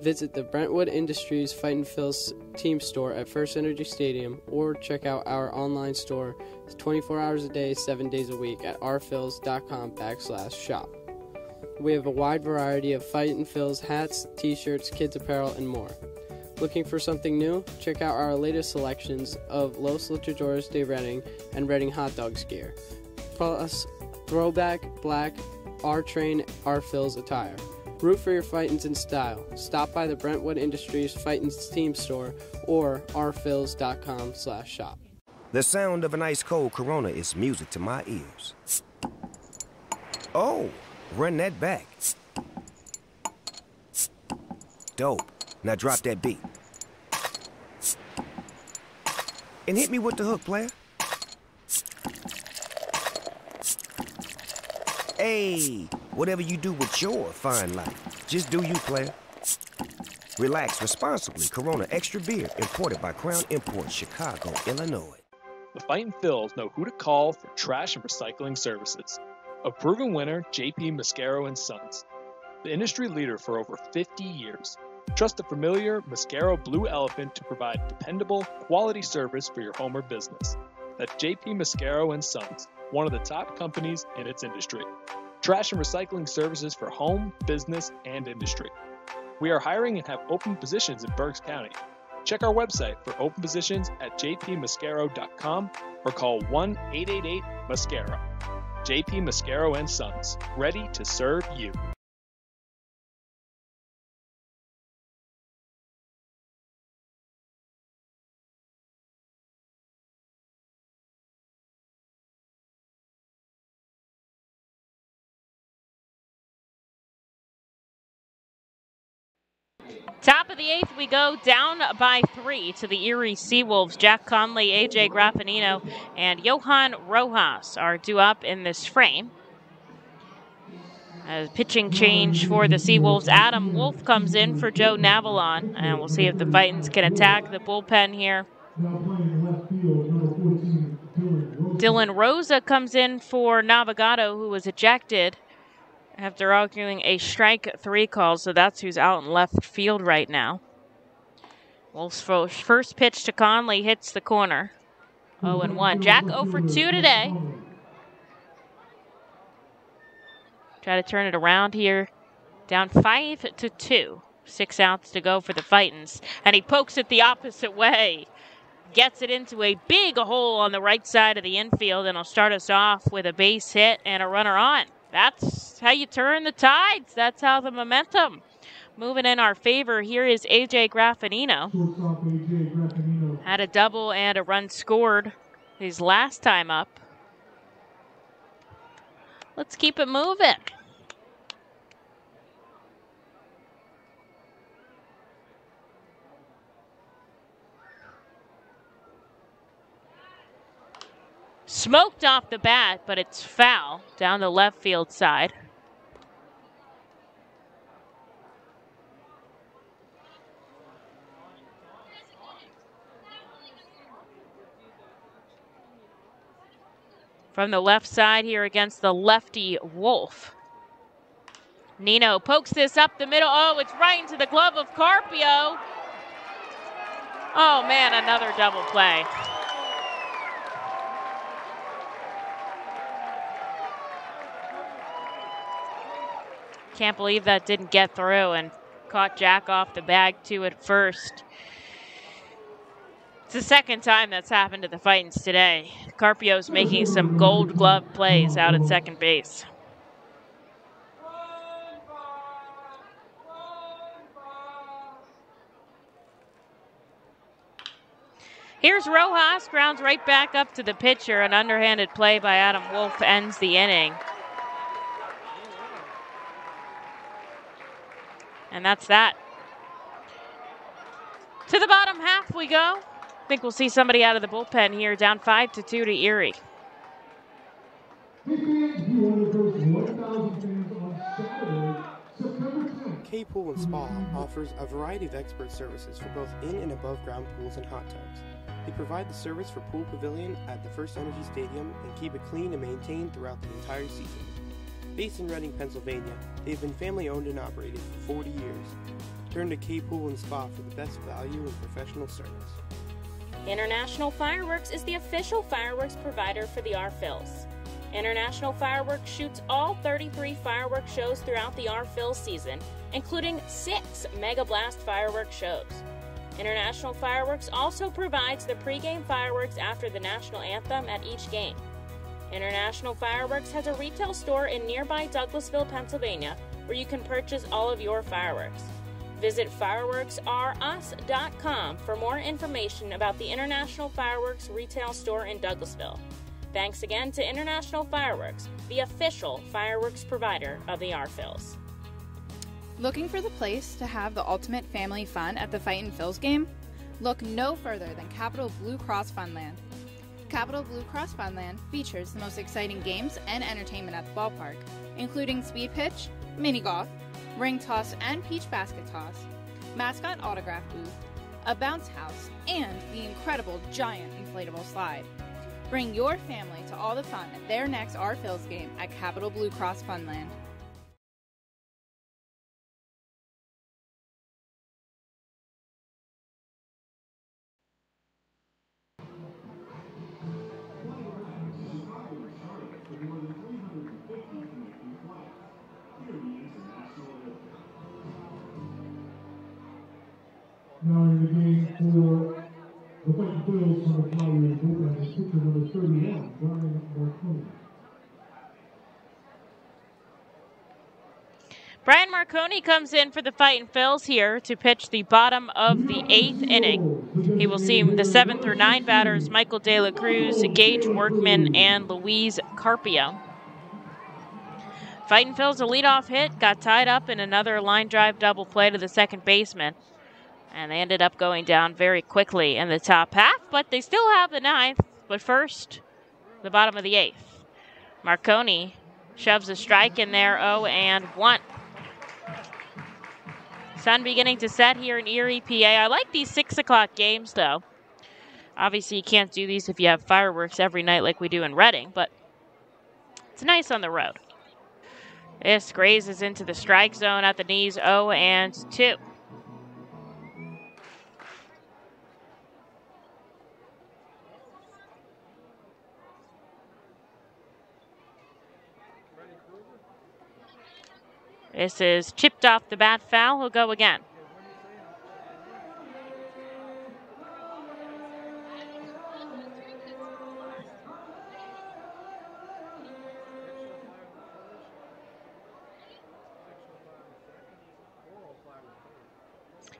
Visit the Brentwood Industries Fightin' Phils team store at First Energy Stadium or check out our online store 24 hours a day, 7 days a week at rphils.com backslash shop. We have a wide variety of Fightin' Phils hats, t shirts, kids' apparel, and more. Looking for something new? Check out our latest selections of Los Luchadores de Reading and Reading Hot Dogs gear. Plus, throwback, black, R Train, R Phils attire. Root for your Fightins in style. Stop by the Brentwood Industries Fightins team store or rphils.com slash shop. The sound of an ice cold Corona is music to my ears. Oh! Run that back. Dope. Now drop that beat. And hit me with the hook, player. Hey, whatever you do with your fine life, just do you, player. Relax responsibly. Corona Extra Beer, imported by Crown Imports, Chicago, Illinois. The Fightin' Phils know who to call for trash and recycling services. A proven winner, JP Mascaro and Sons. The industry leader for over 50 years. Trust the familiar Mascaro Blue Elephant to provide dependable, quality service for your home or business. That's JP Mascaro and Sons, one of the top companies in its industry. Trash and recycling services for home, business, and industry. We are hiring and have open positions in Berks County. Check our website for open positions at jpmascaro.com or call 1 888 Mascaro. JP Mascaro and Sons, ready to serve you. Top of the eighth, we go down by three to the Erie Seawolves. Jack Conley, AJ Graffanino, and Johan Rojas are due up in this frame. A pitching change for the Seawolves. Adam Wolf comes in for Joe Navilhon, and we'll see if the Titans can attack the bullpen here. Dylan Rosa comes in for Navigato, who was ejected after arguing a strike three call, so that's who's out in left field right now. Wolf's first pitch to Conley hits the corner. 0 and 1. Jack 0 for 2 today. Try to turn it around here. Down 5 to 2. Six outs to go for the Fightins. And he pokes it the opposite way. Gets it into a big hole on the right side of the infield, and he'll start us off with a base hit and a runner on. That's how you turn the tides. That's how the momentum moving in our favor. Here is AJ Graffanino. Had a double and a run scored his last time up. Let's keep it moving. Smoked off the bat, but it's foul down the left field side. From the left side here against the lefty Wolf. Nino pokes this up the middle. Oh, it's right into the glove of Carpio. Oh, man, another double play. Can't believe that didn't get through and caught Jack off the bag too at first. It's the second time that's happened to the Fightins today. Carpio's making some gold glove plays out at second base. Here's Rojas, grounds right back up to the pitcher. An underhanded play by Adam Wolf ends the inning. And that's that. To the bottom half we go. I think we'll see somebody out of the bullpen here, down five to two to Erie. K Pool and Spa offers a variety of expert services for both in and above ground pools and hot tubs. They provide the service for Pool Pavilion at the First Energy Stadium and keep it clean and maintained throughout the entire season. Based in Reading, Pennsylvania, they've been family owned and operated for 40 years. Turn to K Pool and Spa for the best value and professional service. International Fireworks is the official fireworks provider for the R-Phils. International Fireworks shoots all 33 fireworks shows throughout the R-Phil season, including six Mega Blast fireworks shows. International Fireworks also provides the pregame fireworks after the national anthem at each game. International Fireworks has a retail store in nearby Douglasville, Pennsylvania, where you can purchase all of your fireworks. Visit fireworksrus.com for more information about the International Fireworks retail store in Douglasville. Thanks again to International Fireworks, the official fireworks provider of the R-Phils. Looking for the place to have the ultimate family fun at the Fightin' Phils game? Look no further than Capital Blue Cross Funland. Capital Blue Cross Funland features the most exciting games and entertainment at the ballpark, including speed pitch, mini golf, ring toss and peach basket toss, mascot autograph booth, a bounce house, and the incredible giant inflatable slide. Bring your family to all the fun at their next R-Phils game at Capital Blue Cross Funland. Now in the game for the Fighting Phils from the Flyers bullpen is pitcher number 31, Brian Marconi. Comes in for the Fightin' Phils here to pitch the bottom of the eighth inning. He will see the seven through nine batters Michael De La Cruz, Gage Workman, and Luis Carpio. Fighting Phil's a leadoff hit, got tied up in another line drive double play to the second baseman. And they ended up going down very quickly in the top half, but they still have the ninth. But first, the bottom of the eighth. Marconi shoves a strike in there, 0 and 1. Sun beginning to set here in Erie, PA. I like these 6 o'clock games, though. Obviously, you can't do these if you have fireworks every night like we do in Reading, but it's nice on the road. This grazes into the strike zone at the knees, 0 and 2. This is chipped off the bat foul. He'll go again.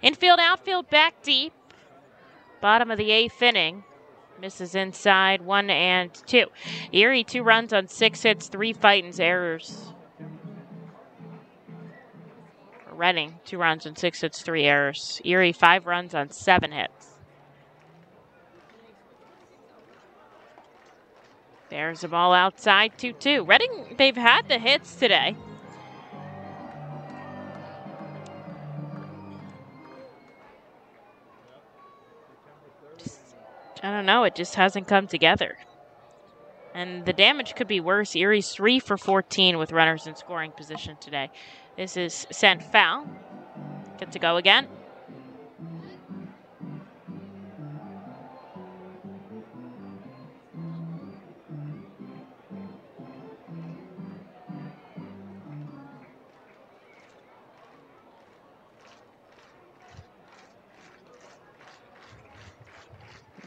Infield, outfield, back deep. Bottom of the eighth inning. Misses inside, one and two. Erie, two runs on six hits, three fighting's errors. Reading, two runs and six hits, three errors. Erie, five runs on seven hits. There's a ball outside, 2 2. Reading, they've had the hits today. I don't know. It just hasn't come together. And the damage could be worse. Erie's 3 for 14 with runners in scoring position today. This is sent foul. Good to go again.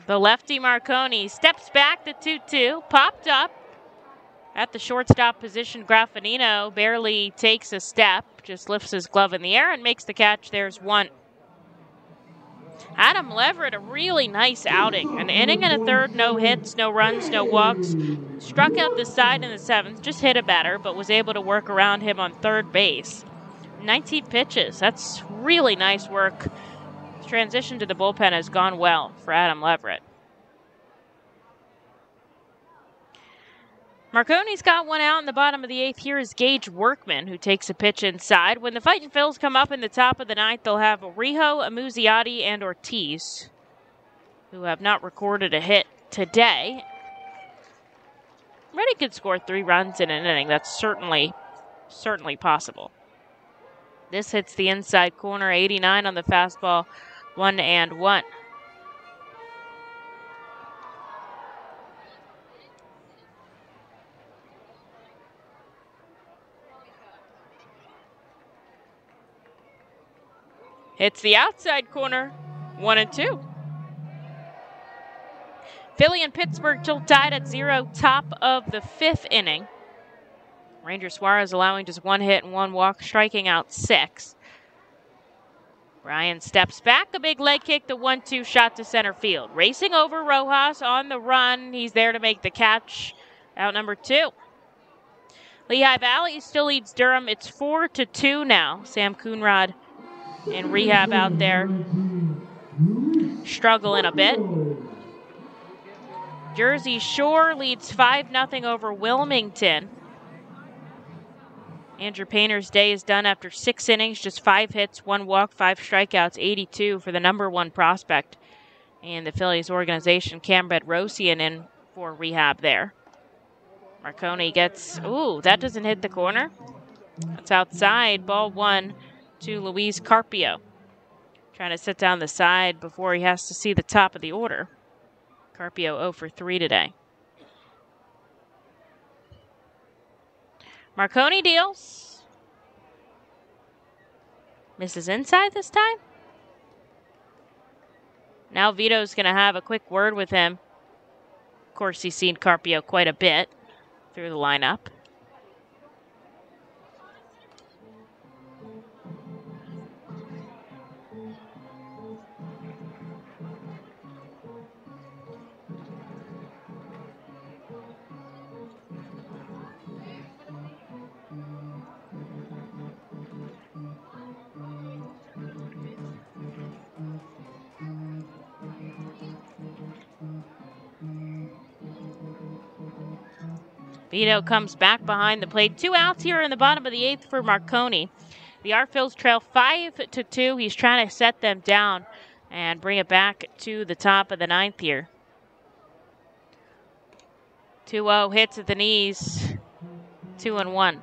The lefty Marconi steps back the 2 2, popped up at the shortstop position. Graffanino barely takes a step, just lifts his glove in the air and makes the catch. There's one. Adam Leverett, a really nice outing. An inning and a third, no hits, no runs, no walks. Struck out the side in the seventh, just hit a batter, but was able to work around him on third base. 19 pitches. That's really nice work transition to the bullpen has gone well for Adam Leverett. Marconi's got one out in the bottom of the eighth. Here is Gage Workman, who takes a pitch inside. When the Fighting Phils come up in the top of the ninth, they'll have Rijo, Muzziotti, and Ortiz, who have not recorded a hit today. Ready could score three runs in an inning. That's certainly, certainly possible. This hits the inside corner, 89 on the fastball, one and one. Hits the outside corner, one and two. Philly and Pittsburgh still tied at zero, top of the fifth inning. Ranger Suarez allowing just one hit and one walk, striking out six. Ryan steps back, a big leg kick, the 1 2 shot to center field. Racing over Rojas on the run. He's there to make the catch. Out number two. Lehigh Valley still leads Durham. It's 4 to 2 now. Sam Coonrod in rehab out there. Struggling a bit. Jersey Shore leads 5 0 over Wilmington. Andrew Painter's day is done after six innings, just five hits, one walk, five strikeouts, 82 for the number one prospect and the Phillies organization. Cam Bedrosian in for rehab there. Marconi gets, ooh, that doesn't hit the corner. That's outside. Ball one to Luis Carpio. Trying to sit down the side before he has to see the top of the order. Carpio 0 for 3 today. Marconi deals. Misses inside this time. Now Vito's going to have a quick word with him. Of course, he's seen Carpio quite a bit through the lineup. Vito comes back behind the plate. Two outs here in the bottom of the eighth for Marconi. The R-Phils trail five to two. He's trying to set them down and bring it back to the top of the ninth here. 2 0 hits at the knees. 2 and 1.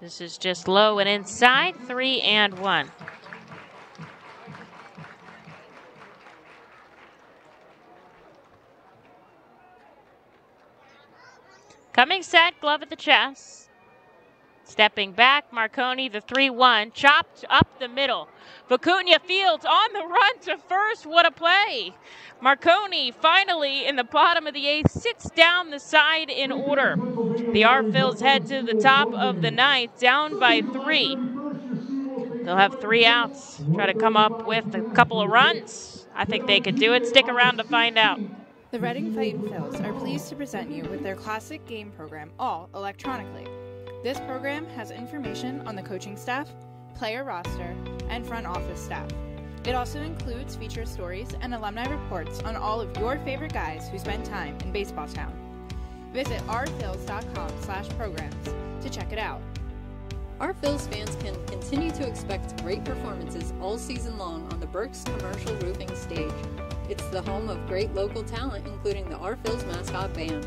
This is just low and inside, three and one. Coming set, glove at the chest. Stepping back, Marconi, the 3 1, chopped up the middle. Vicuña Fields on the run to first. What a play! Marconi finally in the bottom of the eighth sits down the side in order. The R-Phils head to the top of the ninth, down by three. They'll have three outs. Try to come up with a couple of runs. I think they could do it. Stick around to find out. The Reading Fightin' Phils are pleased to present you with their classic game program, all electronically. This program has information on the coaching staff, player roster, and front office staff. It also includes feature stories and alumni reports on all of your favorite guys who spend time in baseball town. Visit rphils.com slash programs to check it out. Our Phils fans can continue to expect great performances all season long on the Burks Commercial Roofing stage. It's the home of great local talent, including the R Phils mascot band.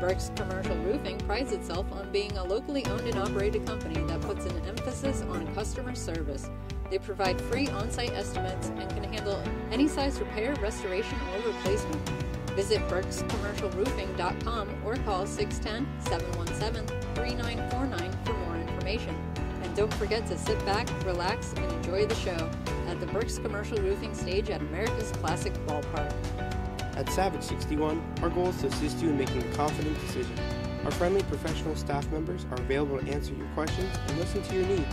Burks Commercial Roofing prides itself on being a locally owned and operated company that puts an emphasis on customer service. They provide free on site estimates and can handle any size repair, restoration, or replacement. Visit BurksCommercialRoofing.com or call 610 717 3949 for more information. And don't forget to sit back, relax, and enjoy the show at the Burks Commercial Roofing stage at America's Classic Ballpark. At Savage 61, our goal is to assist you in making a confident decision. Our friendly professional staff members are available to answer your questions and listen to your needs.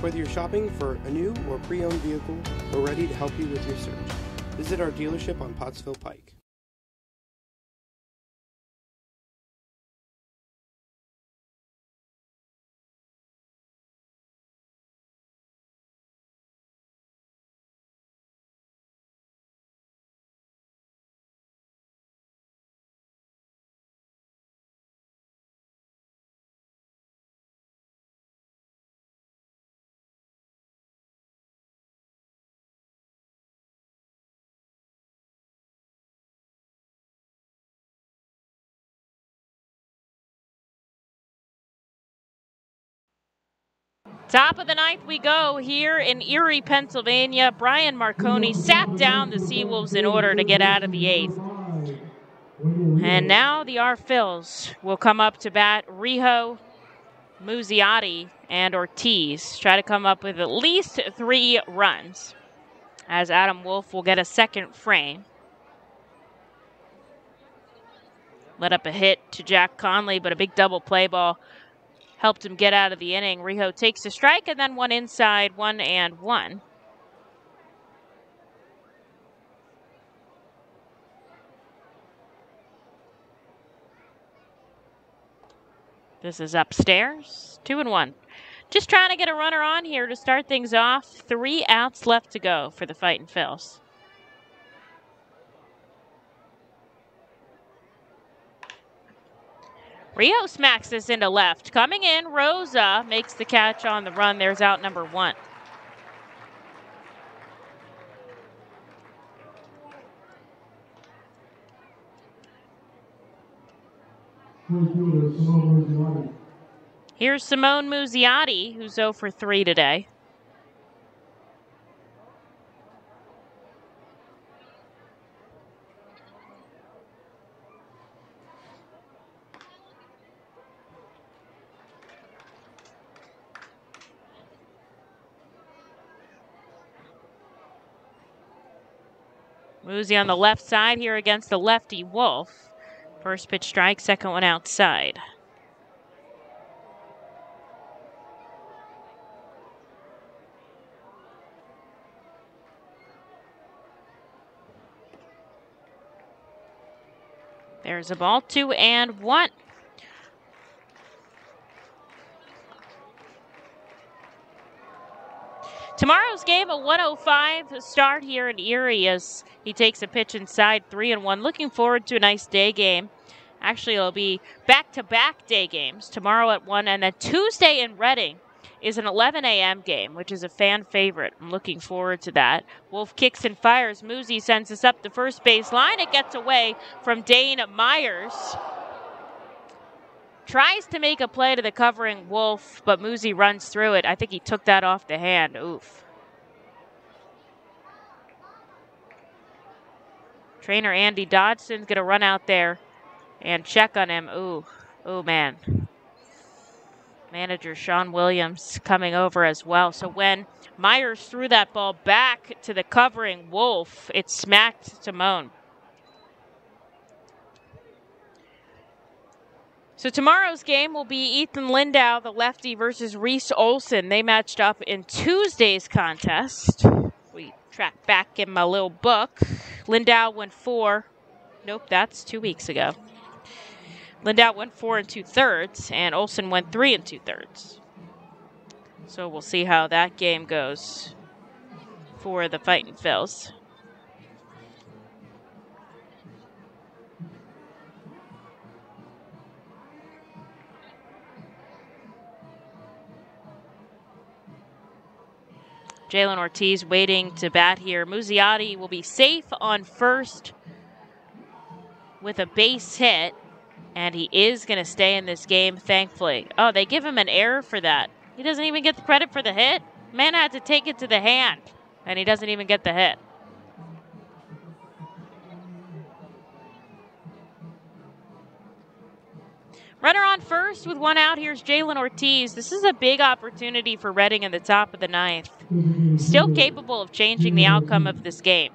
Whether you're shopping for a new or pre owned vehicle, we're ready to help you with your search. Visit our dealership on Pottsville Pike. Top of the ninth we go here in Erie, Pennsylvania. Brian Marconi sat down the Seawolves in order to get out of the eighth. And now the R Phils will come up to bat. Rijo, Muzziotti, and Ortiz try to come up with at least three runs. As Adam Wolf will get a second frame. Let up a hit to Jack Conley, but a big double play ball helped him get out of the inning. Rijo takes a strike and then one inside, one and one. This is upstairs, two and one. Just trying to get a runner on here to start things off. Three outs left to go for the Fightin' Phils. Rijo smacks this into left. Coming in, Rosa makes the catch on the run. There's out number one. Here's Simon Muzziotti, who's 0 for 3 today. Muzzy on the left side here against the lefty Wolf. First pitch strike, second one outside. There's a ball, two and one. Tomorrow's game, a 105 start here in Erie as he takes a pitch inside three and one. Looking forward to a nice day game. Actually, it'll be back to back day games tomorrow at 1 and then Tuesday in Reading is an 11 a.m. game, which is a fan favorite. I'm looking forward to that. Wolf kicks and fires. Muzi sends us up the first base line. It gets away from Dane Myers. Tries to make a play to the covering Wolf, but Muzi runs through it. I think he took that off the hand. Oof. Trainer Andy Dodson's going to run out there and check on him. Ooh, ooh, man. Manager Shawn Williams coming over as well. So when Myers threw that ball back to the covering Wolf, it smacked Timon. So tomorrow's game will be Ethan Lindow, the lefty, versus Reese Olson. They matched up in Tuesday's contest. We track back in my little book. Lindow went four. Nope, that's two weeks ago. Lindau went four and two thirds, and Olson went three and two thirds. So we'll see how that game goes for the Fighting Phils. Jhailyn Ortiz waiting to bat here. Muzziotti will be safe on first with a base hit, and he is going to stay in this game, thankfully. Oh, they give him an error for that. He doesn't even get the credit for the hit. Man had to take it to the hand, and he doesn't even get the hit. Runner on first with one out. Here's Jhailyn Ortiz. This is a big opportunity for Reading in the top of the ninth. Still capable of changing the outcome of this game.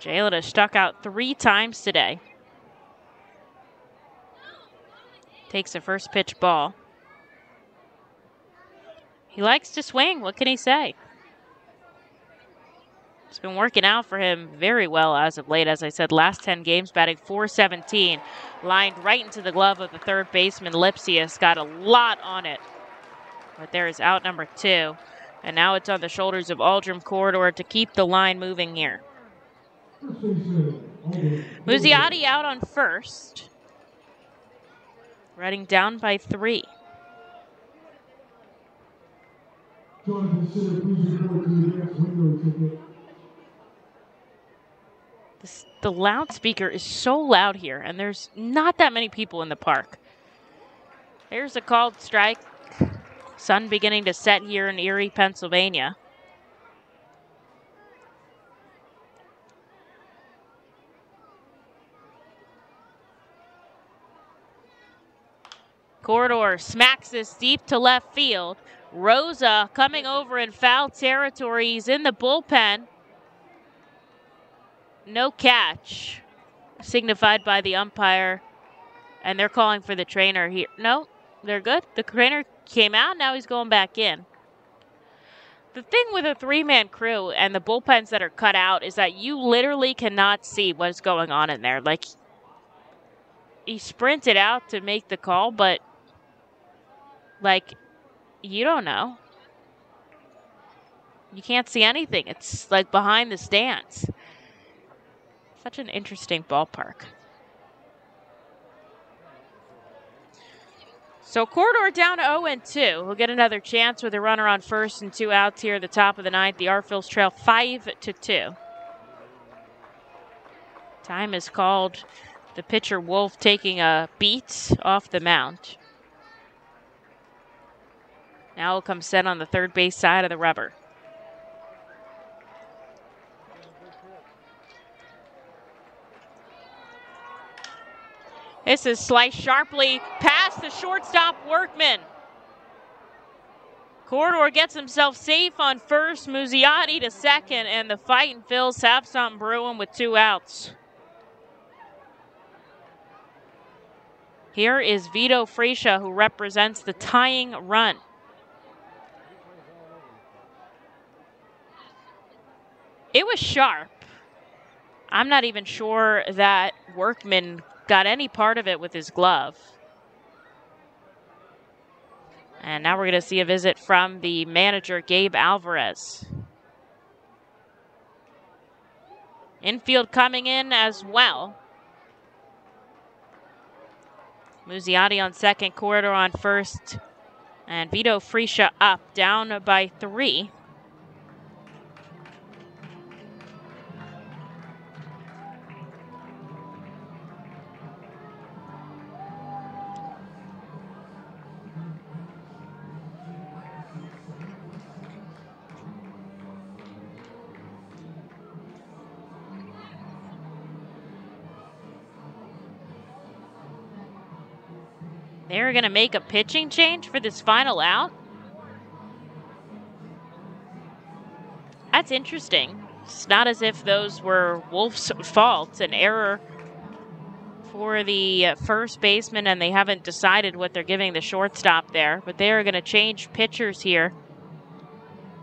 Jhailyn has stuck out three times today. Takes a first pitch ball. He likes to swing. What can he say? It's been working out for him very well as of late. As I said, last 10 games batting 417. Lined right into the glove of the third baseman, Lipcius. Got a lot on it. But there is out number two. And now it's on the shoulders of Aldrem Corredor to keep the line moving here. Muzziotti out on first. Reading down by three. This, the loudspeaker is so loud here, and there's not that many people in the park. There's a called strike. Sun beginning to set here in Erie, Pennsylvania. Corredor smacks this deep to left field. Rosa coming over in foul territory. He's in the bullpen. No catch, signified by the umpire. And they're calling for the trainer here. No, they're good. The trainer came out. Now he's going back in. The thing with a three man crew and the bullpens that are cut out is that you literally cannot see what's going on in there. Like, he sprinted out to make the call, but like, you don't know. You can't see anything. It's like behind the stands. Such an interesting ballpark. So Corredor down 0 and 2. He'll get another chance with a runner on first and two outs here at the top of the ninth. The R-Phils trail 5 to 2. Time is called. The pitcher Wolf taking a beat off the mound. Now will come set on the third base side of the rubber. This is sliced sharply past the shortstop Workman. Corredor gets himself safe on first, Muzziotti to second, and the Fighting Phils have something brewing with two outs. Here is Vito Friscia, who represents the tying run. It was sharp. I'm not even sure that Workman got any part of it with his glove. And now we're going to see a visit from the manager, Gabe Alvarez. Infield coming in as well. Muzziotti on second, Corredor on first, and Vito Friscia up, down by three. Going to make a pitching change for this final out. That's interesting. It's not as if those were Wolf's [LAUGHS] faults, an error for the uh, first baseman, and they haven't decided what they're giving the shortstop there. But they are going to change pitchers here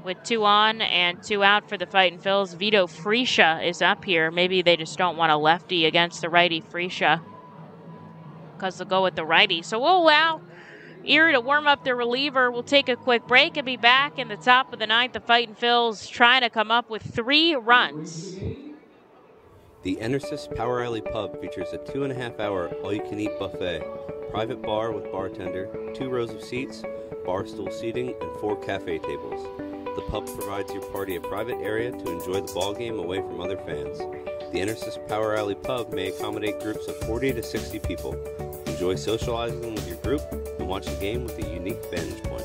with two on and two out for the Fightin' Phils. Vito Friscia is up here. Maybe they just don't want a lefty against the righty Friscia because they'll go with the righty. So oh, we'll allow Erie to warm up their reliever. We'll take a quick break and be back in the top of the ninth. The Fighting Phils trying to come up with three runs. The Enersys Power Alley Pub features a two and a half hour all you can eat buffet, private bar with bartender, two rows of seats, bar stool seating, and four cafe tables. The pub provides your party a private area to enjoy the ball game away from other fans. The Enersys Power Alley Pub may accommodate groups of 40 to 60 people. Enjoy socializing with your group and watch the game with a unique vantage point.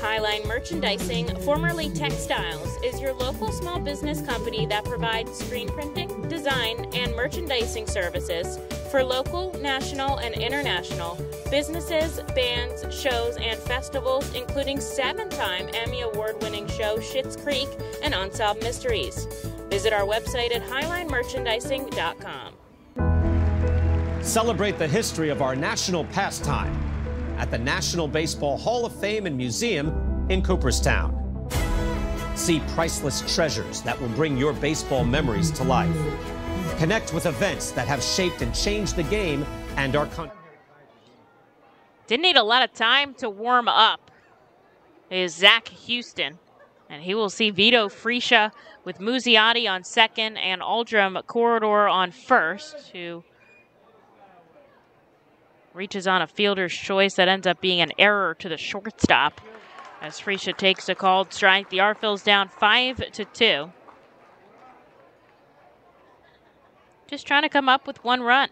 Highline Merchandising, formerly Textiles, is your local small business company that provides screen printing, design, and merchandising services for local, national, and international businesses, bands, shows, and festivals, including seven time Emmy Award winning show Schitt's Creek and Unsolved Mysteries. Visit our website at highlinemerchandising.com. Celebrate the history of our national pastime at the National Baseball Hall of Fame and Museum in Cooperstown. See priceless treasures that will bring your baseball memories to life. Connect with events that have shaped and changed the game and our country. Didn't need a lot of time to warm up. Is Zach Houston. And he will see Vito Friscia with Muzziotti on second and Aldrem Corredor on first, who reaches on a fielder's choice that ends up being an error to the shortstop. As Friscia takes a called strike, the R-Phils down five to two. Just trying to come up with one run.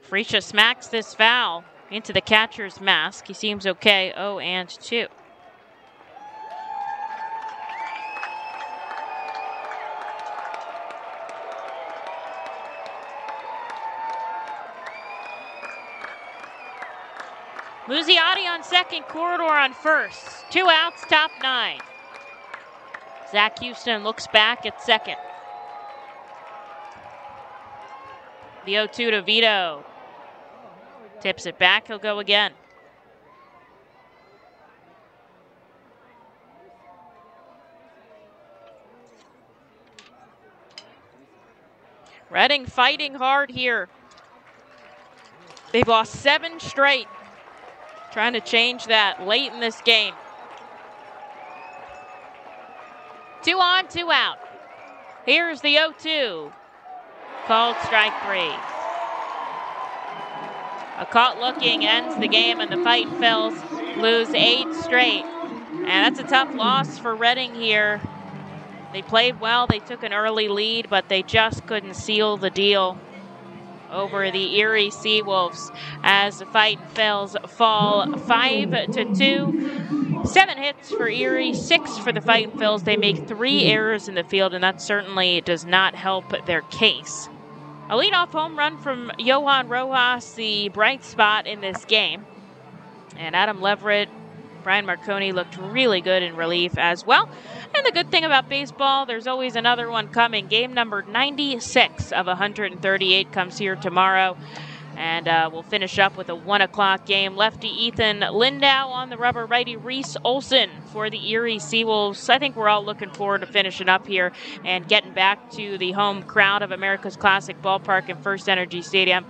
Friscia smacks this foul into the catcher's mask. He seems okay. Oh, and 2. Muzziotti on second, Corredor on first. Two outs, top nine. Zach Houston looks back at second. The 0 2 to Vito. Tips it back. He'll go again. Reading fighting hard here. They've lost seven straight. Trying to change that late in this game. Two on, two out. Here's the 0 2. Called strike three. A caught looking ends the game, and the Fightin' Phils lose eight straight. And that's a tough loss for Reading here. They played well, they took an early lead, but they just couldn't seal the deal over the Erie Seawolves as the Fightin' Phils fall 5 to 2. Seven hits for Erie, six for the Fightin' Phils. They make three errors in the field, and that certainly does not help their case. A leadoff home run from Johan Rojas, the bright spot in this game. And Adam Leverett, Brian Marconi looked really good in relief as well. And the good thing about baseball, there's always another one coming. Game number 96 of 138 comes here tomorrow. And uh, we'll finish up with a 1 o'clock game. Lefty Ethan Lindow on the rubber, righty Reese Olson for the Erie Seawolves. I think we're all looking forward to finishing up here and getting back to the home crowd of America's Classic Ballpark and First Energy Stadium.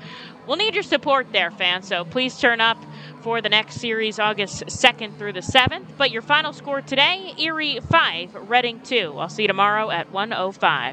We'll need your support there, fans, so please turn up for the next series August 2nd through the 7th. But your final score today Erie 5, Reading 2. I'll see you tomorrow at 105.